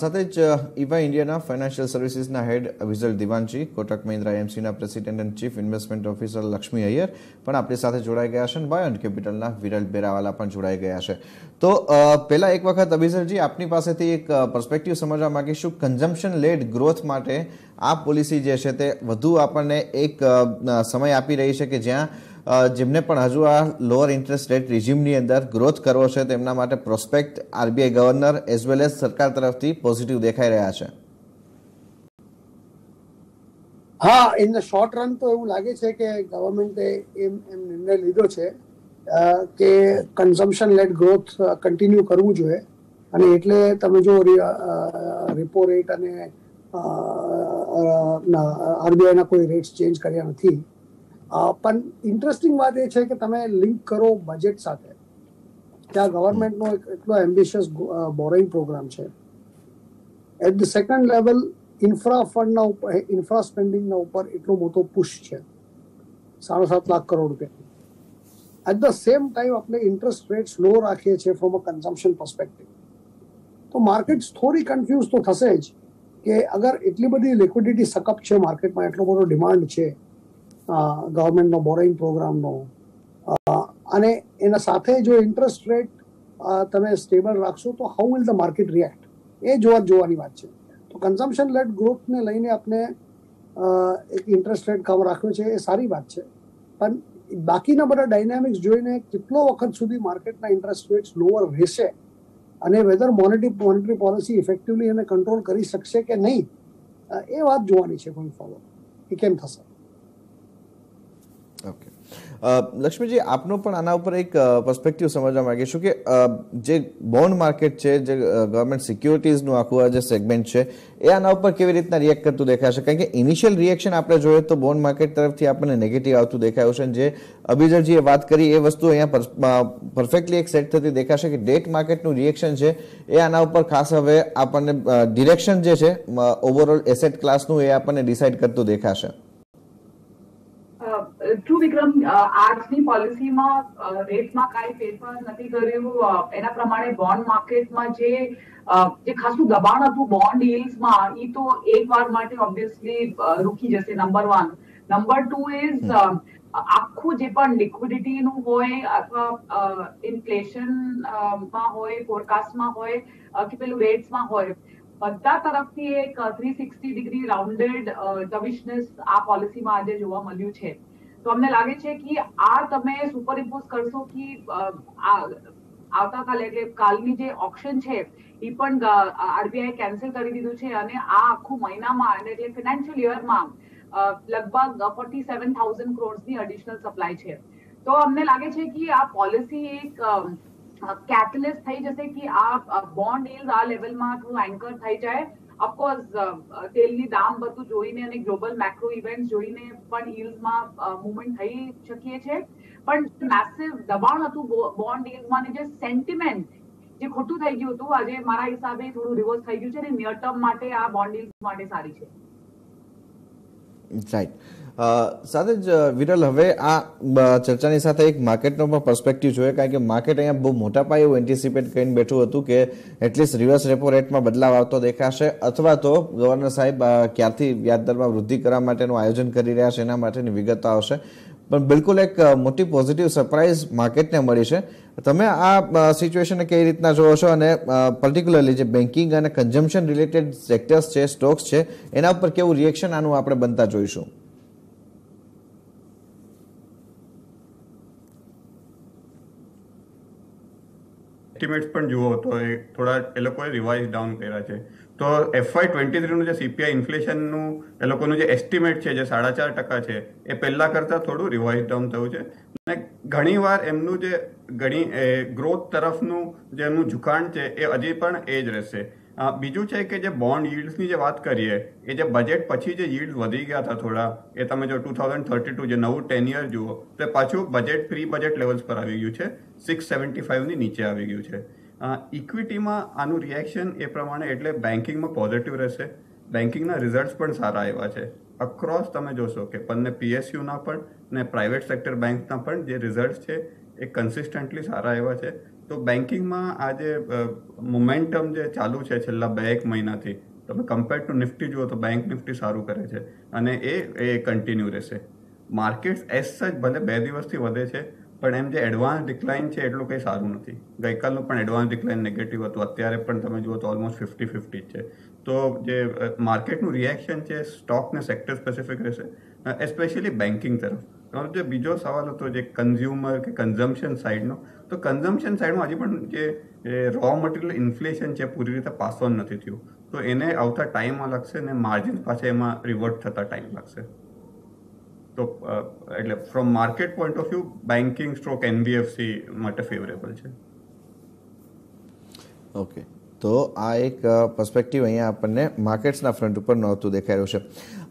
સાથે જ ઇવા ઇન્ડિયાના ફાઇનાન્શિયલ સર્વિસીસના head વિઝલ Diwanji, Kotak Mahindra એમસીના president and chief investment officer Lakshmi Iyer પણ આપણી સાથે જોડાઈ ગયા છે અને બાયોન કેપિટલના વિરલ બેરાવાલા પણ જોડાઈ ગયા છે. તો પહેલાં એક વખત અભિષેકજી, આપની પાસેથી એક પર્સપેક્ટિવ સમજવા માગીશું. કન્ઝમ્પશન લેડ ગ્રોથ માટે આ પોલિસી જે છે તે વધુ આપણને એક સમય આપી રહી છે કે જ્યાં જેમને પણ હજુ આ લોઅર ઇન્ટરેસ્ટ રેટ રિઝ્યુમની અંદર ગ્રોથ કરવો છે, તેમના માટે prospect RBI governor as well as સરકાર તરફથી પોઝિટિવ દેખાઈ રહ્યા છે. હા ઇન ધ શોર્ટ રન તો એવું લાગે છે કે ગવર્મેન્ટે એમ એમ નિર્ણય લીધો છે કે કન્ઝમ્પશન લેટ ગ્રોથ કન્ટિન્યુ કરવું જોઈએ. અને એટલે તમે જો રેપો રેટ અને આરબીઆઈના કોઈ રેટ્સ ચેન્જ કર્યા નથી પણ ઇન્ટરેસ્ટિંગ વાત એ છે કે તમે લિંક કરો બજેટ સાથે. ત્યાં ગવર્મેન્ટનો એક એટલો એમ્બિશિયસ બોરોઈંગ પ્રોગ્રામ છે. At the second level infra ફંડના ઉપર ઇન્ફ્રા સ્પેન્ડિંગના ઉપર એટલો મોટો પુશ છે. સાડા સાત લાખ કરોડ રૂપિયા. એટ ધ સેમ ટાઈમ આપણે ઇન્ટરેસ્ટ રેટ્સ લો રાખીએ છીએ ફ્રોમ અ કન્ઝમ્પશન પર્સપેક્ટિવ તો માર્કેટ થોડી કન્ફ્યુઝ તો થશે જ કે અગર એટલી બધી લિક્વિડિટી સકઅપ છે માર્કેટમાં એટલો બધો ડિમાન્ડ છે ગવર્મેન્ટનો બોરોઈંગ પ્રોગ્રામનો અને એના સાથે જો ઇન્ટરેસ્ટ રેટ તમે સ્ટેબલ રાખશો તો how will the market react એ જોવા જોવાની વાત છે. તો કન્ઝમ્પશન લેટ ગ્રોથને લઈને આપણે એક ઇન્ટરેસ્ટ રેટ કમ રાખ્યો છે એ સારી વાત છે. પણ બાકીના બધા ડાયનામિક્સ જોઈને કેટલો વખત સુધી માર્કેટના ઇન્ટરેસ્ટ રેટ્સ લોઅર રહેશે અને whether monetary monetary policy effectively એને કંટ્રોલ કરી શકશે કે નહીં એ વાત જોવાની છે ગોઈંગ ફોરવર્ડ એ કેમ થશે? લક્ષ્મીજી, આપનો પણ આના ઉપર એક પર્સપેક્ટિવ સમજવા માંગીશું કે જે બોન્ડ માર્કેટ છે, જે ગવર્મેન્ટ સિક્યુરિટીઝનું આખું આ જે સેગમેન્ટ છે, એ આના ઉપર કેવી રીતના રિએક્ટ કરતું દેખાશે? કારણ કે ઇનિશિયલ રિએક્શન આપણે જોઈએ તો બોન્ડ માર્કેટ તરફથી આપણને નેગેટિવ આવતું દેખાયું છે. જે અભિજળજીએ વાત કરી, એ વસ્તુ અહીંયા પરફેક્ટલી એક સેટ થતી દેખાશે કે ડેટ માર્કેટનું રિએક્શન છે, એ આના ઉપર ખાસ હવે આપણને ડિરેક્શન જે છે ઓવરઓલ એસેટ ક્લાસનું એ આપણને ડિસાઇડ કરતું દેખાશે. ટ્રુ વિક્રમ આજની પોલિસીમાં રેટમાં કાંઈ ફેરફાર નથી કર્યું. એના પ્રમાણે બોન્ડ માર્કેટમાં જે જે ખાસું દબાણ હતું બોન્ડ yieldsમાં એ તો એક વાર માટે ઓબ્વિયસલી રૂકી જશે number one number two is આખું જે પણ લિક્વિડિટીનું હોય અથવા ઇન્ફ્લેશનમાં હોય ફોરકાસ્ટમાં હોય કે પેલું રેટ્સમાં હોય બધા તરફથી એક three sixty degree rounded dovishness આ પોલિસીમાં આજે જોવા મળ્યું છે. તો અમને લાગે છે કે આ તમે સુપર ઇમ્પોઝ કરશો કે આવતાકાલે એટલે કાલની જે ઓપ્શન છે, એ પણ આરબીઆઈ કેન્સલ કરી દીધું છે અને આ આખું મહિનામાં એટલે ફિનાન્શિયલ યરમાં લગભગ ફોર્ટી સેવન થાઉઝન્ડ ક્રોડ્સની એડિશનલ સપ્લાય છે. તો અમને લાગે છે કે આ પોલિસી એક કેટલિસ્ટ થઈ જશે કે આ બોન્ડ yields આ લેવલમાં થોડું એન્કર થઈ જાય ઓફકોર્સ તેલની દામ બધું જોઈને અને ગ્લોબલ મેક્રો ઇવેન્ટ જોઈને પણ ઇલ્સમાં મુવમેન્ટ થઈ શકીએ છે પણ મેસિવ દબાણ હતું બોન્ડ અને જે સેન્ટિમેન્ટ જે ખોટું થઈ ગયું હતું આજે મારા હિસાબે થોડું રિવર્સ થઈ ગયું છે અને નિયર ટર્મ માટે આ બોન્ડ yields માટે સારી છે રાઈટ સાથે જ વિરલ, હવે આ ચર્ચાની સાથે એક માર્કેટનો પણ પર્સપેક્ટિવ જોઈએ, કારણ કે માર્કેટ અહીંયા બહુ મોટા પાયે એવું એન્ટિસિપેટ કરીને બેઠું હતું કે એટલીસ્ટ રિવર્સ રેપો રેટમાં બદલાવ આવતો દેખાશે, અથવા તો ગવર્નર સાહેબ ક્યારથી વ્યાજદરમાં વૃદ્ધિ કરવા માટેનું આયોજન કરી રહ્યા છે, એના માટેની વિગતો આવશે. પણ બિલકુલ એક મોટી પોઝિટિવ સરપ્રાઇઝ માર્કેટને મળી છે. તમે આ સિચ્યુએશનને કઈ રીતના જોવો છો અને પર્ટિક્યુલરલી જે બેન્કિંગ અને કન્ઝમ્પશન રિલેટેડ સેક્ટર્સ છે સ્ટોક્સ છે, એના ઉપર કેવું રિએક્શન આનું આપણે બનતા જોઈશું? એસ્ટિમેટ્સ પણ જુઓ તો એ થોડા, એ લોકોએ રિવાઇઝ ડાઉન કર્યા છે. તો એફવાય ટ્વેન્ટી થ્રીનું જે સીપીઆઈ ઇન્ફ્લેશનનું, એ લોકોનું જે એસ્ટિમેટ છે, જે સાડા ચાર ટકા છે, એ પહેલાં કરતાં થોડું રિવાઇઝ ડાઉન થયું છે. અને ઘણીવાર એમનું જે ઘણી ગ્રોથ તરફનું જે એમનું ઝુકાણ છે, એ હજી પણ એ જ રહેશે. બીજું છે કે જે બોન્ડ yieldsની જે વાત કરીએ, એ જે બજેટ પછી જે yields વધી ગયા હતા થોડા, એ તમે જો ટુ થાઉઝન્ડ થર્ટી ટુ જે નવું ટેન યર જુઓ, તો પાછું બજેટ પ્રી બજેટ લેવલ્સ પર આવી ગયું છે. સિક્સ સેવન્ટી ફાઇવની નીચે આવી ગયું છે. ઇક્વિટીમાં આનું રિએક્શન એ પ્રમાણે એટલે બેન્કિંગમાં પોઝિટિવ રહેશે. બેન્કિંગના રિઝલ્ટ્સ પણ સારા આવ્યા છે. અક્રોસ તમે જોશો કે બંને પીએસયુના પણ ને પ્રાઇવેટ સેક્ટર બેંકના પણ જે રિઝલ્ટ છે એ કન્સિસ્ટન્ટલી સારા આવ્યા છે. તો બેન્કિંગમાં આ જે મોમેન્ટમ જે ચાલુ છે છેલ્લા બે એક મહિનાથી, તમે કમ્પેર ટુ નિફ્ટી જુઓ તો બેંક નિફ્ટી સારું કરે છે અને એ એ કન્ટિન્યુ રહેશે. માર્કેટ્સ એસ સચ ભલે બે દિવસથી વધે છે પણ એમ જે એડવાન્સ ડિક્લાઇન છે એટલું કંઈ સારું નથી. ગઈકાલનું પણ એડવાન્સ ડિક્લાઇન નેગેટિવ હતું. અત્યારે પણ તમે જુઓ તો ઓલમોસ્ટ ફિફ્ટી ફિફ્ટી છે. તો જે માર્કેટનું રિએક્શન છે સ્ટોકને સેક્ટર સ્પેસિફિક રહેશે એસ્પેશિયલી બેન્કિંગ તરફ. તમારો જે બીજો સવાલ હતો જે કન્ઝ્યુમર કે કન્ઝમ્પશન સાઇડનો તો કન્ઝમ્પશન સાઇડમાં હજી પણ જે રો મટીરિયલ ઇન્ફ્લેશન છે પૂરી રીતે પાસ ઓન નથી થયું. તો એને આવતા ટાઈમમાં લાગશે ને માર્જિન પાછા એમાં રિવર્ટ થતા ટાઈમ લાગશે. તો એટલે from market point of view banking stock NBFC માટે ફેવરેબલ છે. ઓકે તો આ એક પર્સપેક્ટિવ અહીંયા આપણને માર્કેટ્સના ફ્રન્ટ ઉપર નહોતું દેખાઈ રહ્યું છે.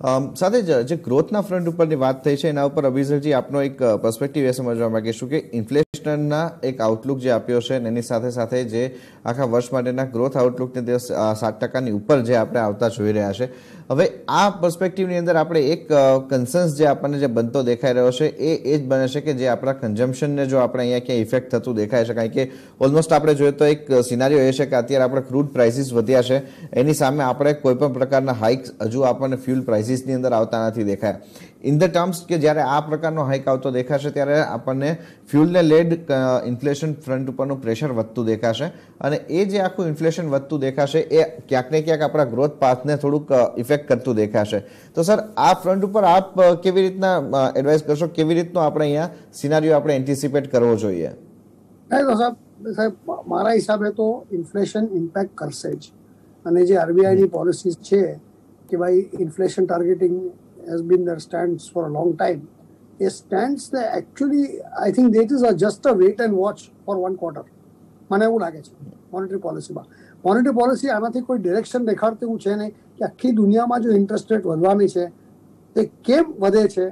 સાથે જ જે ગ્રોથના ફ્રન્ટ ઉપરની વાત થઈ છે, એના ઉપર અભિસરજી આપનો એક પર્સપેક્ટિવ એ સમજવા માંગીશું કે ઇન્ફ્લેશનના એક આઉટલુક જે આપ્યો છે એની સાથે સાથે જે આખા વર્ષ માટેના ગ્રોથ આઉટલુકને તે સાત ટકાની ઉપર જે આપણે આવતા જોઈ રહ્યા છે. હવે આ પર્સપેક્ટિવની અંદર આપણે એક કન્સર્ન્સ જે આપણને જે બનતો દેખાઈ રહ્યો છે, એ એ જ બને છે કે જે આપણા કન્ઝમ્પશનને જો આપણે અહીંયા ક્યાંય ઇફેક્ટ થતું દેખાય છે, કારણ કે ઓલમોસ્ટ આપણે જોઈએ તો એક સિનારીઓ એ છે કે અત્યારે આપણે ક્રૂડ પ્રાઇસીસ વધ્યા છે. એની સામે આપણે કોઈપણ પ્રકારના હાઇક હજુ આપણને ફ્યુલ પ્રાઇસીસની અંદર આવતા નથી દેખાયા. ઇન ધ ટર્મ્સ કે જ્યારે આ પ્રકારનો હાઇક આવતો દેખાશે ત્યારે આપણને ફ્યુલને લેડ ઇન્ફ્લેશન ફ્રન્ટ ઉપરનું પ્રેશર વધતું દેખાશે. અને એ જે આખું ઇન્ફ્લેશન વધતું દેખાશે એ ક્યાંક ને ક્યાંક આપણા ગ્રોથ પાથને થોડુંક ઇફેક્ટ કરતું દેખાશે. તો સર આ ફ્રન્ટ ઉપર આપ કેવી રીતના એડવાઇસ કરશો? કેવી રીતનો આપણે અહીંયા સિનારીઓ આપણે એન્ટિસિપેટ કરવો જોઈએ? સાહેબ સાહેબ મારા હિસાબે તો ઇન્ફ્લેશન ઇમ્પેક્ટ કરશે જ. અને જે આરબીઆઈની પોલિસીસ છે કે ભાઈ inflation targeting has been there stands for a long time A stands ને actually I think that is a just a wait and watch for one quarter મને એવું લાગે છે મોનિટરી પોલિસીમાં મોનિટરી પોલિસી આનાથી કોઈ ડિરેક્શન દેખાડતું એવું છે નહીં કે આખી દુનિયામાં જો ઇન્ટરેસ્ટ રેટ વધવાની છે તે કેમ વધે છે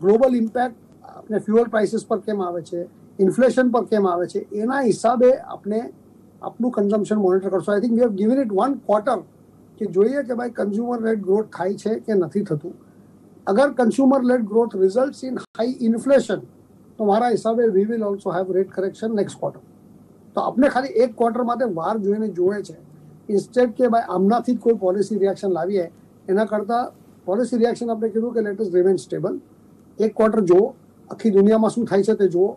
ગ્લોબલ ઇમ્પેક્ટ આપણે ફ્યુઅલ પ્રાઇસીસ પર કેમ આવે છે ઇન્ફ્લેશન પર કેમ આવે છે એના હિસાબે આપણે આપણું કન્ઝમ્પશન મોનિટર કરશો I think we have given it one quarter કે જોઈએ કે ભાઈ કન્ઝ્યુમર લેડ ગ્રોથ થાય છે કે નથી થતું. અગર consumer led growth result in high inflation તો મારા હિસાબે we will also have rate correction next quarter તો આપણે ખાલી એક ક્વાર્ટર માટે વાર જોઈને જોવે છે. ઇન્સ્ટેડ કે ભાઈ આમનાથી જ કોઈ પોલિસી રિએક્શન લાવીએ, એના કરતાં પોલિસી રિએક્શન આપણે કીધું કે લેટ ઇઝ રિમેન સ્ટેબલ એક ક્વાર્ટર જુઓ, આખી દુનિયામાં શું થાય છે તે જુઓ.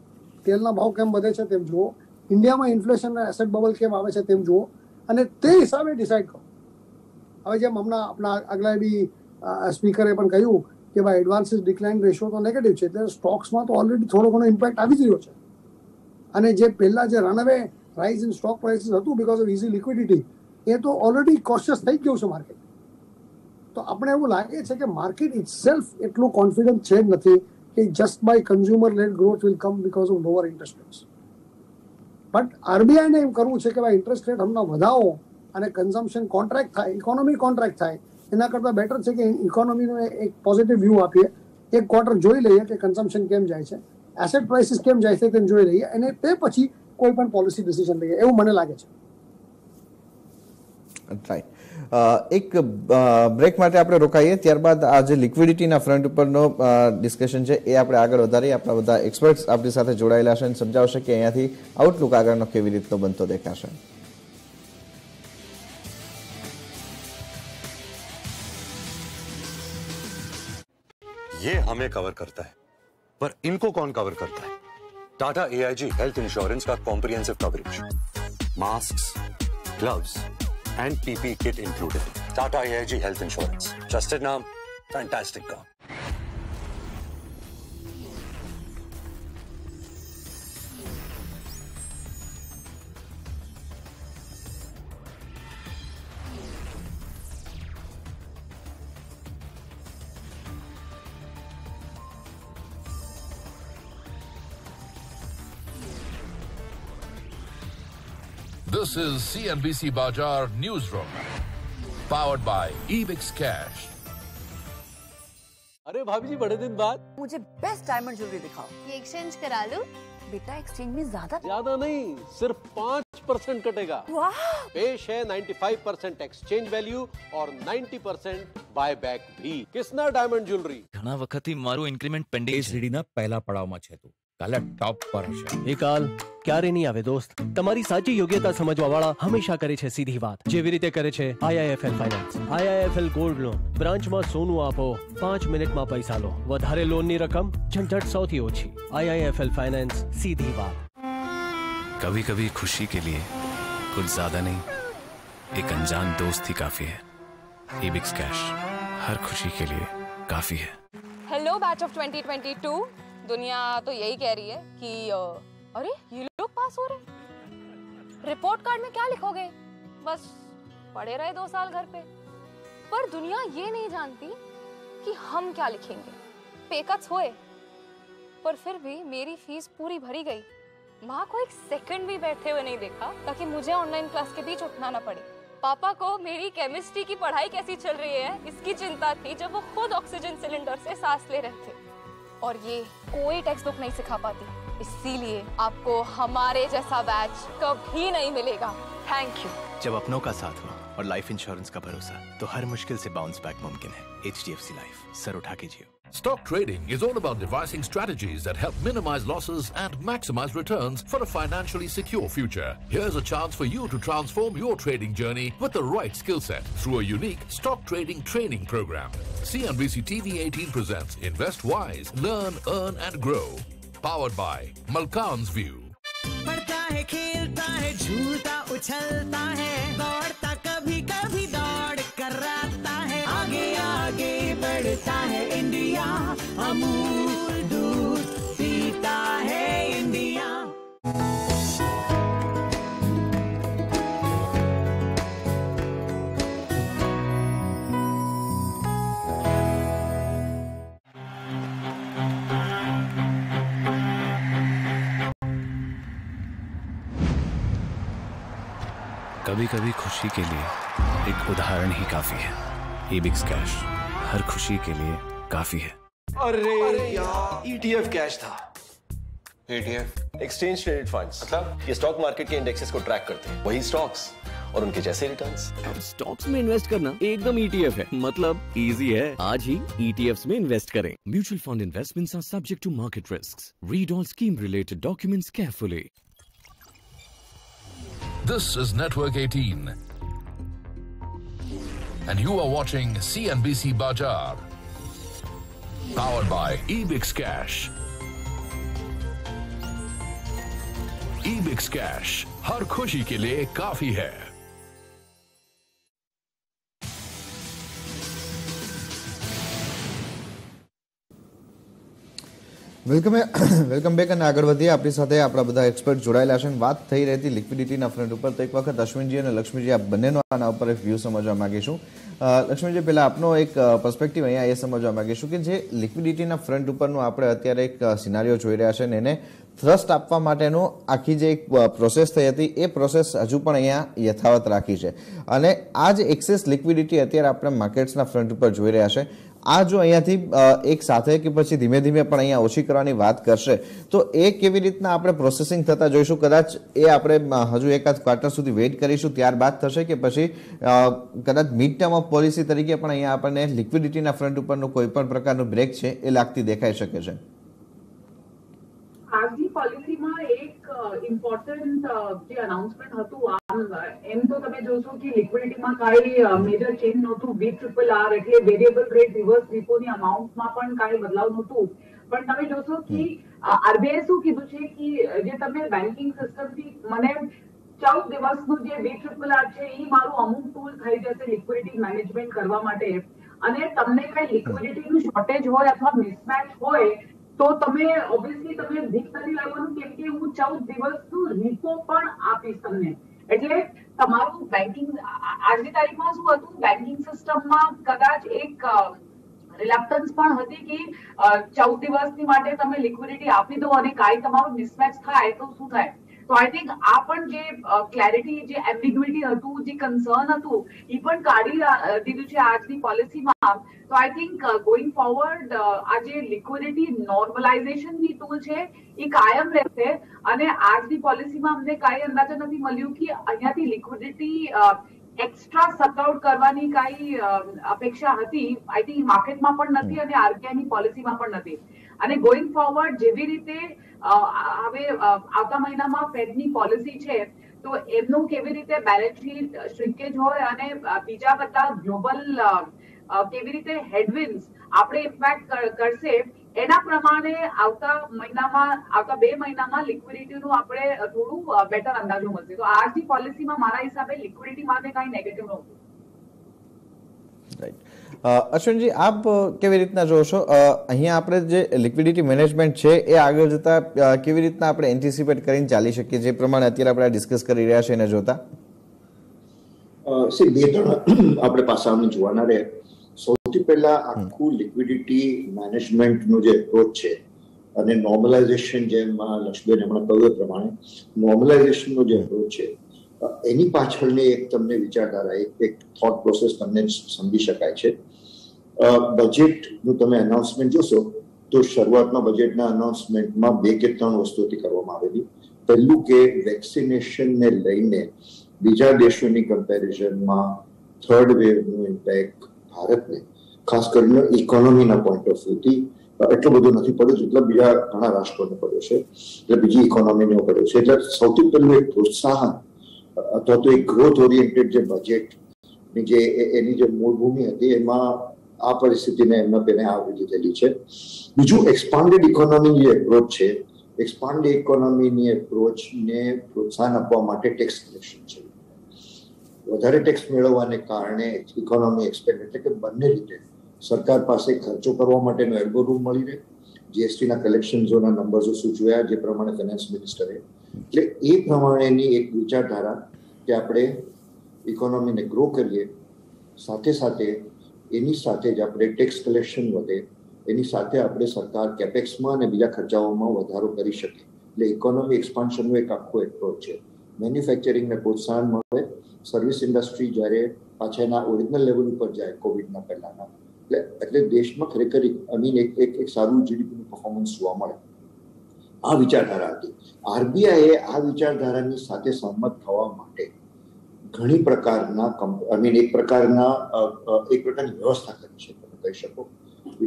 તેલના ભાવ કેમ વધે છે તેમ જુઓ. ઇન્ડિયામાં ઇન્ફ્લેશન એસેટ બબલ કેમ આવે છે તેમ જુઓ. અને તે હિસાબે ડિસાઇડ કરો. હવે જેમ હમણાં આપણા આગલા બી સ્પીકરે પણ કહ્યું કે ભાઈ એડવાન્સીસ ડિક્લાઇન રેશિયો તો નેગેટિવ છે, એટલે સ્ટોક્સમાં તો ઓલરેડી થોડો ઘણો ઇમ્પેક્ટ આવી જ રહ્યો છે. અને જે પહેલાં જે runway rise in stock prices હતું બિકોઝ ઓફ ઇઝી લિક્વિડિટી એ તો ઓલરેડી કોશિયસ થઈ ગયું છે માર્કેટ તો આપણે એવું લાગે છે કે માર્કેટ ઇટ સેલ્ફ એટલું કોન્ફિડન્ટ છે જ નથી કે just by consumer led growth will come because of lower interest rates but આરબીઆઈને એમ કરવું છે કે ભાઈ ઇન્ટરેસ્ટ રેટ હમણાં વધાવો અને કન્ઝમ્પશન કોન્ટ્રાક્ટ થાય ઇકોનોમી કોન્ટ્રાક્ટ થાય, એના કરતાં બેટર છે કે ઇકોનોમીનો એક પોઝિટિવ વ્યૂ આપીએ. એક ક્વાર્ટર જોઈ લઈએ કે કન્ઝમ્પશન કેમ જાય છે. એસેટ પ્રાઇસીસ કેમ જાય છે તેમ જોઈ લઈએ અને તે પછી કોઈ પણ પોલિસી ડિસિઝન લઈએ. એવું મને લાગે છે. એક બ્રેક માટે આપણે રોકાઈએ. ત્યારબાદ આ જે લિક્વિડિટીના ફ્રન્ટ ઉપરનો ડિસ્કશન છે, એ આપણે આગળ વધારીએ. આપણા બધા એક્સપર્ટ્સ આપણી સાથે જોડાયેલા છે અને સમજાવશે કે અહીંયાથી આઉટલુક આગળનો કેવી રીતનો બનતો દેખાશે. ये हमें कवर करता है। पर इनको कौन कवर करता है? Tata A I G health insurance का comprehensive coverage mask gloves and PP kit included Tata A I G health insurance trusted नाम फैंटास्टिक काम। This is CNBC Bajar Newsroom, powered by Ebix Cash. अरे भाभी जी बड़े दिन बाद मुझे बेस्ट डायमंड ज्वेलरी दिखाओ ये एक्सचेंज करा लूं? बेटा एक्सचेंज में ज्यादा ज्यादा नहीं सिर्फ पाँच परसेंट कटेगा वाह पेश है 95 परसेंट एक्सचेंज वैल्यू और 90 परसेंट બાય બેક ભી કિસના ડાયમંડ જ્વેલરી ઘણા વખતથી મારું ઇન્ક્રીમેન્ટ પેન્ડિંગ છે સીડીના પહેલા પડાવમાં છે તું કાલે ટોપ પર છે એકાલ ક્યારે નહીં આવે દોસ્ત તમારી સાચી યોગ્યતા સમજવા વાળા હંમેશા કરે છે સીધી વાત જેવી રીતે કરે છે IIFL finance IIFL gold loan બ્રાન્ચમાં સોનું આપો પાંચ મિનિટમાં પૈસા લો વધારે લોનની રકમ ઝંઝટ સૌથી ઓછી આઈઆઈએફએલ ફાઇનાન્સ સીધી વાત कभी कभी खुशी के लिए कुछ ज़्यादा नहीं एक अनजान दोस्त ही काफ़ी है ईबिक्स कैश हर खुशी के लिए काफ़ी है हेलो बैच ऑफ़ 2022 दुनिया तो यही कह रही है कि अरे, ये लोग पास हो रहे रिपोर्ट कार्ड में क्या लिखोगे? बस पड़े रहे दो साल घर पे। पर दुनिया ये नहीं जानती कि हम क्या लिखेंगे। पेकअप्स हुए। पर फिर भी मेरी फ़ीस पूरी भरी गई। माँ को एक सेकंड भी बैठे हुए नहीं देखा, ताकि मुझे ऑनलाइन क्लास के बीच उठना ना पड़े। पापा को मेरी केमिस्ट्री की पढ़ाई कैसी चल रही है, इसकी चिंता थी जब वो खुद ऑक्सीजन सिलेंडर से सांस ले रहे थे। और ये कोई टेक्स्ट बुक नहीं सिखा पाती। इसीलिए आपको हमारे जैसा बैच कभी नहीं मिलेगा। थैंक यू जब अपनों का साथ हो और लाइफ इंश्योरेंस का भरोसा तो हर मुश्किल से बाउंस बैक मुमकिन है। H D F C life sir, उठा के जियो। Stock trading is all about devising strategies that help minimize losses and maximize returns for a financially secure future. Here's a chance for you to transform your trading journey with the right skill set through a unique stock trading training program. CNBC TV 18 presents Invest Wise, Learn, Earn, and Grow. Powered by Malkan's View. कभी कभी खुशी के लिए एक उदाहरण ही काफ़ी है। ईबिक्स कैश हर खुशी के लिए काफ़ी है। अरे यार। ईटीएफ कैश था। एटीएफ एक्सचेंज ट्रेडेड फंड्स मतलब? ये स्टॉक मार्केट के इंडेक्सेस को ट्रैक करते हैं। वही स्टॉक्स और उनके जैसे रिटर्न्स स्टॉक्स में इन्वेस्ट करना एकदम ईटीएफ है। मतलब इजी है। आज ही ईटीएफ्स में इन्वेस्ट करें। Mutual fund investments are subject to market risk read all scheme related documents carefully This is Network 18. And you are watching CNBC Bajar. Powered by Ebix Cash. Ebix Cash हर खुशी के लिए काफी है વેલકમ વેલકમ બેક અને આગળ વધીએ આપણી સાથે આપણા બધા એક્સપર્ટ જોડાયેલા છે અને વાત થઈ રહી હતી લિક્વિડિટીના ફ્રન્ટ ઉપર તો એક વખત અશ્વિનજી અને લક્ષ્મીજી આ બંનેનો આના ઉપર એક વ્યૂ સમજવા માંગીશું અ, લક્ષ્મીજી પહેલાં આપનો એક પર્સપેક્ટિવ અહીંયા એ સમજવા માંગીશું કે જે લિક્વિડિટીના ફ્રન્ટ ઉપરનું આપણે અત્યારે એક સિનારીઓ જોઈ રહ્યા છે ને એને થ્રસ્ટ આપવા માટેનો આખી જે એક પ્રોસેસ થઈ હતી, એ પ્રોસેસ હજુ પણ અહીંયા યથાવત રાખી છે. અને આ જ એક્સેસ લિક્વિડિટી અત્યારે આપણે માર્કેટ્સના ફ્રન્ટ ઉપર જોઈ રહ્યા છે. આ જો અહીંયાથી એક સાથે કે પછી ધીમે ધીમે પણ અહીંયા ઓછી કરવાની વાત કરશે, તો એ કેવી રીતના આપણે પ્રોસેસિંગ થતા જોઈશું? કદાચ એ આપણે હજુ એકાદ ક્વાર્ટર સુધી વેઇટ કરીશું, ત્યારબાદ થશે કે પછી કદાચ મિડ ટર્મ ઓફ પોલિસી તરીકે પણ અહીંયા આપણને લિક્વિડિટીના ફ્રન્ટ ઉપરનું કોઈ પણ પ્રકારનું બ્રેક છે એ લાગતી દેખાઈ શકે છે. આજની ઇમ્પોર્ટન્ટ જે અનાઉન્સમેન્ટ હતું આમ એમ તો તમે જોશો કે લિક્વિડિટીમાં કાંઈ મેજર ચેન્જ નહોતું. વી ટ્રિપલ આર એટલે વેરિયેબલ રેટ રિવર્સ રિપોની અમાઉન્ટમાં પણ કાંઈ બદલાવ નહોતું. પણ તમે જોશો કે આરબીઆઈ શું કીધું છે કે, જે તમે બેન્કિંગ સિસ્ટમથી મને ચૌદ દિવસનું જે વી ટ્રિપલ આર છે એ મારું અમુક ટૂલ થઈ જશે લિક્વિડિટી મેનેજમેન્ટ કરવા માટે. અને તમને કઈ લિક્વિડિટીનું શોર્ટેજ હોય અથવા મિસમેચ હોય તો તમે ઓબ્વિયસલી તમે ભીખ નથી લાગવાનું કેમ કે હું ચૌદ દિવસનું રિપો પણ આપીશ તમને. એટલે તમારું બેન્કિંગ આજની તારીખમાં શું હતું? બેન્કિંગ સિસ્ટમમાં કદાચ એક રિલેક્ટન્સ પણ હતી કે ચૌદ દિવસની માટે તમે લિક્વિડિટી આપી દો અને કાંઈ તમારું મિસમેચ થાય તો શું થાય? તો આઈ થિંક આ પણ જે ક્લેરિટી જે એમ્બિગ્યુટી હતું જે કન્સર્ન હતું એ પણ કાઢી દીધું છે આજની પોલિસીમાં તો આઈ થિંક ગોઈંગ ફોરવર્ડ આ જે લિક્વિડિટી નોર્મલાઇઝેશનની ટૂલ છે એ કાયમ રહેશે. અને આજની પોલિસીમાં અમને કાંઈ અંદાજો નથી મળ્યું કે અહીંયાથી લિક્વિડિટી એક્સ્ટ્રા સકઆઉટ કરવાની કાંઈ અપેક્ષા હતી. આઈ થિંક માર્કેટમાં પણ નથી અને આરબીઆઈની પોલિસીમાં પણ નથી. અને ગોઈંગ ફોરવર્ડ જેવી રીતે હવે આવતા મહિનામાં ફેડની પોલિસી છે, તો એમનું કેવી રીતે બેલેન્સ શીટ શ્રિંકેજ હોય અને બીજા બધા ગ્લોબલ કેવી રીતે હેડવિન્સ આપણે ઇમ્પેક્ટ કરશે, એના પ્રમાણે આવતા મહિનામાં, આવતા બે મહિનામાં લિક્વિડિટીનું આપણે થોડું બેટર અંદાજો મળશે. તો આજની પોલિસીમાં મારા હિસાબે લિક્વિડિટી માટે કાંઈ નેગેટિવ નહોતું. અ, અશ્વિનજી આપ કેવી રીતના જોવો છો? અહીંયા આપણે જે લિક્વિડિટી મેનેજમેન્ટ છે એ આગળ જતા કેવી રીતના આપણે એન્ટિસિપેટ કરીને ચાલી શકીએ? જે પ્રમાણે અત્યારે આપણે ડિસ્કસ કરી રહ્યા છે એને જોતા. સી બે ત્રણ આપણે પાસાઓને જોવાના રહે. સૌથી પહેલા આખું લિક્વિડિટી મેનેજમેન્ટનું જે એપ્રોચ છે અને નોર્મલાઇઝેશન જેમ લક્ષ્મીબેન હમણાં કહ્યું પ્રમાણે નોર્મલાઇઝેશનનો જે એપ્રોચ છે એની પાછળની એક તમને વિચારધારા, એક એક થોટ પ્રોસેસ તમને સમજી શકાય છે. બજેટનું તમે અનાઉન્સમેન્ટ જોશો, તો શરૂઆતમાં બજેટના અનાઉન્સમેન્ટમાં બે કે ત્રણ વસ્તુથી કરવામાં આવેલી. પહેલું કે વેક્સિનેશનને લઈને બીજા દેશોની કમ્પેરિઝનમાં થર્ડ વેવનું ઇમ્પેક્ટ ભારતને, ખાસ કરીને ઇકોનોમીના પોઈન્ટ ઓફ વ્યૂથી એટલો બધો નથી પડ્યો જેટલા બીજા ઘણા રાષ્ટ્રોને પડ્યો છે, એટલે બીજી ઇકોનોમીને પડ્યો છે. એટલે સૌથી પહેલું એક પ્રોત્સાહન અથવા તો એક ગ્રોથ ઓરિએન્ટેડ જે બજેટની જે એની જે મૂળભૂમિ હતી, એમાં આ પરિસ્થિતિને એમના તેને આવરી લીધેલી છે. બીજું એક્સપાન્ડેડ ઇકોનોમી જે એપ્રોચ છે. એક્સપાન્ડેડ ઇકોનોમીની એપ્રોચને પ્રોત્સાહન આપવા માટે ટેક્સ કલેક્શન છે. વધારે ટેક્સ મેળવવાને કારણે ઇકોનોમી એક્સપેન્ડ એટલે કે બંને રીતે સરકાર પાસે ખર્ચો કરવા માટેનો એલ્બો રૂમ મળી રહે. જીએસટીના કલેક્શન્સોના નંબર્સો સૂચવ્યા, જે પ્રમાણે ફાઇનાન્સ મિનિસ્ટરે એટલે એ પ્રમાણેની એક વિચારધારા કે આપણે ઇકોનોમીને ગ્રો કરીએ, સાથે સાથે એની સાથે જ આપણે ટેક્સ કલેક્શન વધે, એની સાથે આપણે સરકાર કેપેક્સમાં અને બીજા ખર્ચાઓમાં વધારો કરી શકે. એટલે ઇકોનોમી એક્સપાન્શનનો એક આખો એપ્રોચ છે. મેન્યુફેક્ચરિંગને પ્રોત્સાહન મળે સર્વિસ ઇન્ડસ્ટ્રી જ્યારે પાછા એના ઓરિજિનલ લેવલ ઉપર જાય કોવિડના પહેલાંના. એટલે એટલે દેશમાં ખરેખર આઈ મીન એક એક સારું જીડીપીનું પરફોર્મન્સ જોવા મળે. આ વિચારધારા હતી. આરબીઆઈએ આ વિચારધારાની સાથે સહમત થવા માટે ઘણી પ્રકારના આઈ મીન એક પ્રકારના એક પ્રકારની વ્યવસ્થા કરી છે. તમે કહી શકો.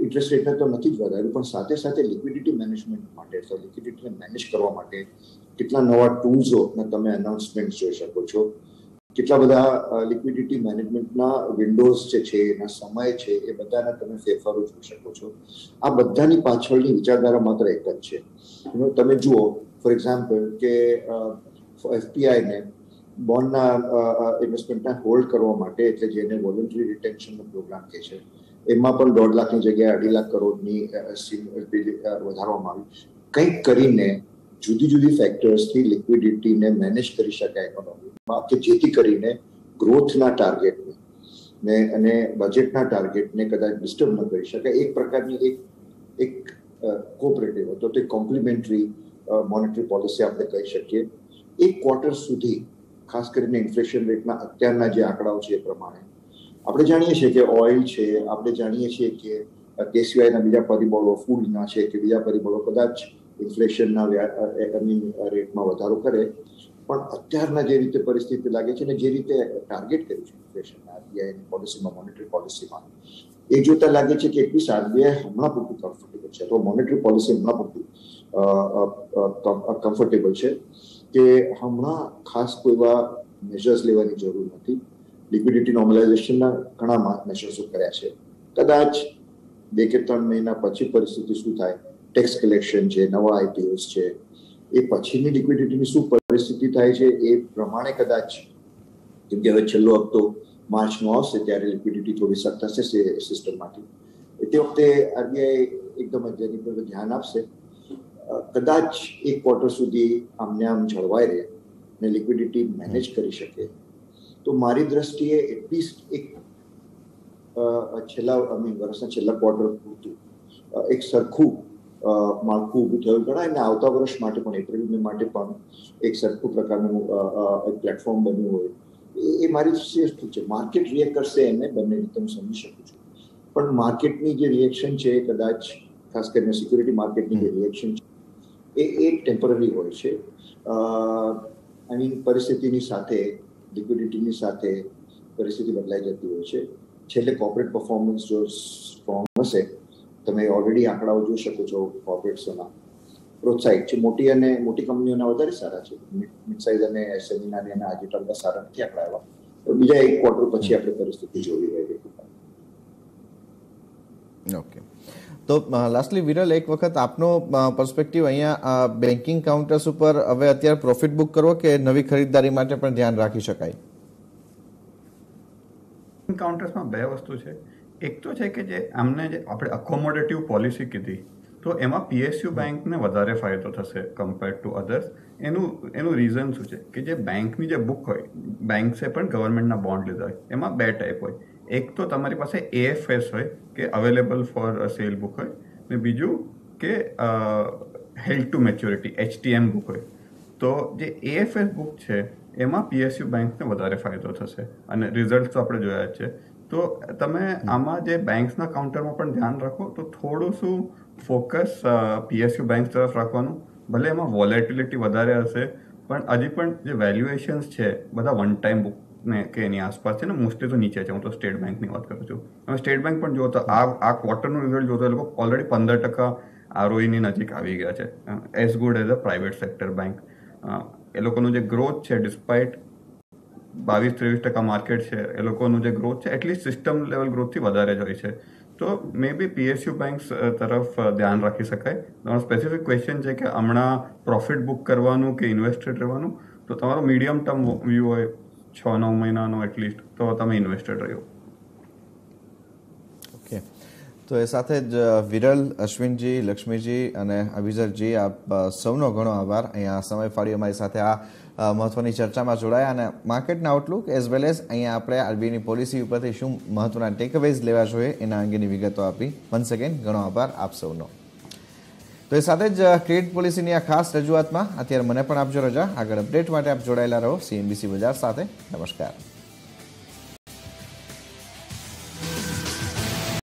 ઇન્ટરેસ્ટ રેટને તો નથી જ વધાર્યું, પણ સાથે સાથે લિક્વિડિટી મેનેજમેન્ટ માટે તો લિક્વિડિટીને મેનેજ કરવા માટે કેટલા નવા ટૂલ્સો તમે અનાઉન્સમેન્ટ જોઈ શકો છો. કેટલા બધા લિક્વિડિટી મેનેજમેન્ટના વિન્ડોઝ જે છે, એના સમય છે, એ બધાના તમે ફેરફારો જોઈ શકો છો. આ બધાની પાછળની વિચારધારા માત્ર એક જ છે. તમે જુઓ ફોર એક્ઝામ્પલ કે એફપીઆઈને બોન્ડના ઇન્વેસ્ટમેન્ટને હોલ્ડ કરવા માટે, એટલે જેને વોલન્ટરી રિટેન્શનનો પ્રોગ્રામ કહે છે, એમાં પણ દોઢ લાખની જગ્યાએ અઢી લાખ કરોડની વધારવામાં આવી. કંઈક કરીને જુદી જુદી ફેક્ટર્સથી લિક્વિડિટીને મેનેજ કરી શકાય ઇકોનોમીમાં કે જેથી કરીને ગ્રોથના ટાર્ગેટને ને અને બજેટના ટાર્ગેટને કદાચ ડિસ્ટર્બ ન કરી શકાય. એક પ્રકારની એક એક કોઓપરેટિવ હતો. તે કોમ્પ્લિમેન્ટરી મોનેટરી પોલિસી આપણે કહી શકીએ. એક ક્વાર્ટર સુધી, ખાસ કરીને ઇન્ફ્લેશન રેટના અત્યારના જે આંકડાઓ છે એ પ્રમાણે. આપણે જાણીએ છીએ કે ઓઇલ છે, આપણે જાણીએ છીએ કે તે સિવાયના બીજા પરિબળો, ફૂડના છે કે બીજા પરિબળો કદાચ ઇન્ફ્લેશનના રેટમાં વધારો કરે. પણ અત્યારના જે રીતે પરિસ્થિતિ લાગે છે અને જે રીતે ટાર્ગેટ કર્યું છે ઇન્ફ્લેશન આરબીઆઈની પોલિસીમાં મોનેટરી પોલિસીમાં એ જોતા લાગે છે કે એકવીસ આરબીઆઈ હમણાં પૂરતું કમ્ફર્ટેબલ છે. અથવા મોનેટરી પોલિસી હમણાં પૂરતું કમ્ફર્ટેબલ છે કે હમણાં ખાસ કોઈ એવા મેજર્સ લેવાની જરૂર નથી. લિક્વિડિટી નોર્મલાઇઝેશનના ઘણા મેજર્સો કર્યા છે. કદાચ બે કે ત્રણ મહિના પછી પરિસ્થિતિ શું થાય? ટેક્સ કલેક્શન છે, નવા આઈપીઓસ છે, એ પછીની લિક્વિડિટીની શું પરિસ્થિતિ થાય છે એ પ્રમાણે કદાચ કેમ કે હવે છેલ્લો હપ્તો માર્ચનો આવશે ત્યારે લિક્વિડિટી થોડી સખ્ત થશે સિસ્ટમમાંથી તે વખતે આરબીઆઈ એકદમ જ એની પર ધ્યાન આપશે. કદાચ એક ક્વાર્ટર સુધી આમને આમ જળવાઈ રહે અને લિક્વિડિટી મેનેજ કરી શકે. તો મારી દ્રષ્ટિએ એટલીસ્ટ એક છેલ્લા આઈ મીન વર્ષના છેલ્લા ક્વાર્ટર પૂરતું એક સરખું માળખું ઊભું થયું ગણાય અને આવતા વર્ષ માટે પણ એપ્રિલ મે માટે પણ એક સરખું પ્રકારનું એક પ્લેટફોર્મ બન્યું હોય. એ- એ મારી શ્રેષ્ઠ છે. માર્કેટ રિએક્ટ કરશે એને બંને રીતે હું સમજી શકું છું. પણ માર્કેટની જે રિએક્શન છે એ કદાચ ખાસ કરીને સિક્યુરિટી માર્કેટની જે રિએક્શન છે એ એક ટેમ્પરરી હોય છે. આઈ મીન પરિસ્થિતિની સાથે લિક્વિડિટીની સાથે પરિસ્થિતિ બદલાઈ જતી હોય છે. છેલ્લે કોર્પોરેટ પરફોર્મન્સ જો સ્ટ્રોંગ હશે તમે ઓલરેડી આંકડાઓ જોઈ શકો છો કોર્પોરેટ્સોના પ્રોત્સાહિત છે. મોટી અને મોટી કંપનીઓના વધારે સારા છે. મિડ સાઇઝ અને એસએમઈના અને એના આજે એટલા સારા નથી આંકડા એવા બીજા એક ક્વાર્ટર પછી આપણે પરિસ્થિતિ જોવી રહી ઓકે તો લાસ્ટલી વિરલ એક વખત આપનો પર્સપેક્ટિવ અહીંયા બેન્કિંગ કાઉન્ટર્સ ઉપર હવે અત્યારે પ્રોફિટ બુક કરવો કે નવી ખરીદદારી માટે પણ ધ્યાન રાખી શકાય? કાઉન્ટર્સમાં બે વસ્તુ છે. એક તો છે કે જે આમને જે આપણે અકોમોડેટિવ પોલિસી કીધી, તો એમાં પીએસયુ બેંકને વધારે ફાયદો થશે કમ્પેર્ડ ટુ અધર્સ એનું એનું રીઝન શું છે? કે જે બેંકની જે બુક હોય બેંક્સે પણ ગવર્મેન્ટના બોન્ડ લીધા હોય, એમાં બે ટાઈપ હોય. એક તો તમારી પાસે એએફએસ હોય, કે અવેલેબલ ફોર સેલ બુક હોય, ને બીજું કે held to maturity HTM book હોય. તો જે એએફએસ બુક છે, એમાં પીએસયુ બેંકને વધારે ફાયદો થશે. અને રિઝલ્ટ તો આપણે જોયા જ છે. તો તમે આમાં જે બેંક્સના કાઉન્ટરમાં પણ ધ્યાન રાખો, તો થોડું શું ફોકસ પીએસયુ બેંક તરફ રાખવાનું. ભલે એમાં વોલેટિલિટી વધારે હશે, પણ હજી પણ જે વેલ્યુએશન્સ છે, બધા વન ટાઈમ બુક ને કે એની આસપાસ છે ને મોસ્ટલી તો નીચે છે. હું તો સ્ટેટ બેંકની વાત કરું છું. હવે સ્ટેટ બેંક પણ જો તો આ આ ક્વાર્ટરનું રિઝલ્ટ જોતો એ લોકો ઓલરેડી પંદર ટકા આરઓઈની નજીક આવી ગયા છે. As good as a private sector bank એ લોકોનું જે ગ્રોથ છે ડિસ્પાઇટ બાવીસ, ત્રેવીસ ટકા માર્કેટ છે. એ લોકોનું જે ગ્રોથ છે એટલીસ્ટ સિસ્ટમ લેવલ ગ્રોથથી વધારે જ હોય છે. તો મે બી પીએસયુ બેંક્સ તરફ ધ્યાન રાખી શકાય. તમારો સ્પેસિફિક ક્વેશ્ચન છે કે હમણાં પ્રોફિટ બુક કરવાનું કે ઇન્વેસ્ટેડ રહેવાનું? તો તમારો મીડિયમ ટર્મ વ્યૂ હોય, છ, નવ મહિનાનો એટલીસ્ટ તો તમે ઇન્વેસ્ટેડ રહ્યો. ઓકે તો એ સાથે જ વિરલ, અશ્વિનજી, લક્ષ્મીજી અને અભિઝરજી આપ સૌનો ઘણો આભાર. અહીંયા સમય ફાળી અમારી સાથે આ મહત્વની ચર્ચામાં જોડાયા અને માર્કેટના આઉટલુક એઝ વેલ એઝ અહીંયા આપણે આરબીઆઈની પોલિસી ઉપરથી શું મહત્વના ટેકઅવેઝ લેવા જોઈએ એના અંગેની વિગતો આપી. વન્સ અગેન ઘણો આભાર આપ સૌનો. તો એ સાથે જ ક્રેડિટ પોલિસીની આ ખાસ રજૂઆતમાં અત્યારે મને પણ આપજો રજા. આગળ અપડેટ માટે આપ જોડાયેલા રહો. સીએનબીસી બજાર સાથે. નમસ્કાર.